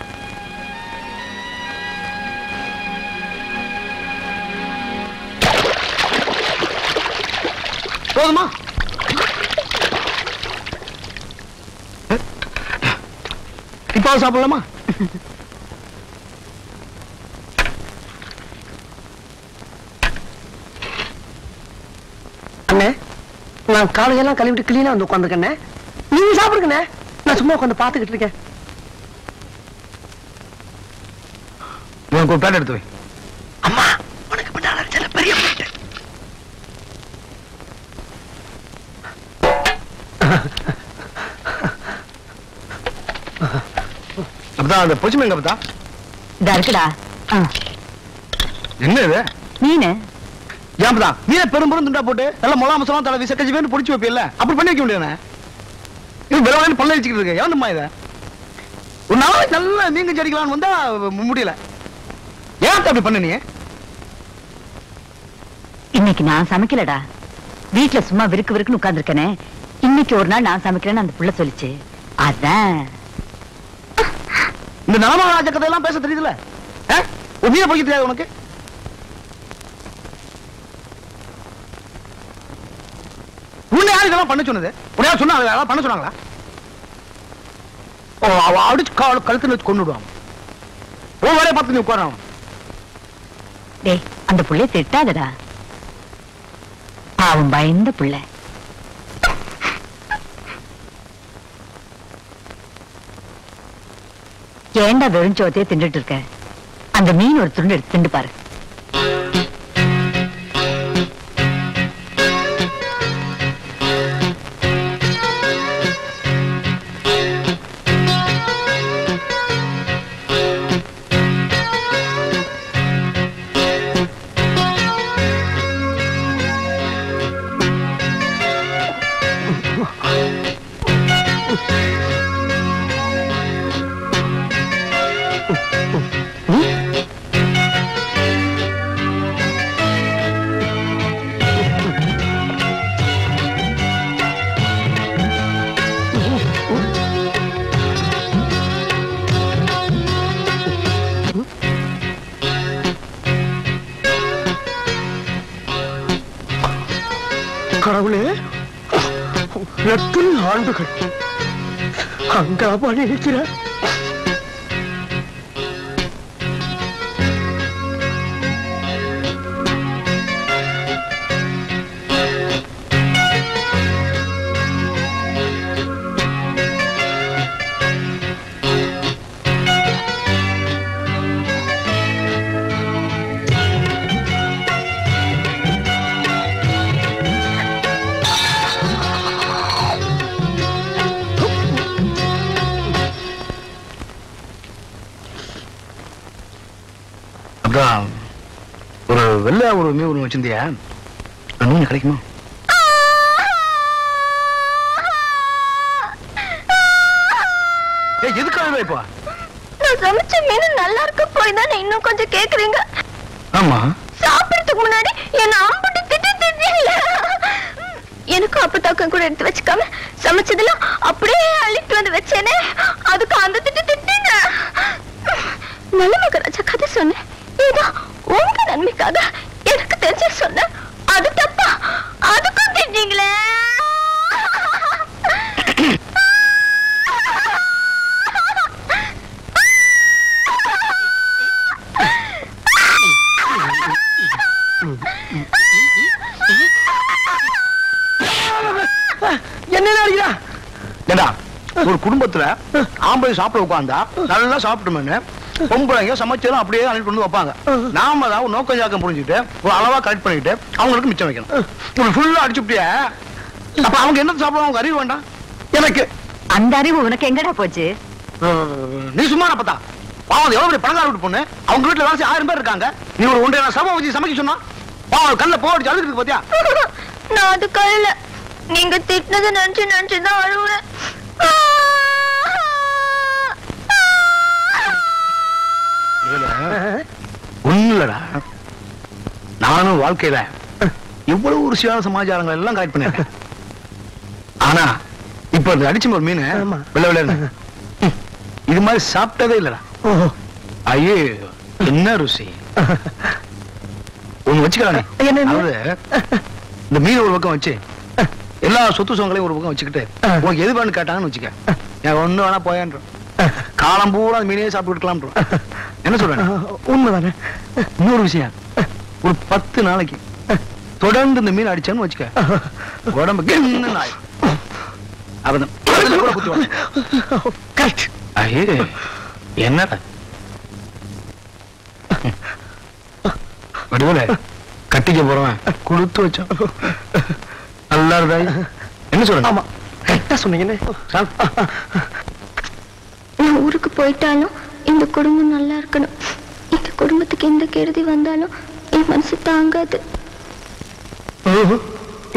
போதுமா? இப்போ சாப்பிடலாமா? அண்ணே நான் காலையெல்லாம் கழுவிட்டு கிளீனா வந்து உட்காந்துருக்கண்ணே நீங்க சாப்பிடுங்கண்ணே. நான் சும்மா உட்காந்து பாத்துக்கிட்டு இருக்கேன். உனக்கு ஒரு எடுத்து வை. பெரிய பிளேட் அப்பதான் அந்த பொச்சு மீன் அப்பதான் இதா இருக்குடா. என்ன இது? மீனு. ஏன்பதான் மீனை பெரும் பெரும் துண்டா போட்டு நல்லா முலா மசாலாம் தலை விச கஞ்சி வேணும் பிடிச்சி வைப்பில்ல? அப்படி பண்ணி வைக்க முடியாது? வெறும் பல்ல வச்சுக்கிட்டு இருக்கு எவனுமா இதை? ஒரு நாளைக்கு நல்லா மீன் அடிக்கலாம்னு வந்தா முடியல. ஏன் அப்படி பண்ண நீ? இன்னைக்கு நான் சமைக்கலடா. வீட்ல சும்மா விருக்கு விருக்குன்னு உட்கார்ந்திருக்கனே. இன்னைக்கு ஒரு நாள் நான் சமைக்கிறேன்னு அந்த புள்ள சொல்லிச்சு. அதான். இந்த நலமராஜ கதையெல்லாம் பேச தெரியுதுல மீனை பிடிக்க தெரியாது உனக்கு? உன்னை யார் இதெல்லாம் பண்ண சொன்னது? உன்னை யார் சொன்னாங்க பண்ண சொன்னாங்களா? அடிச்சு காவல கழுத்துல வச்சு கொண்டு உன் வேலையை பார்த்து நீ உட்காரான் டேய் அந்த புள்ளைய திட்டாதடா. அவன் பயந்த புள்ள. ஏன்டா வெறுஞ்சோத்தையே திண்டுட்டு இருக்க? அந்த மீன் ஒரு துண்டு எடுத்து திண்டு பாரு. எத்தனை ஆண்டுகள்? அங்காப்பா இருக்கிறார். மீன் ஒன்று வச்சிருந்தியா? மீன் கிடைக்குமா ஏய் எதுக்காக இப்போ? நான் சமைச்ச மீன் நல்லா இருக்க போய் தானே இன்னும் கொஞ்சம் கேக்குறீங்க? ஆமா. சாப்பிடறதுக்கு முன்னாடி என்ன ஆம்பட்டு திட்டு திட்டீங்களே எனக்கு அப்பத்தாக்கம் கூட எடுத்து வச்சுக்காம சமைச்சதெல்லாம் அப்படியே அள்ளிட்டு வந்து வச்சேனே. அதுக்கு அந்த திட்டு திட்டீங்க நல்ல மகராஜா கதை சொன்னேன். ஏதோ உங்க நன்மைக்காக எனக்கு தெரிஞ்ச சொன்னேன் அது தப்பா அதுக்கும் திட்டீங்களே என்ன அடிக்கிறா ஏண்டா குடும்பத்துல ஆம்பளை சாப்பிட உட்காந்தா நல்லா சாப்பிட்டுமேனு பொம்பளைங்க சமைச்சதும் அப்படியே அனுப்பிட்டு வந்து வைப்பாங்க. நாம தான் நோக்கம் ஜாக்கம் புரிஞ்சுக்கிட்டு ஒரு அளவா கரெக்ட் பண்ணிட்டு அவங்களுக்கு மிச்சம் வைக்கணும். ஒரு ஃபுல்லா அடிச்சுட்டிய அப்ப அவங்க என்ன சாப்பிடுவாங்க? அவங்க அறிவு வேண்டாம். எனக்கு அந்த அறிவு உனக்கு எங்கடா போச்சு? நீ சும்மா பார்த்தா பாவம் எவ்வளவு பெரிய பணக்கார வீட்டு பொண்ணு. அவங்க வீட்டுல வேலை ஆயிரம் பேர் இருக்காங்க. நீ ஒரு ஒன்றரை சம வச்சு சமைக்க சொன்னா பாவம் கல்ல போடிச்சு அழுதுக்கு பாத்தியா? நான் அது கையில நீங்க திட்டினதை நினைச்சு நினைச்சுதான் அழுவுறேன் ஒண்ணு இல்லடா நானும் வாழ்க்கையில எவ்வளவு ஒரு சிவான சமாச்சாரங்கள் எல்லாம் கரெக்ட் பண்ணிருக்கேன் ஆனா இப்ப இந்த அடிச்சு ஒரு மீன். வெள்ள வெள்ள இது மாதிரி சாப்பிட்டதே இல்லடா. ஐயோ என்ன ருசி. ஒண்ணு வச்சுக்கலானே அதாவது இந்த மீன் ஒரு பக்கம் வச்சு எல்லா சொத்து சுகங்களையும் ஒரு பக்கம் வச்சுக்கிட்டு உனக்கு எது வேணும் கேட்டாங்கன்னு வச்சுக்க. ஒண்ணு வேணா போயான்றோம். காலம் பூரா மீனையே சாப்பிட்டு என்ன சொல்றேன்? உண்மைதானே? இன்னொரு விஷயம். ஒரு பத்து நாளைக்கு தொடர்ந்து இந்த மீன் அடிச்சான்னு வச்சுக்க. உடம்பு என்னடா வடிவல கட்டிக்க போறவன் கொடுத்து வச்சான். நல்லா இருந்தாய் என்ன சொல்ற ஆமா. கரெக்டா சொன்னீங்கன்னு. ஊருக்கு போயிட்டாலும் இந்த குடும்பம் நல்லா இருக்கணும். இந்த குடும்பத்துக்கு எந்த கெடுதி வந்தாலும் என் மனசு தாங்காது.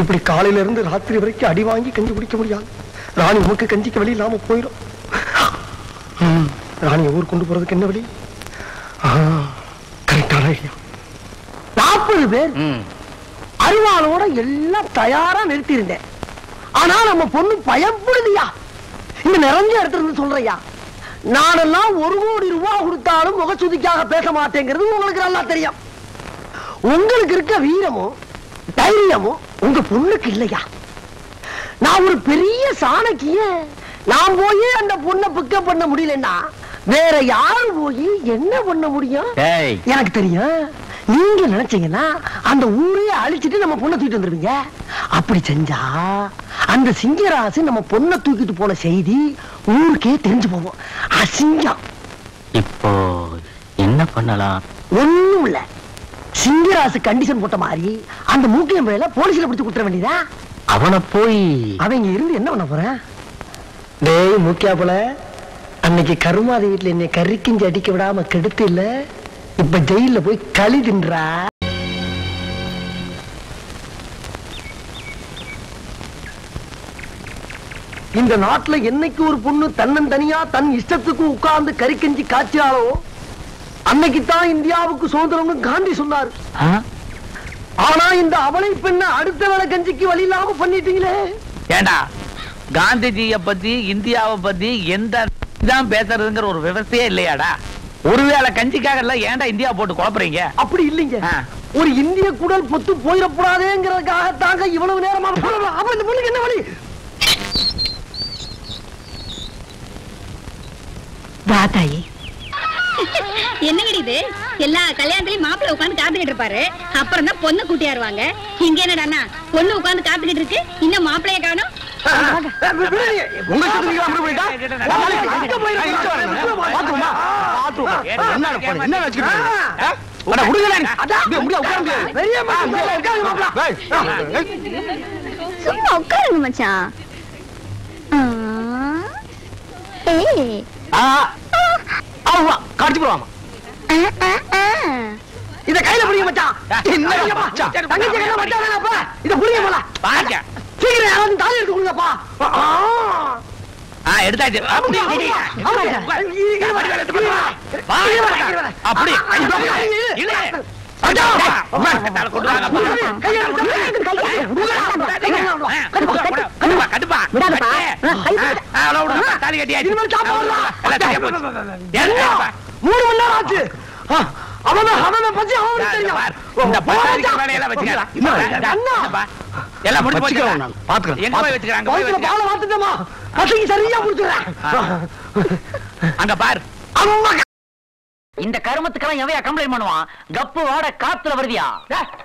இப்படி காலையில இருந்து ராத்திரி வரைக்கும் அடி வாங்கி கஞ்சி குடிக்க முடியாது. ராணி உமக்கு கஞ்சிக்கு வழி இல்லாம போயிடும் ராணியை ஊர் கொண்டு போறதுக்கு என்ன வழி? கரெக்டான ஐடியா. நாற்பது பேர் அருவாளோட எல்லாம் தயாரா நிறுத்தி இருந்தேன் ஆனா நம்ம பொண்ணு பயப்படுதியா இந்த நிறைஞ்ச இடத்துல இருந்து சொல்றையா? நானெல்லாம் ஒரு கோடி ரூபாய் கொடுத்தாலும் முகச்சுதிக்காக பேச மாட்டேங்கிறது உங்களுக்கு நல்லா தெரியும். உங்களுக்கு இருக்க வீரமும் தைரியமும் உங்க பொண்ணுக்கு இல்லையா? நான் ஒரு பெரிய சாணக்கிய. நான் போய் அந்த பொண்ணை பிக்கப் பண்ண முடியலன்னா வேற யாரு போய் என்ன பண்ண முடியும்? டேய் எனக்கு தெரியும். நீங்க நினைச்சீங்கன்னா அந்த ஊரையே அழிச்சிட்டு நம்ம பொண்ணை தூக்கிட்டு வந்துருவீங்க. அப்படி செஞ்சா அந்த சிங்கராசு நம்ம பொண்ணை தூக்கிட்டு போன செய்தி ஊருக்கே தெரிஞ்சு போகும். அசிங்கம். இப்போ என்ன பண்ணலாம்? ஒண்ணும் இல்ல. சிங்கராசு கண்டிஷன் போட்ட மாதிரி அந்த மூக்கியம் வேலை போலீஸ்ல பிடிச்சு குடுத்துற வேண்டியதா அவனை போய் அவங்க இருந்து என்ன பண்ண போறேன்? டேய் மூக்கியா போல. அன்னைக்கு கருமாதி வீட்டுல என்னை கறிக்கிஞ்சு அடிக்க விடாம கெடுத்து இல்ல. இப்ப ஜெயில போய் களி தின்றா? இந்த நாட்டுல என்னைக்கு ஒரு பொண்ணு தன்னந்தனியா தன் இஷ்டத்துக்கு உட்கார்ந்து கறிக்கஞ்சி காய்ச்சியாலோ அன்னைக்கு தான் இந்தியாவுக்கு சுதந்திரம்னு காந்தி சொன்னாரு. ஆனா இந்த அவளை பெண்ண அடுத்த வேலை கஞ்சிக்கு வழி இல்லாம பண்ணிட்டீங்களே. ஏண்டா காந்திஜிய பத்தி இந்தியாவை பத்தி எந்த தான் பேசுறதுங்கிற ஒரு விவசாயே இல்லையாடா? ஒருவேளை கஞ்சிக்காக எல்லாம் ஏன்டா இந்தியா போட்டு குழப்புறீங்க? அப்படி இல்லைங்க. ஒரு இந்திய குடல் பொத்து போயிடக்கூடாதுங்கிறதுக்காக தாங்க இவ்வளவு நேரமா அப்ப இந்த பொண்ணுக்கு என்ன வழி? வா தாயி. என்னங்கடி இது? எல்லா கல்யாணத்துலயும் மாப்பிள்ளை உட்கார்ந்து காத்துக்கிட்டு இருப்பாரு. அப்புறம் தான் பொண்ணு கூட்டியாருவாங்க. இங்க என்னடான்னா பொண்ணு உட்கார்ந்து காத்துக்கிட்டு இருக்கு. இன்னும் மாப்பிள்ளைய காணும். சும்மா உட்காருங்க மச்சான் ஆ. ஆமா, கடிச்சு போடுவாமா இத கையில புடிங்க மச்சான் என்ன மச்சான் தங்கச்சி கையில மச்சான் வேணாப்பா இத புடிங்க போல பாக்க சீக்கிரம் யாராவது தாலி எடுத்து கொடுங்கப்பா. எடுத்தாச்சு. அப்படி. மூணு மணி நேரம் ஆச்சு. அவன் அவன் பத்தி அவனுக்கு தெரியும். பார், இந்த வேலையெல்லாம் இந்தா. எல்லாம் போச்சு. நான். பாத்துக்கிறேன். எங்க போய் வச்சுக்கிறாங்க? போய். பாலை வாத்துட்டோமா சரியா புடிச்சுறேன் அங்க பார். அம்மா இந்த கருமத்துக்கெல்லாம் எவையா கம்ப்ளைண்ட் பண்ணுவான்? கப்பு வாட காத்துல வருதியா?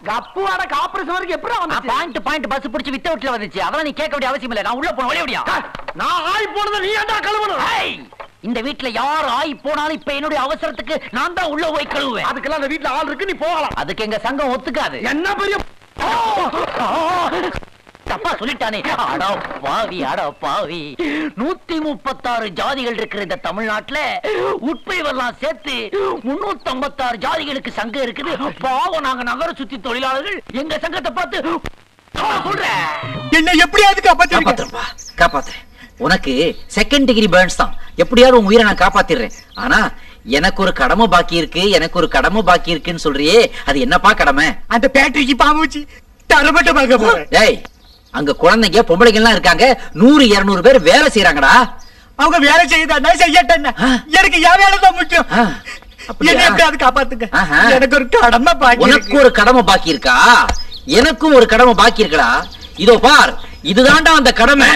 கப்பு வாட காப்பரேஷன் வரைக்கும் எப்படி வந்துச்சு? பாயிண்ட் பாயிண்ட் பஸ் பிடிச்சு வித்த விட்டுல வந்துச்சு. அதெல்லாம் நீ கேட்க வேண்டிய அவசியம் இல்ல. நான் உள்ள போன ஒளி நான் ஆய் போனதை நீ ஏன்டா கழுவணும்? இந்த வீட்டுல யார் ஆய் போனாலும் இப்ப என்னுடைய அவசரத்துக்கு நான் தான் உள்ள போய் கழுவுவேன். அதுக்கெல்லாம் அந்த வீட்டுல ஆள் இருக்கு நீ போகலாம். அதுக்கு எங்க சங்கம் ஒத்துக்காது. என்ன பெரிய தப்பா சொல்லிட்டானே. அட பாவி அட பாவி. நூத்தி முப்பத்தாறு ஜாதிகள் இருக்கிற இந்த தமிழ்நாட்டுல உட்பிரிவெல்லாம் சேர்த்து முன்னூத்தி ஐம்பத்தாறு ஜாதிகளுக்கு சங்கம் இருக்குது. பாவம் நாங்க நகர சுத்தி தொழிலாளர்கள் எங்க சங்கத்தை பார்த்து என்ன எப்படியாவது காப்பாத்திருப்பா காப்பாத்துறேன். உனக்கு செகண்ட் டிகிரி பேர்ன்ஸ் தான். எப்படியாவது உன் உயிரை நான் காப்பாத்திடுறேன். ஆனா எனக்கு ஒரு கடமை பாக்கி இருக்கு எனக்கு ஒரு கடமை பாக்கி இருக்குன்னு சொல்றியே அது என்னப்பா கடமை? அந்த பேட்டரிக்கு பாம்பு வச்சு தரப்பட்ட பார்க்க போறேன். டேய் அங்க குழந்தைங்க பொம்பளைங்க எல்லாம் இருக்காங்க நூறு இருநூறு பேர் வேலை செய்யறாங்கடா அவங்க வேலை செய்யுதாண்ணா செய்யட்டண்ணா எனக்கு என் வேலை தான் முக்கியம். காப்பாத்துங்க. எனக்கு ஒரு கடமை பாக்கி உனக்கு ஒரு கடமை பாக்கி இருக்கா? எனக்கும் ஒரு கடமை பாக்கி இருக்குடா. இதோ பார் இதுதான்டா அந்த கடமை.